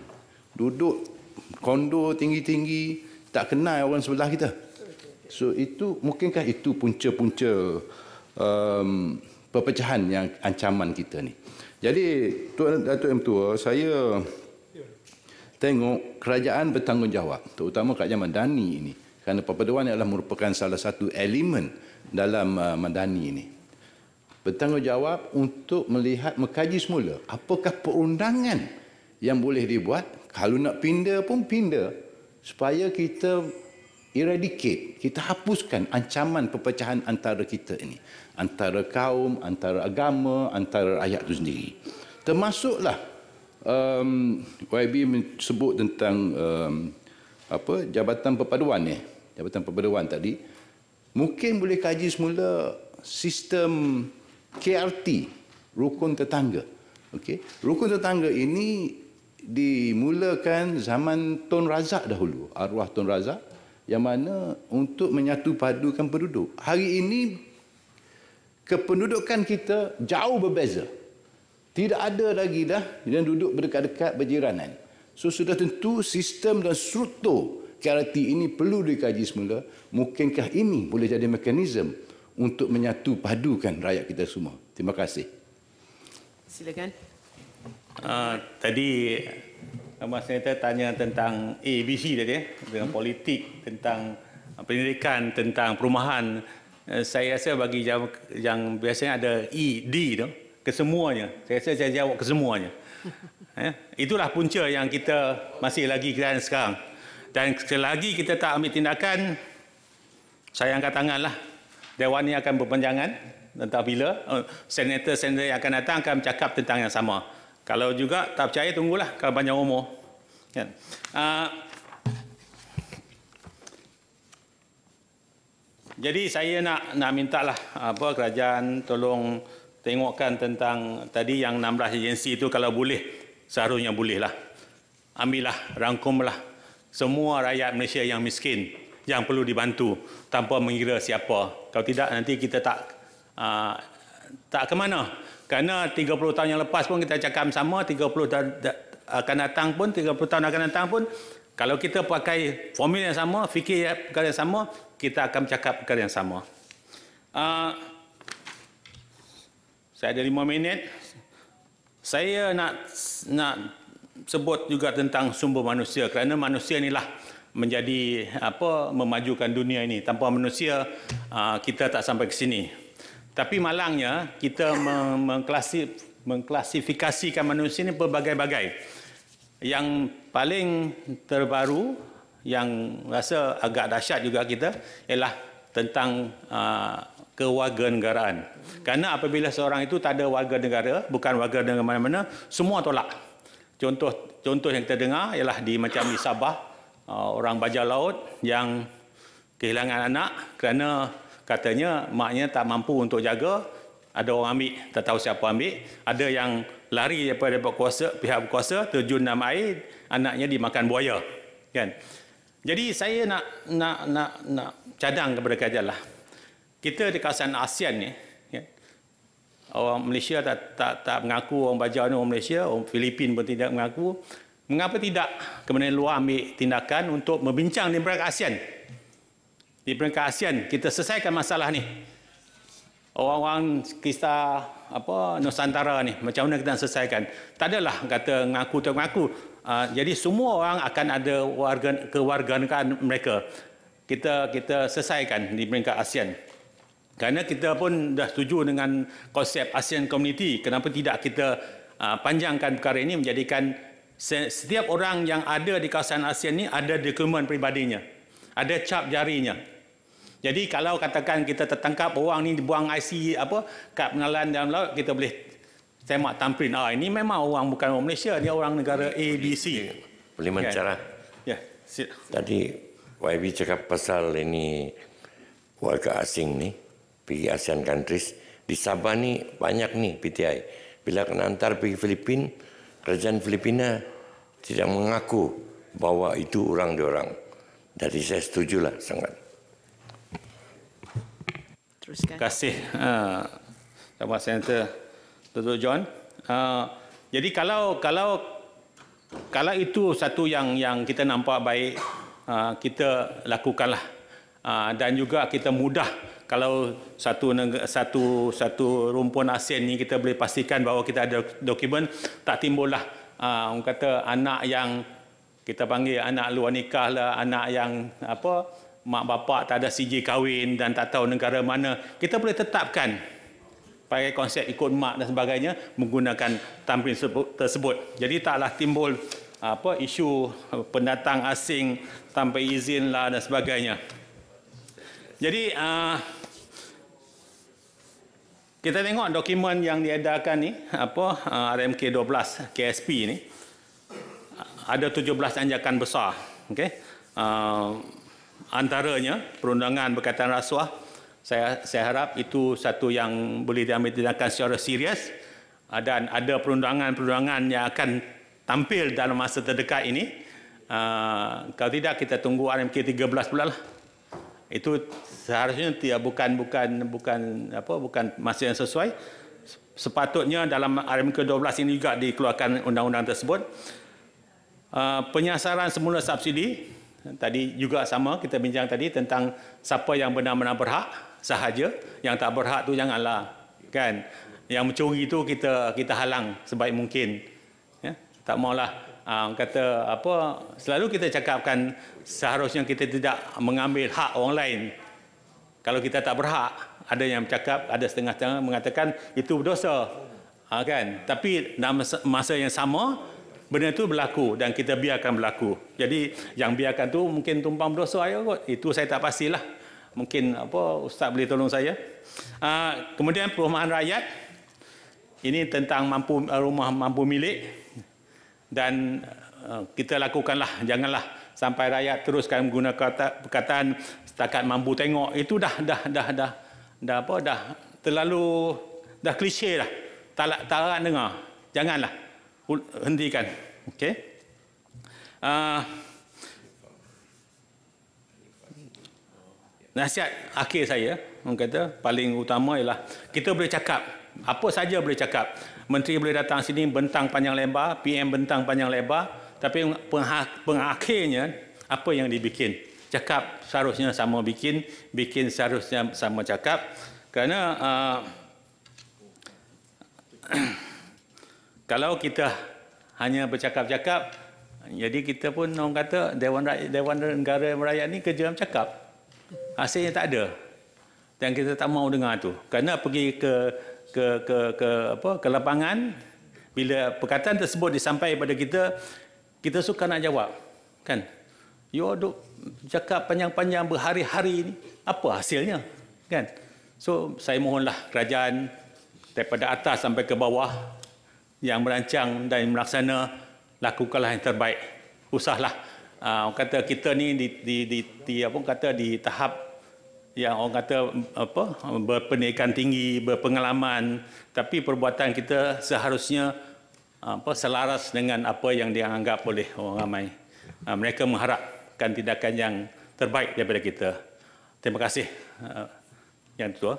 S10: Duduk kondo tinggi-tinggi, tak kenal orang sebelah kita. So itu mungkinkah itu punca-punca um, perpecahan yang ancaman kita ni. Jadi Tuan Datuk M Tua, saya tengok kerajaan bertanggungjawab, terutama kerajaan Madani ini. Kerana perpaduan adalah merupakan salah satu elemen dalam uh, Madani ini. Bertanggungjawab untuk melihat, mengkaji semula apakah perundangan yang boleh dibuat. Kalau nak pindah pun pindah. Supaya kita eradicate, kita hapuskan ancaman perpecahan antara kita ini. Antara kaum, antara agama, antara rakyat itu sendiri. Termasuklah um, YB sebut tentang um, apa Jabatan Perpaduan ni. Jabatan Perpaduan tadi. Mungkin boleh kaji semula sistem KRT, Rukun Tetangga. Okay. Rukun Tetangga ini dimulakan zaman Tun Razak dahulu. Arwah Tun Razak yang mana untuk menyatu padukan penduduk. Hari ini kependudukan kita jauh berbeza.
S8: Tidak ada lagi dah yang duduk berdekat-dekat berjiranan. So sudah tentu sistem dan struktur KRT ini perlu dikaji semula. Mungkinkah ini boleh jadi mekanisme untuk menyatu padukan rakyat kita semua. Terima kasih.
S9: Silakan.
S12: Uh, tadi Abang Senator tanya tentang ABC tadi, eh, dengan politik, tentang pendidikan, tentang perumahan. Uh, saya rasa bagi yang, yang biasanya ada E, D tu, kesemuanya. Saya rasa saya jawab kesemuanya. eh, itulah punca yang kita masih lagi kira sekarang. Dan selagi kita tak ambil tindakan, saya angkat tanganlah. Dewan ini akan berpanjangan tentang bila. Uh, Senator-senator yang akan datang akan bercakap tentang yang sama. Kalau juga tak percaya tunggulah kalau banyak umur. Kan? Uh, jadi saya nak nak mintalah apa kerajaan tolong tengokkan tentang tadi yang 16 agensi itu kalau boleh seharusnya bolehlah. Ambillah, rangkumlah semua rakyat Malaysia yang miskin yang perlu dibantu tanpa mengira siapa. Kalau tidak nanti kita tak uh, tak ke mana. Kerana 30 tahun yang lepas pun kita cakap sama, 30 tahun akan datang pun, 30 tahun akan datang pun, kalau kita pakai formula yang sama, fikir perkara yang sama, kita akan cakap perkara yang sama. Uh, saya ada 5 minit. Saya nak nak sebut juga tentang sumber manusia kerana manusia inilah menjadi apa memajukan dunia ini. Tanpa manusia uh, kita tak sampai ke sini. Tapi malangnya kita mengklasif, mengklasifikasikan manusia ini berbagai-bagai. Yang paling terbaru yang rasa agak dahsyat juga kita ialah tentang uh, kewarganegaraan. Kerana apabila seorang itu tak ada warga negara, bukan warga negara mana-mana, semua tolak. Contoh contoh yang kita dengar ialah di macam di Sabah, uh, orang bajau laut yang kehilangan anak kerana katanya maknya tak mampu untuk jaga. Ada orang ambil tak tahu siapa ambil. Ada yang lari daripada kuasa pihak berkuasa terjun dalam air anaknya dimakan buaya kan? Jadi saya nak nak nak nak cadang kepada kajian lah. Kita di kawasan ASEAN ni orang Malaysia tak tak tak mengaku orang Bajau ni orang Malaysia orang Filipin pun tidak mengaku mengapa tidak kemudian luar ambil tindakan untuk membincang di peringkat ASEAN di peringkat ASEAN kita selesaikan masalah ni. Orang-orang kita apa Nusantara ni macam mana kita selesaikan? Tak adalah kata ngaku tak ngaku. Uh, jadi semua orang akan ada warga kewarganegaraan mereka. Kita kita selesaikan di peringkat ASEAN. Kerana kita pun dah setuju dengan konsep ASEAN Community, kenapa tidak kita uh, panjangkan perkara ini menjadikan setiap orang yang ada di kawasan ASEAN ni ada dokumen pribadinya. Ada cap jarinya. Jadi kalau katakan kita tertangkap orang ni buang IC apa kad pengenalan dalam laut kita boleh semak tamprin ah ini memang orang bukan orang Malaysia dia orang negara ABC.
S13: Boleh mencara.
S12: Ya.
S13: Tadi YB cakap pasal ini warga asing ni pergi ASEAN countries di Sabah ni banyak ni PTI. Bila kena hantar pergi Filipin, kerajaan Filipina tidak mengaku bahawa itu orang dia orang. Jadi saya setujulah sangat.
S12: Teruskan. Terima kasih. Uh, Terima Senator Dr. John. Uh, jadi kalau kalau kalau itu satu yang yang kita nampak baik, uh, kita lakukanlah. Uh, dan juga kita mudah kalau satu satu satu rumpun ASEAN ni kita boleh pastikan bahawa kita ada dokumen tak timbullah uh, orang kata anak yang kita panggil anak luar nikah lah anak yang apa mak bapak tak ada CJ kahwin dan tak tahu negara mana, kita boleh tetapkan pakai konsep ikut mak dan sebagainya menggunakan tampil tersebut. Jadi taklah timbul apa isu pendatang asing tanpa izin lah dan sebagainya. Jadi uh, kita tengok dokumen yang diedarkan ni apa uh, RMK 12 KSP ni. Ada 17 anjakan besar okey? Uh, antaranya perundangan berkaitan rasuah. Saya saya harap itu satu yang boleh diambil tindakan secara serius. Ah, dan ada perundangan-perundangan yang akan tampil dalam masa terdekat ini. Uh, kalau tidak kita tunggu RMK 13 pula lah. Itu seharusnya tidak bukan bukan bukan apa bukan masa yang sesuai. Sepatutnya dalam RMK 12 ini juga dikeluarkan undang-undang tersebut. Uh, penyasaran semula subsidi tadi juga sama kita bincang tadi tentang siapa yang benar-benar berhak sahaja. Yang tak berhak tu janganlah kan? Yang mencuri itu kita kita halang sebaik mungkin ya? Tak maulah uh, kata apa selalu kita cakapkan seharusnya kita tidak mengambil hak orang lain kalau kita tak berhak ada yang cakap ada setengah-setengah mengatakan itu berdosa. Ha, kan? Tapi dalam masa yang sama benda itu berlaku dan kita biarkan berlaku. Jadi yang biarkan tu mungkin tumpang berdosa ya kot. Itu saya tak pastilah. Mungkin apa ustaz boleh tolong saya? Ha, kemudian perumahan rakyat. Ini tentang mampu rumah mampu milik. Dan uh, kita lakukanlah janganlah sampai rakyat teruskan menggunakan kata, perkataan setakat mampu tengok itu dah dah dah dah dah apa dah terlalu dah klise dah. Tak tak dengar. Janganlah. Hentikan. Okey. Uh, nasihat akhir saya orang kata paling utama ialah kita boleh cakap. Apa saja boleh cakap. Menteri boleh datang sini bentang panjang lebar PM bentang panjang lebar tapi pengakhirnya apa yang dibikin cakap seharusnya sama bikin, bikin seharusnya sama cakap. Kerana uh, kalau kita hanya bercakap-cakap, jadi kita pun orang kata Dewan Rakyat, Dewan Negara Rakyat ni kerja cakap. Hasilnya tak ada. Dan kita tak mau dengar tu. Kerana pergi ke ke ke ke apa ke lapangan bila perkataan tersebut disampaikan kepada kita kita suka nak jawab kan you duk cakap panjang-panjang berhari-hari ni apa hasilnya? Kan? So saya mohonlah kerajaan daripada atas sampai ke bawah yang merancang dan melaksana lakukanlah yang terbaik. Usahlah. Uh, orang kata kita ni di di di, di apa kata di tahap yang orang kata apa berpendidikan tinggi berpengalaman. Tapi perbuatan kita seharusnya apa selaras dengan apa yang dianggap oleh orang ramai. Uh, mereka mengharap melakukan tindakan yang terbaik daripada kita. Terima kasih uh, Yang Tua.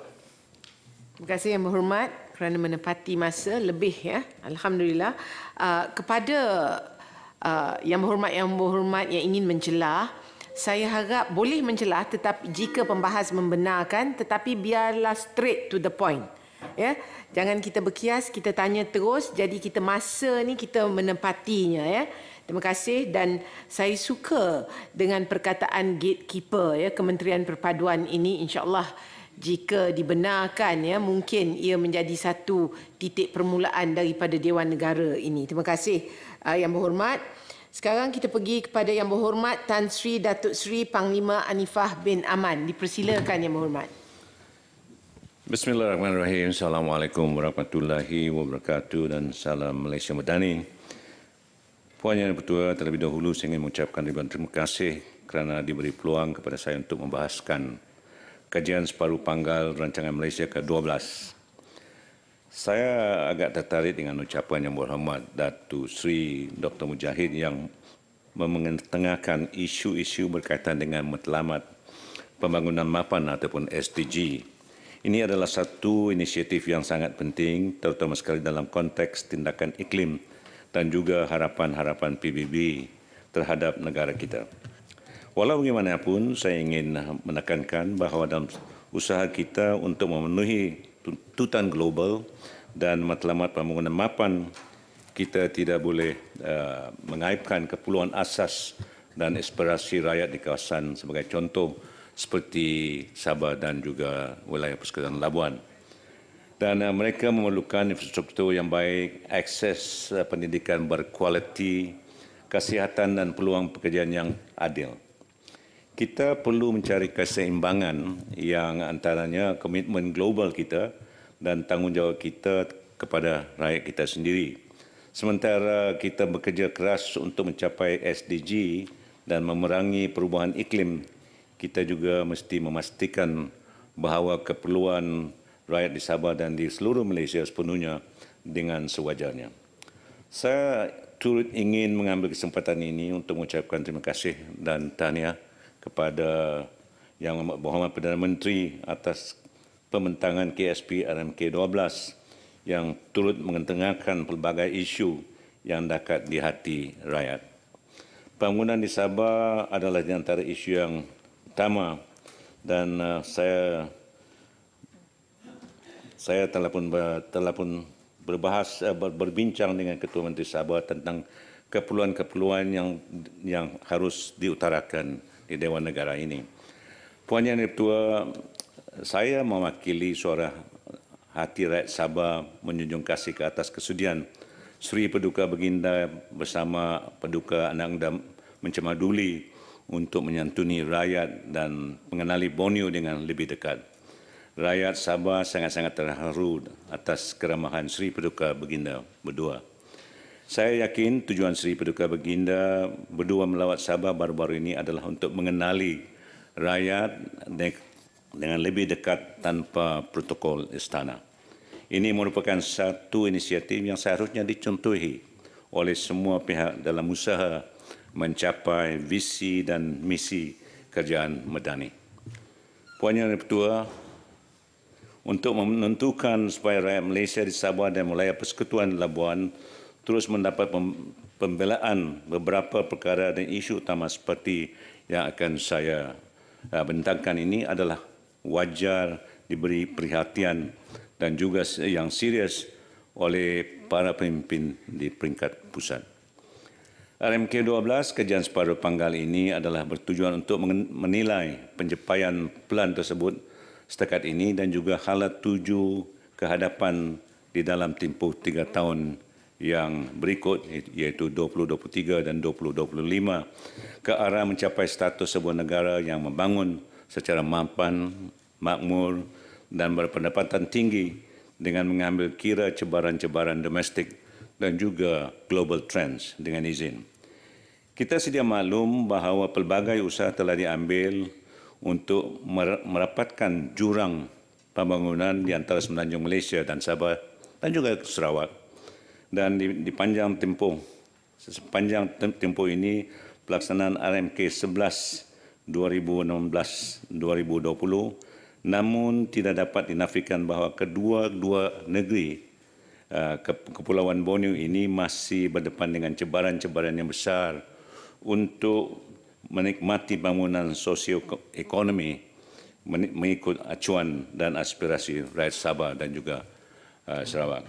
S9: Terima kasih Yang Berhormat kerana menepati masa lebih ya. Alhamdulillah. Uh, kepada uh, Yang Berhormat Yang Berhormat yang ingin mencelah, saya harap boleh mencelah tetapi jika pembahas membenarkan tetapi biarlah straight to the point. Ya, jangan kita berkias, kita tanya terus jadi kita masa ni kita menepatinya ya. Terima kasih dan saya suka dengan perkataan gatekeeper ya Kementerian Perpaduan ini insyaallah jika dibenarkan ya mungkin ia menjadi satu titik permulaan daripada Dewan Negara ini. Terima kasih uh, yang berhormat. Sekarang kita pergi kepada yang berhormat Tan Sri Datuk Sri Panglima Anifah bin Aman. Dipersilakan yang berhormat.
S8: Bismillahirrahmanirrahim. Assalamualaikum warahmatullahi wabarakatuh dan salam Malaysia Madani. Puan Yang Pertua, terlebih dahulu saya ingin mengucapkan ribuan terima kasih kerana diberi peluang kepada saya untuk membahaskan kajian separuh panggal rancangan Malaysia ke-12. Saya agak tertarik dengan ucapan yang berhormat Datu Sri Dr. Mujahid yang mengetengahkan isu-isu berkaitan dengan matlamat pembangunan mapan ataupun SDG. Ini adalah satu inisiatif yang sangat penting terutama sekali dalam konteks tindakan iklim dan juga harapan-harapan PBB terhadap negara kita. Walau bagaimanapun, saya ingin menekankan bahawa dalam usaha kita untuk memenuhi tuntutan global dan matlamat pembangunan mapan, kita tidak boleh uh, mengaibkan keperluan asas dan aspirasi rakyat di kawasan sebagai contoh seperti Sabah dan juga wilayah Persekutuan Labuan dan uh, mereka memerlukan infrastruktur yang baik, akses uh, pendidikan berkualiti, kesihatan dan peluang pekerjaan yang adil. Kita perlu mencari keseimbangan yang antaranya komitmen global kita dan tanggungjawab kita kepada rakyat kita sendiri. Sementara kita bekerja keras untuk mencapai SDG dan memerangi perubahan iklim, kita juga mesti memastikan bahawa keperluan rakyat di Sabah dan di seluruh Malaysia sepenuhnya dengan sewajarnya. Saya turut ingin mengambil kesempatan ini untuk mengucapkan terima kasih dan tahniah kepada Yang Berhormat Perdana Menteri atas pembentangan KSP RMK 12 yang turut mengetengahkan pelbagai isu yang dekat di hati rakyat. Pembangunan di Sabah adalah di antara isu yang utama dan uh, saya saya telah pun telah pun berbahas uh, berbincang dengan Ketua Menteri Sabah tentang keperluan-keperluan yang yang harus diutarakan di Dewan Negara ini. Puan Yang Ketua, saya mewakili suara hati rakyat Sabah menjunjung kasih ke atas kesudian Sri Paduka Baginda bersama Paduka Anak Dam mencemaduli untuk menyantuni rakyat dan mengenali Borneo dengan lebih dekat. Rakyat Sabah sangat-sangat terharu atas keramahan Sri Paduka Baginda berdua. Saya yakin tujuan Sri Paduka Baginda berdua melawat Sabah baru-baru ini adalah untuk mengenali rakyat dengan lebih dekat tanpa protokol istana. Ini merupakan satu inisiatif yang seharusnya dicontohi oleh semua pihak dalam usaha mencapai visi dan misi kerjaan medani. Puan Yang Ketua, untuk menentukan supaya rakyat Malaysia di Sabah dan Melaya Persekutuan Labuan terus mendapat pembelaan beberapa perkara dan isu utama seperti yang akan saya uh, bentangkan ini adalah wajar diberi perhatian dan juga yang serius oleh para pemimpin di peringkat pusat. RMK 12 kajian separuh panggal ini adalah bertujuan untuk menilai pencapaian plan tersebut setakat ini dan juga halat tuju kehadapan di dalam tempoh tiga tahun yang berikut iaitu 2023 dan 2025 ke arah mencapai status sebuah negara yang membangun secara mapan, makmur dan berpendapatan tinggi dengan mengambil kira cebaran-cebaran domestik dan juga global trends dengan izin. Kita sedia maklum bahawa pelbagai usaha telah diambil untuk merapatkan jurang pembangunan di antara semenanjung Malaysia dan Sabah dan juga Sarawak. Dan di, di panjang tempoh sepanjang tempoh ini pelaksanaan RMK 11 2016 2020 namun tidak dapat dinafikan bahawa kedua-dua negeri uh, kepulauan Borneo ini masih berdepan dengan cebaran-cebaran yang besar untuk menikmati bangunan sosioekonomi mengikut acuan dan aspirasi rakyat Sabah dan juga uh, Sarawak.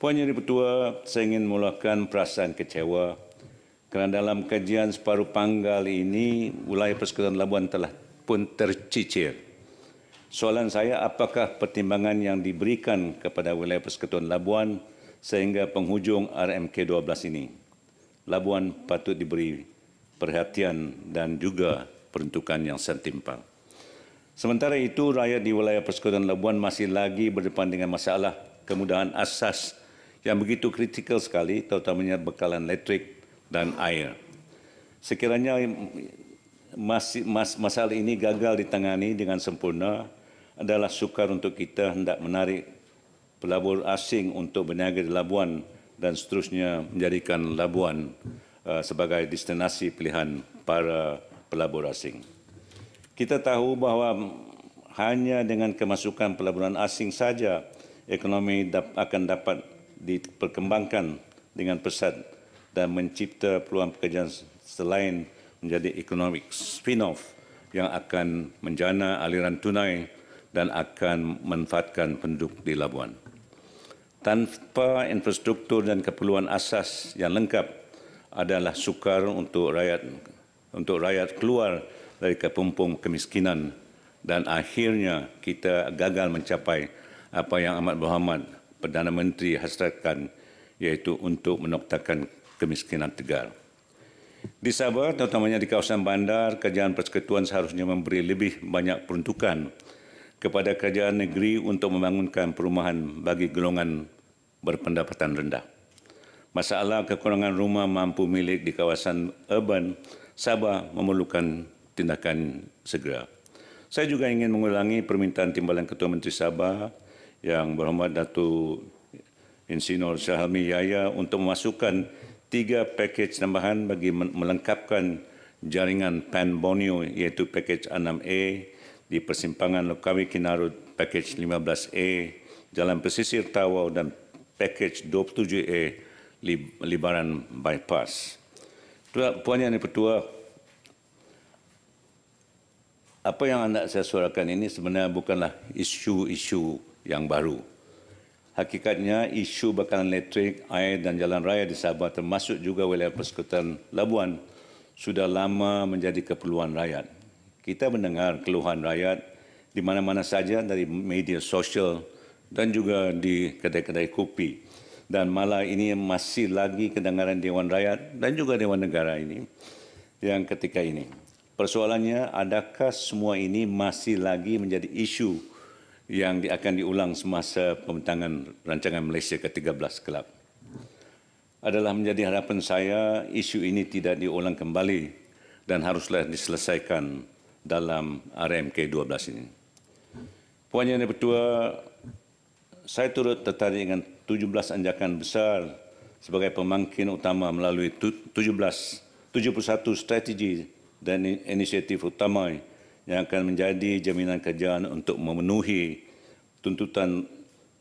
S8: Puan Yang Dipertua, saya ingin mulakan perasaan kecewa kerana dalam kajian separuh panggal ini, wilayah persekutuan Labuan telah pun tercicir. Soalan saya, apakah pertimbangan yang diberikan kepada wilayah persekutuan Labuan sehingga penghujung RMK 12 ini? Labuan patut diberi perhatian dan juga peruntukan yang setimpal. Sementara itu, rakyat di wilayah persekutuan Labuan masih lagi berdepan dengan masalah kemudahan asas yang begitu kritikal sekali, terutamanya bekalan elektrik dan air. Sekiranya masih, mas, masalah ini gagal ditangani dengan sempurna, adalah sukar untuk kita hendak menarik pelabur asing untuk berniaga di Labuan dan seterusnya menjadikan Labuan uh, sebagai destinasi pilihan para pelabur asing. Kita tahu bahawa hanya dengan kemasukan pelaburan asing saja ekonomi akan dapat diperkembangkan dengan pesat dan mencipta peluang pekerjaan selain menjadi ekonomi spin-off yang akan menjana aliran tunai dan akan memanfaatkan penduduk di Labuan. Tanpa infrastruktur dan keperluan asas yang lengkap adalah sukar untuk rakyat untuk rakyat keluar dari kepompong kemiskinan dan akhirnya kita gagal mencapai apa yang amat berhormat Perdana Menteri hasratkan iaitu untuk menoktakan kemiskinan tegar. Di Sabah, terutamanya di kawasan bandar, kerajaan persekutuan seharusnya memberi lebih banyak peruntukan kepada kerajaan negeri untuk membangunkan perumahan bagi golongan berpendapatan rendah. Masalah kekurangan rumah mampu milik di kawasan urban Sabah memerlukan tindakan segera. Saya juga ingin mengulangi permintaan Timbalan Ketua Menteri Sabah yang berhormat Datuk Insinyur Syahami Yaya untuk memasukkan tiga pakej tambahan bagi melengkapkan jaringan PAN Borneo iaitu pakej 6A di persimpangan Lokawi Kinarut pakej 15A Jalan Pesisir Tawau dan package 27A Lib- Libaran Bypass. Tuan Puan Yang Dipertua, apa yang anda saya suarakan ini sebenarnya bukanlah isu-isu yang baru. Hakikatnya isu bakalan elektrik, air dan jalan raya di Sabah termasuk juga wilayah persekutuan Labuan sudah lama menjadi keperluan rakyat. Kita mendengar keluhan rakyat di mana-mana saja dari media sosial dan juga di kedai-kedai kopi. Dan malah ini masih lagi kedengaran Dewan Rakyat dan juga Dewan Negara ini yang ketika ini. Persoalannya, adakah semua ini masih lagi menjadi isu yang akan diulang semasa pembentangan rancangan Malaysia ke-13 kelab? Adalah menjadi harapan saya isu ini tidak diulang kembali dan haruslah diselesaikan dalam RMK 12 ini. Puan Yang Dipertua, saya turut tertarik dengan 17 anjakan besar sebagai pemangkin utama melalui tu- 17 71 strategi dan inisiatif utama yang akan menjadi jaminan kerjaan untuk memenuhi tuntutan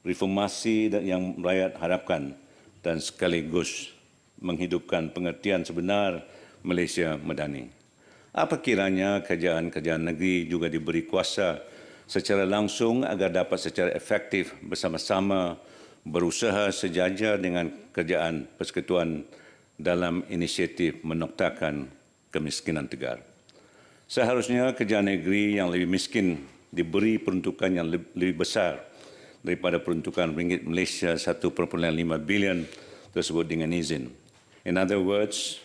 S8: reformasi yang rakyat harapkan dan sekaligus menghidupkan pengertian sebenar Malaysia Madani. Apa kiranya kerajaan-kerajaan negeri juga diberi kuasa secara langsung agar dapat secara efektif bersama-sama berusaha sejajar dengan kerajaan persekutuan dalam inisiatif menoktakan kemiskinan tegar. Seharusnya kerajaan negeri yang lebih miskin diberi peruntukan yang leb- lebih besar daripada peruntukan ringgit Malaysia 1.5 bilion tersebut dengan izin. In other words,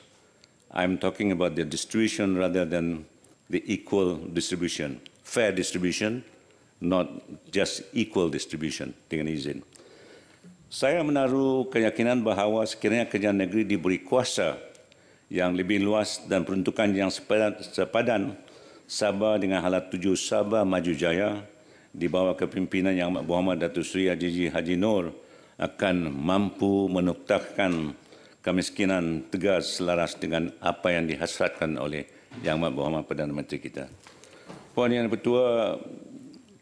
S8: I'm talking about the distribution rather than the equal distribution. Fair distribution, not just equal distribution dengan izin. Saya menaruh keyakinan bahawa sekiranya kerajaan negeri diberi kuasa yang lebih luas dan peruntukan yang sepadan, Sabah dengan Halat Tujuh Sabah Maju Jaya di bawah kepimpinan Yang Amat Berhormat Datuk Seri Haji Haji Nur akan mampu menuktakkan kemiskinan tegas selaras dengan apa yang dihasratkan oleh Yang Amat Berhormat Perdana Menteri kita. Puan Yang Pertua,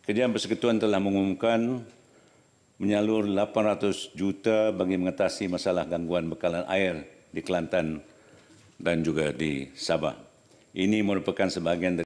S8: Kerajaan Persekutuan telah mengumumkan menyalur 800 juta bagi mengatasi masalah gangguan bekalan air di Kelantan dan juga di Sabah. Ini merupakan sebahagian dari